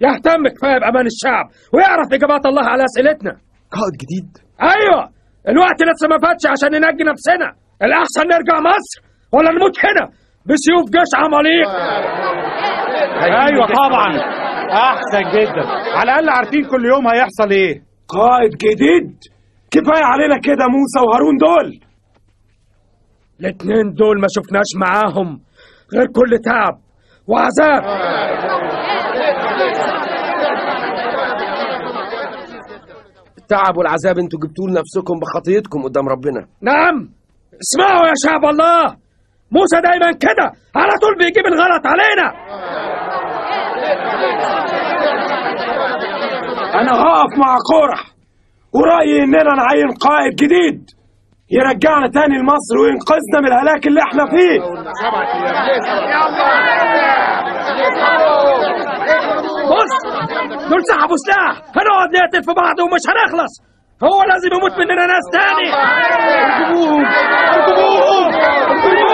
يهتم كفاية بأمان الشعب ويعرف إجابات الله على أسئلتنا.
قائد جديد؟
أيوة الوقت لسه ما فاتش عشان ننجي نفسنا. الأحسن نرجع مصر ولا نموت هنا؟ بسيوف جيش عماليق.
أيوه طبعا. أحسن جدا. على الأقل عارفين كل يوم هيحصل إيه.
قائد جديد. كفاية علينا كده موسى وهارون دول.
الاتنين دول ما شفناش معاهم غير كل تعب وعذاب.
التعب والعذاب أنتوا جبتوا لنفسكم بخطيتكم قدام ربنا.
نعم. اسمعوا يا شعب الله. موسى دايما كده. على طول بيجيب الغلط علينا.
أنا هقف مع كورح ورأيي اننا نعين قائد جديد. يرجعنا تاني لمصر وينقذنا من الهلاك اللي إحنا فيه.
بص دول سحبوا سلاح هنقعد نقتل في بعض ومش هنخلص؟ هو لازم يموت مننا ناس تاني. ارجموهم ارجموهم ارجموهم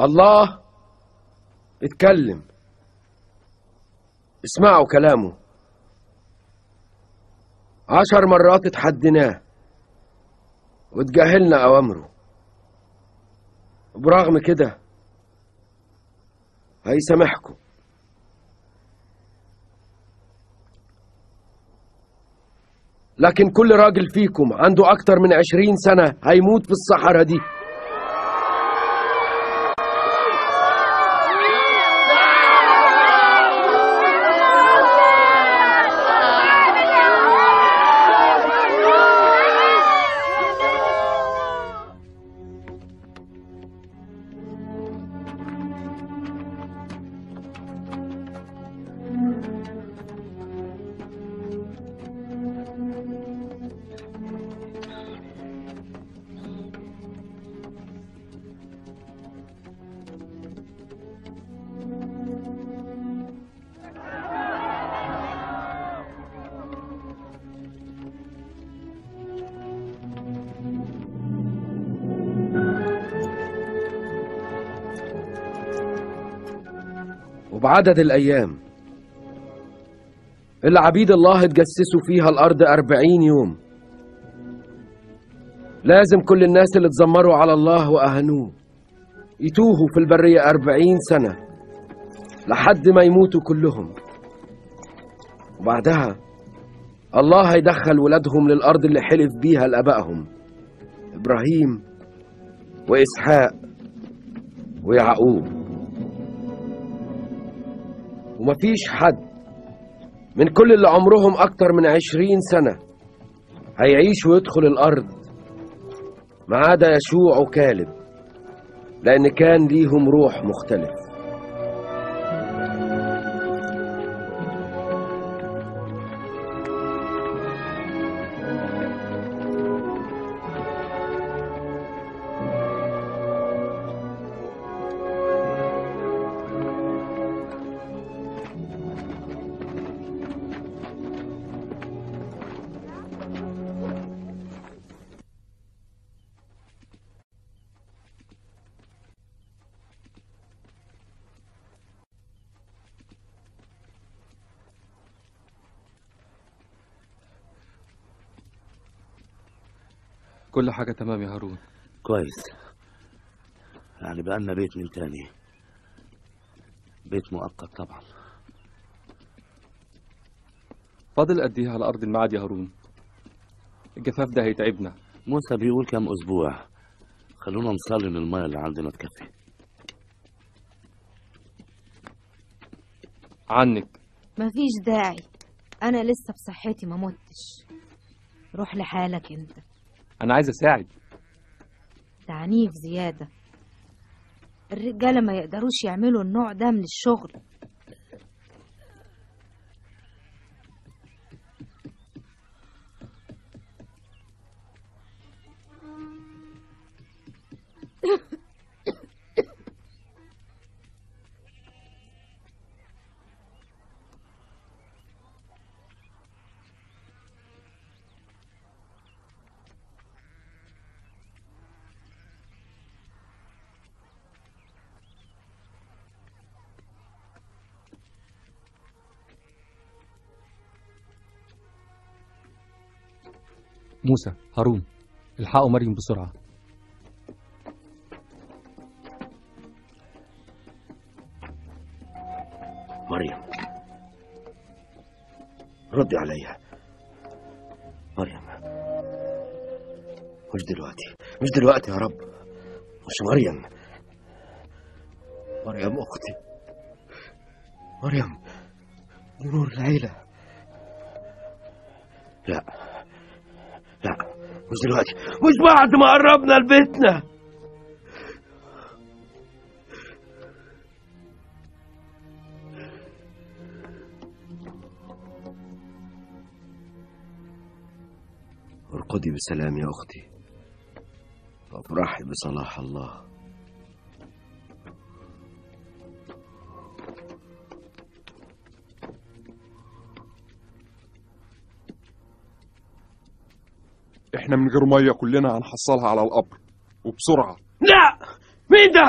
الله اتكلم. اسمعوا كلامه. عشر مرات اتحديناه وتجاهلنا أوامره. وبرغم كده هيسامحكم. لكن كل راجل فيكم عنده أكتر من عشرين سنة هيموت في الصحراء دي. وبعدد الأيام. اللي عبيد الله اتجسسوا فيها الأرض أربعين يوم. لازم كل الناس اللي اتذمروا على الله وأهنوه يتوهوا في البرية أربعين سنة لحد ما يموتوا كلهم. وبعدها الله هيدخل ولادهم للأرض اللي حلف بيها لآبائهم إبراهيم وإسحاق ويعقوب. ومفيش حد من كل اللي عمرهم أكتر من عشرين سنة هيعيش ويدخل الأرض ما عدا يشوع وكالب لأن كان ليهم روح مختلف.
كل حاجة تمام يا هارون.
كويس. يعني بقى لنا بيت من تاني. بيت مؤقت طبعا.
فاضل قد إيه على أرض الميعاد يا هارون؟ الجفاف ده هيتعبنا.
موسى بيقول كام أسبوع. خلونا نصلي ان الميه اللي عندنا تكفي.
عنك.
مفيش داعي. أنا لسه بصحتي ما متش. روح لحالك أنت.
أنا عايز أساعد.
ده عنيف زيادة. الرجالة ما يقدروش يعملوا النوع ده من الشغل.
موسى هارون. الحقوا مريم بسرعة.
مريم. ردي عليا مريم. مش دلوقتي. مش دلوقتي يا رب. مش مريم. مريم أختي. مريم. دي نور العيلة. لا. مش دلوقتي؟ مش بعد ما قربنا لبيتنا؟ ارقدي بسلام يا أختي. وافرحي بصلاح الله.
إحنا من غير مية كلنا هنحصلها على القبر. وبسرعة.
لا! مين ده؟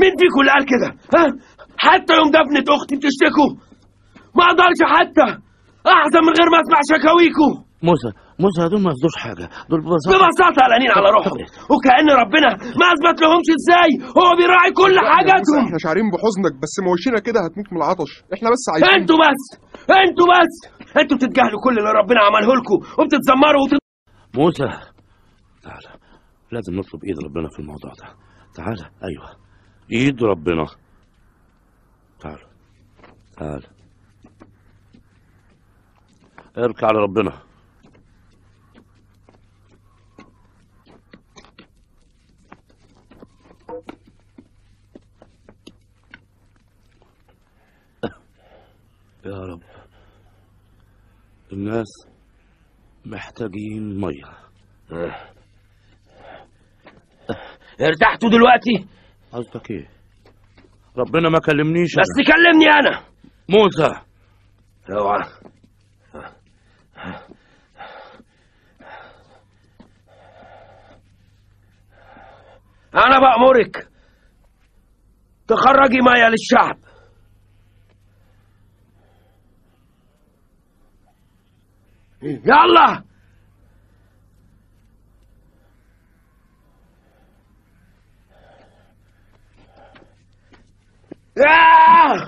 مين فيكم اللي قال كده؟ ها؟ حتى يوم دفنة أختي بتشتكوا. ما أقدرش حتى. أحزن من غير ما أسمع شكاويكوا.
موسى موسى دول ما يصدوش حاجة. دول ببساطة.
ببساطة قلقانين على روحهم وكأن ربنا ما أثبت لهمش إزاي. هو بيراعي كل حاجاتهم.
إحنا شاعرين بحزنك بس موشينا كده هتموت من العطش. إحنا بس عايزين
أنتوا بس. أنتوا بس. أنتوا بتتجاهلوا كل اللي ربنا عمله لكم وبتتذمروا وتت...
موسى. تعالى لازم نطلب إيد ربنا في الموضوع ده. تعالى أيوه. إيد ربنا. تعالى تعالى اركع على ربنا. يا رب. الناس محتاجين مية.
ارتحتوا دلوقتي.
قصدك إيه؟ ربنا ما كلمنيش
بس كلمني أنا.
موسى.
اوعى. أنا بأمرك. تخرجي مية للشعب. يلا آه!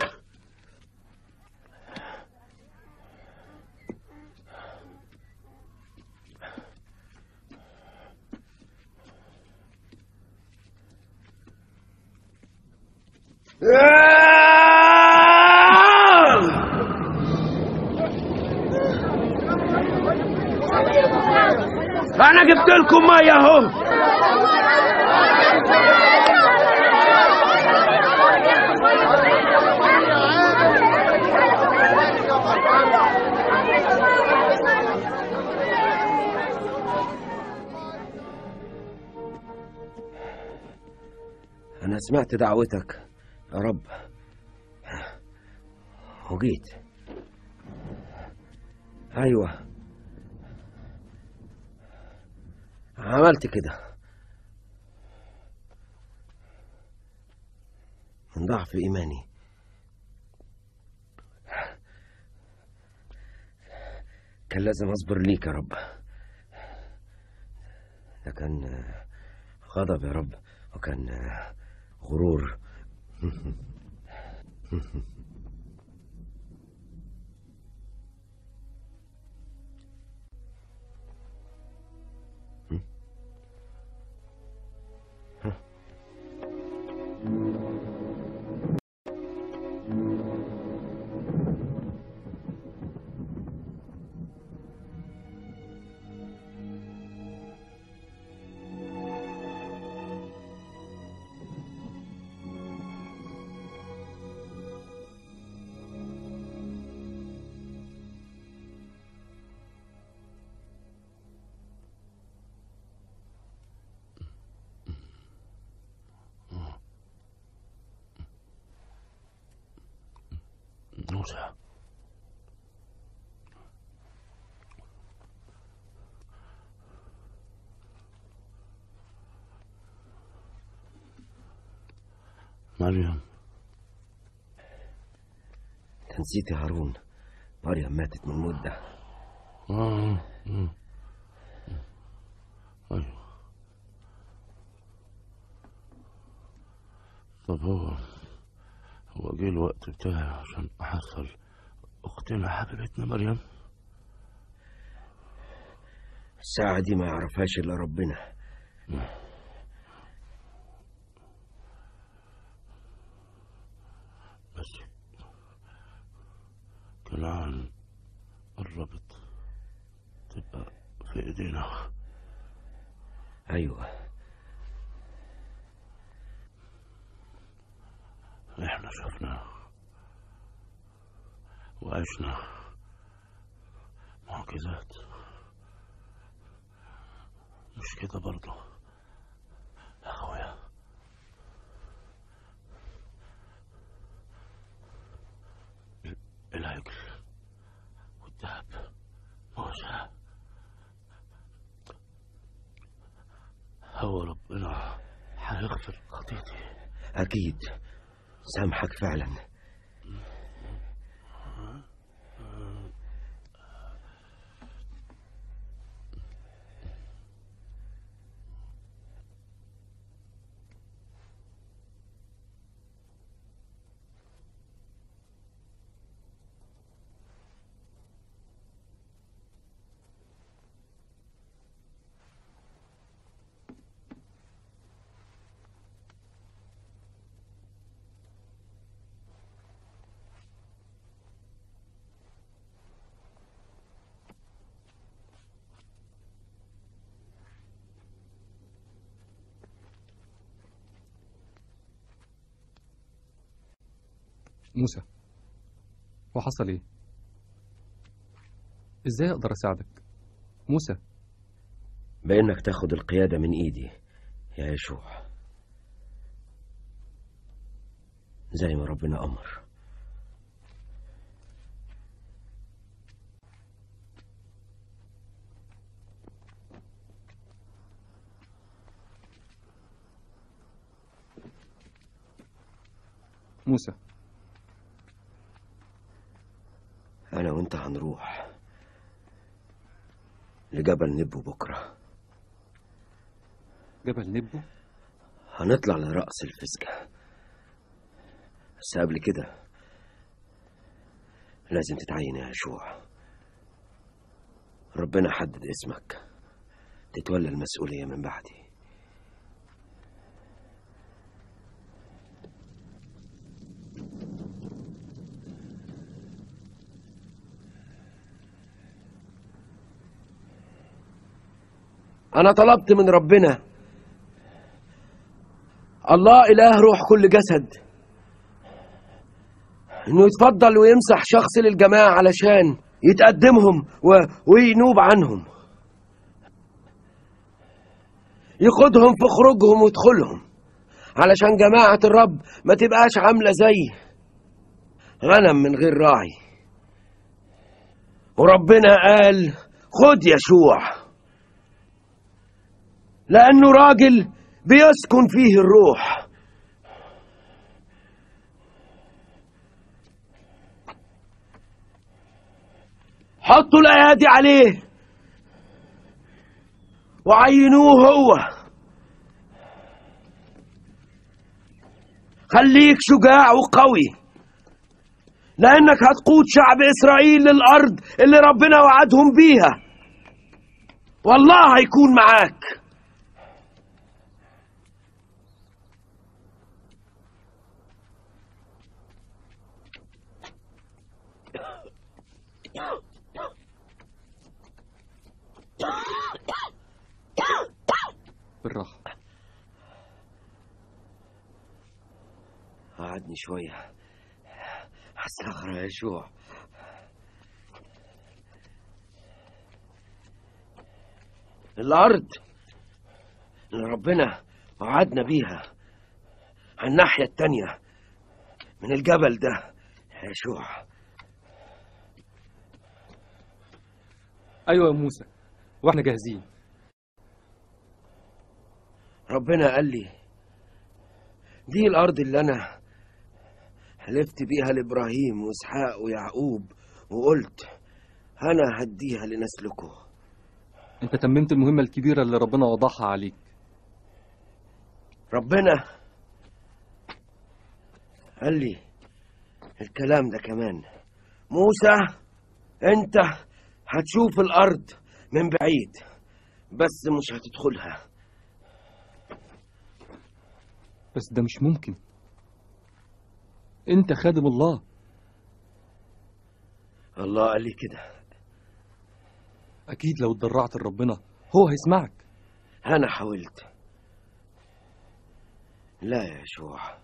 أنا جبت لكم ميه أهو.
أنا سمعت دعوتك. يا رب. وجيت أيوة. عملت كده. من ضعف إيماني. كان لازم أصبر ليك يا رب. ده كان غضب يا رب وكان غرور.
مريم
نسيت يا هارون مريم ماتت من مدة
آه. مم. أيوة طب هو هو جه الوقت بتاعي عشان أحصل أختنا حبيبتنا مريم
الساعة دي ما يعرفهاش إلا ربنا
بس كنعان قربت تبقى في إيدينا.
أيوة.
إحنا شفنا وعشنا معجزات. مش كده برضه؟ يا أخويا. ال- والذهب موسى. هو ربنا. هيغفر خطيتي
أكيد. سامحك فعلا.
موسى. هو حصل إيه؟ إزاي أقدر أساعدك؟ موسى.
بإنك تاخد القيادة من إيدي يا يشوع زي ما ربنا أمر.
موسى.
أنا وأنت هنروح لجبل نبو بكرة.
جبل نبو؟
هنطلع لرأس الفسكة بس قبل كده لازم تتعين يا يشوع. ربنا حدد اسمك. تتولى المسؤولية من بعدي. أنا طلبت من ربنا. الله إله روح كل جسد. إنه يتفضل ويمسح شخص للجماعة علشان يتقدمهم و... وينوب عنهم. يقودهم في خروجهم ودخولهم علشان جماعة الرب ما تبقاش عاملة زي غنم من غير راعي. وربنا قال خد يشوع لأنه راجل بيسكن فيه الروح. حطوا الأيادي عليه. وعينوه هو. خليك شجاع وقوي. لأنك هتقود شعب إسرائيل للأرض اللي ربنا وعدهم بيها. والله هيكون معاك.
بالراحة.
قعدني شوية. هستغرق يا يشوع الأرض اللي ربنا وعدنا بيها على الناحية التانية من الجبل ده يا يشوع
أيوه يا موسى وإحنا جاهزين.
ربنا قال لي دي الأرض اللي أنا حلفت بيها لإبراهيم وإسحاق ويعقوب وقلت أنا هديها لنسلكم
أنت تممت المهمة الكبيرة اللي ربنا وضعها عليك.
ربنا قال لي الكلام ده كمان. موسى أنت هتشوف الأرض من بعيد بس مش هتدخلها.
بس ده مش ممكن. انت خادم الله.
الله قال لي كده.
أكيد لو اتضرعت لربنا هو هيسمعك.
أنا حاولت. لا يا يشوع.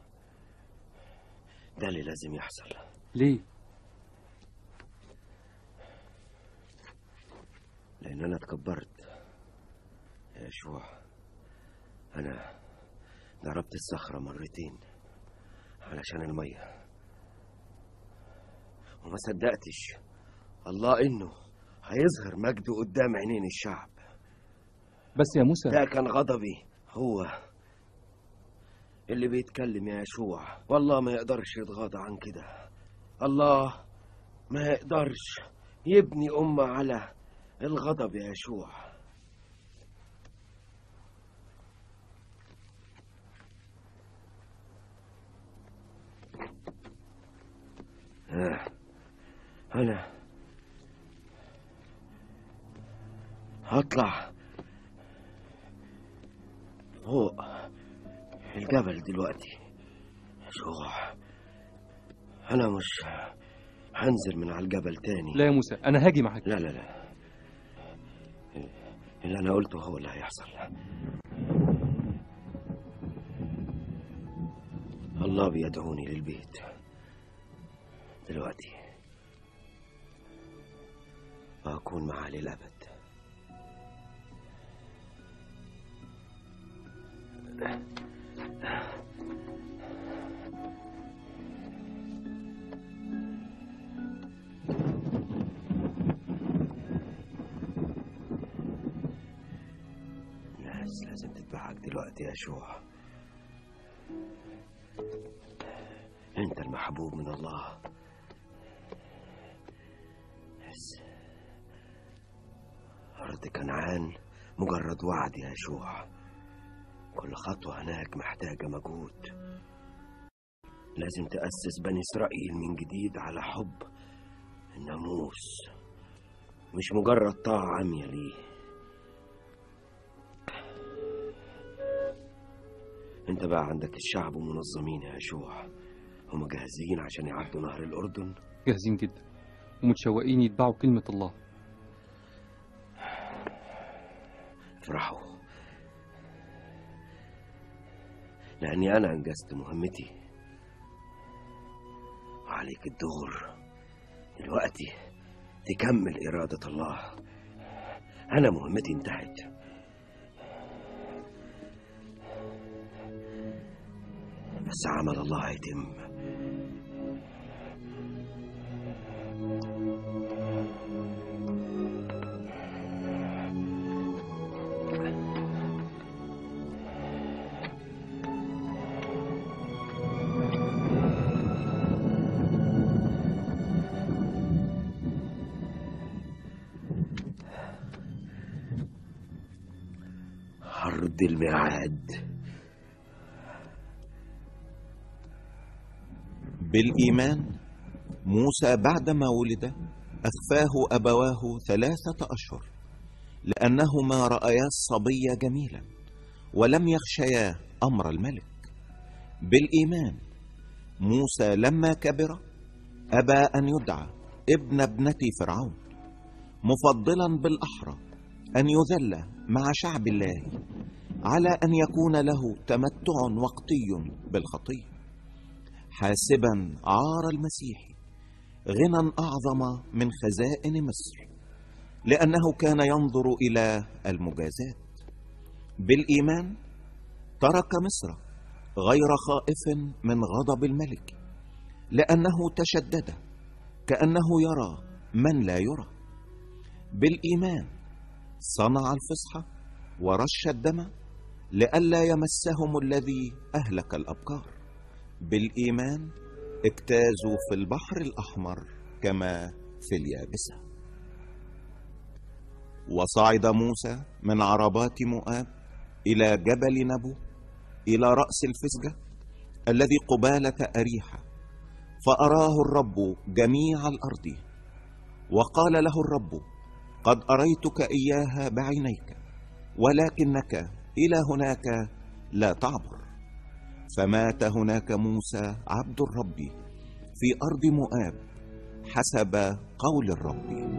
ده اللي لازم يحصل.
ليه؟
لأن أنا اتكبرت. يا يشوع أنا ضربت الصخرة مرتين علشان المية. وما صدقتش الله إنه هيظهر مجده قدام عينين الشعب.
بس يا موسى.
ده كان غضبي هو اللي بيتكلم يا يشوع والله ما يقدرش يتغاضى عن كده. الله ما يقدرش يبني أمة على الغضب يا يشوع أنا هطلع. فوق الجبل دلوقتي. يشوع أنا مش هنزل من على الجبل تاني.
لا يا موسى أنا هاجي معاك.
لا لا لا. اللي أنا قلته هو اللي هيحصل. الله بيدعوني للبيت. دلوقتي. وأكون معاه للأبد. الناس لازم تتبعك دلوقتي يا شوع أنت المحبوب من الله. أرض كنعان مجرد وعد يا يشوع. كل خطوة هناك محتاجة مجهود. لازم تأسس بني إسرائيل من جديد على حب الناموس. مش مجرد طاعة عمية ليه انت بقى عندك الشعب منظمين يا يشوع. هم جاهزين عشان يعدوا نهر الأردن؟
جاهزين جدا. ومتشوقين يتبعوا كلمة الله.
افرحوا لأني أنا أنجزت مهمتي. وعليك الدور دلوقتي تكمل إرادة الله. أنا مهمتي انتهت. بس عمل الله هيتم الميعاد.
بالإيمان موسى بعدما ولد أخفاه أبواه ثلاثة أشهر لأنهما رأيا الصبي جميلا ولم يخشيا أمر الملك. بالإيمان موسى لما كبر أبى أن يدعى ابن ابنة فرعون مفضلا بالأحرى أن يذل مع شعب الله. على أن يكون له تمتع وقتي بالخطيه حاسبا عار المسيح غنى أعظم من خزائن مصر لأنه كان ينظر إلى المجازات. بالإيمان ترك مصر غير خائف من غضب الملك لأنه تشدد كأنه يرى من لا يرى. بالإيمان صنع الفصح ورش الدم لئلا يمسهم الذي أهلك الابكار بالإيمان اجتازوا في البحر الأحمر كما في اليابسة. وصعد موسى من عربات مؤاب إلى جبل نبو إلى رأس الفسجة الذي قبالة أريحة فأراه الرب جميع الأرض. وقال له الرب قد أريتك إياها بعينيك ولكنك إلى هناك لا تعبر. فمات هناك موسى عبد الرب في أرض مؤاب حسب قول الرب.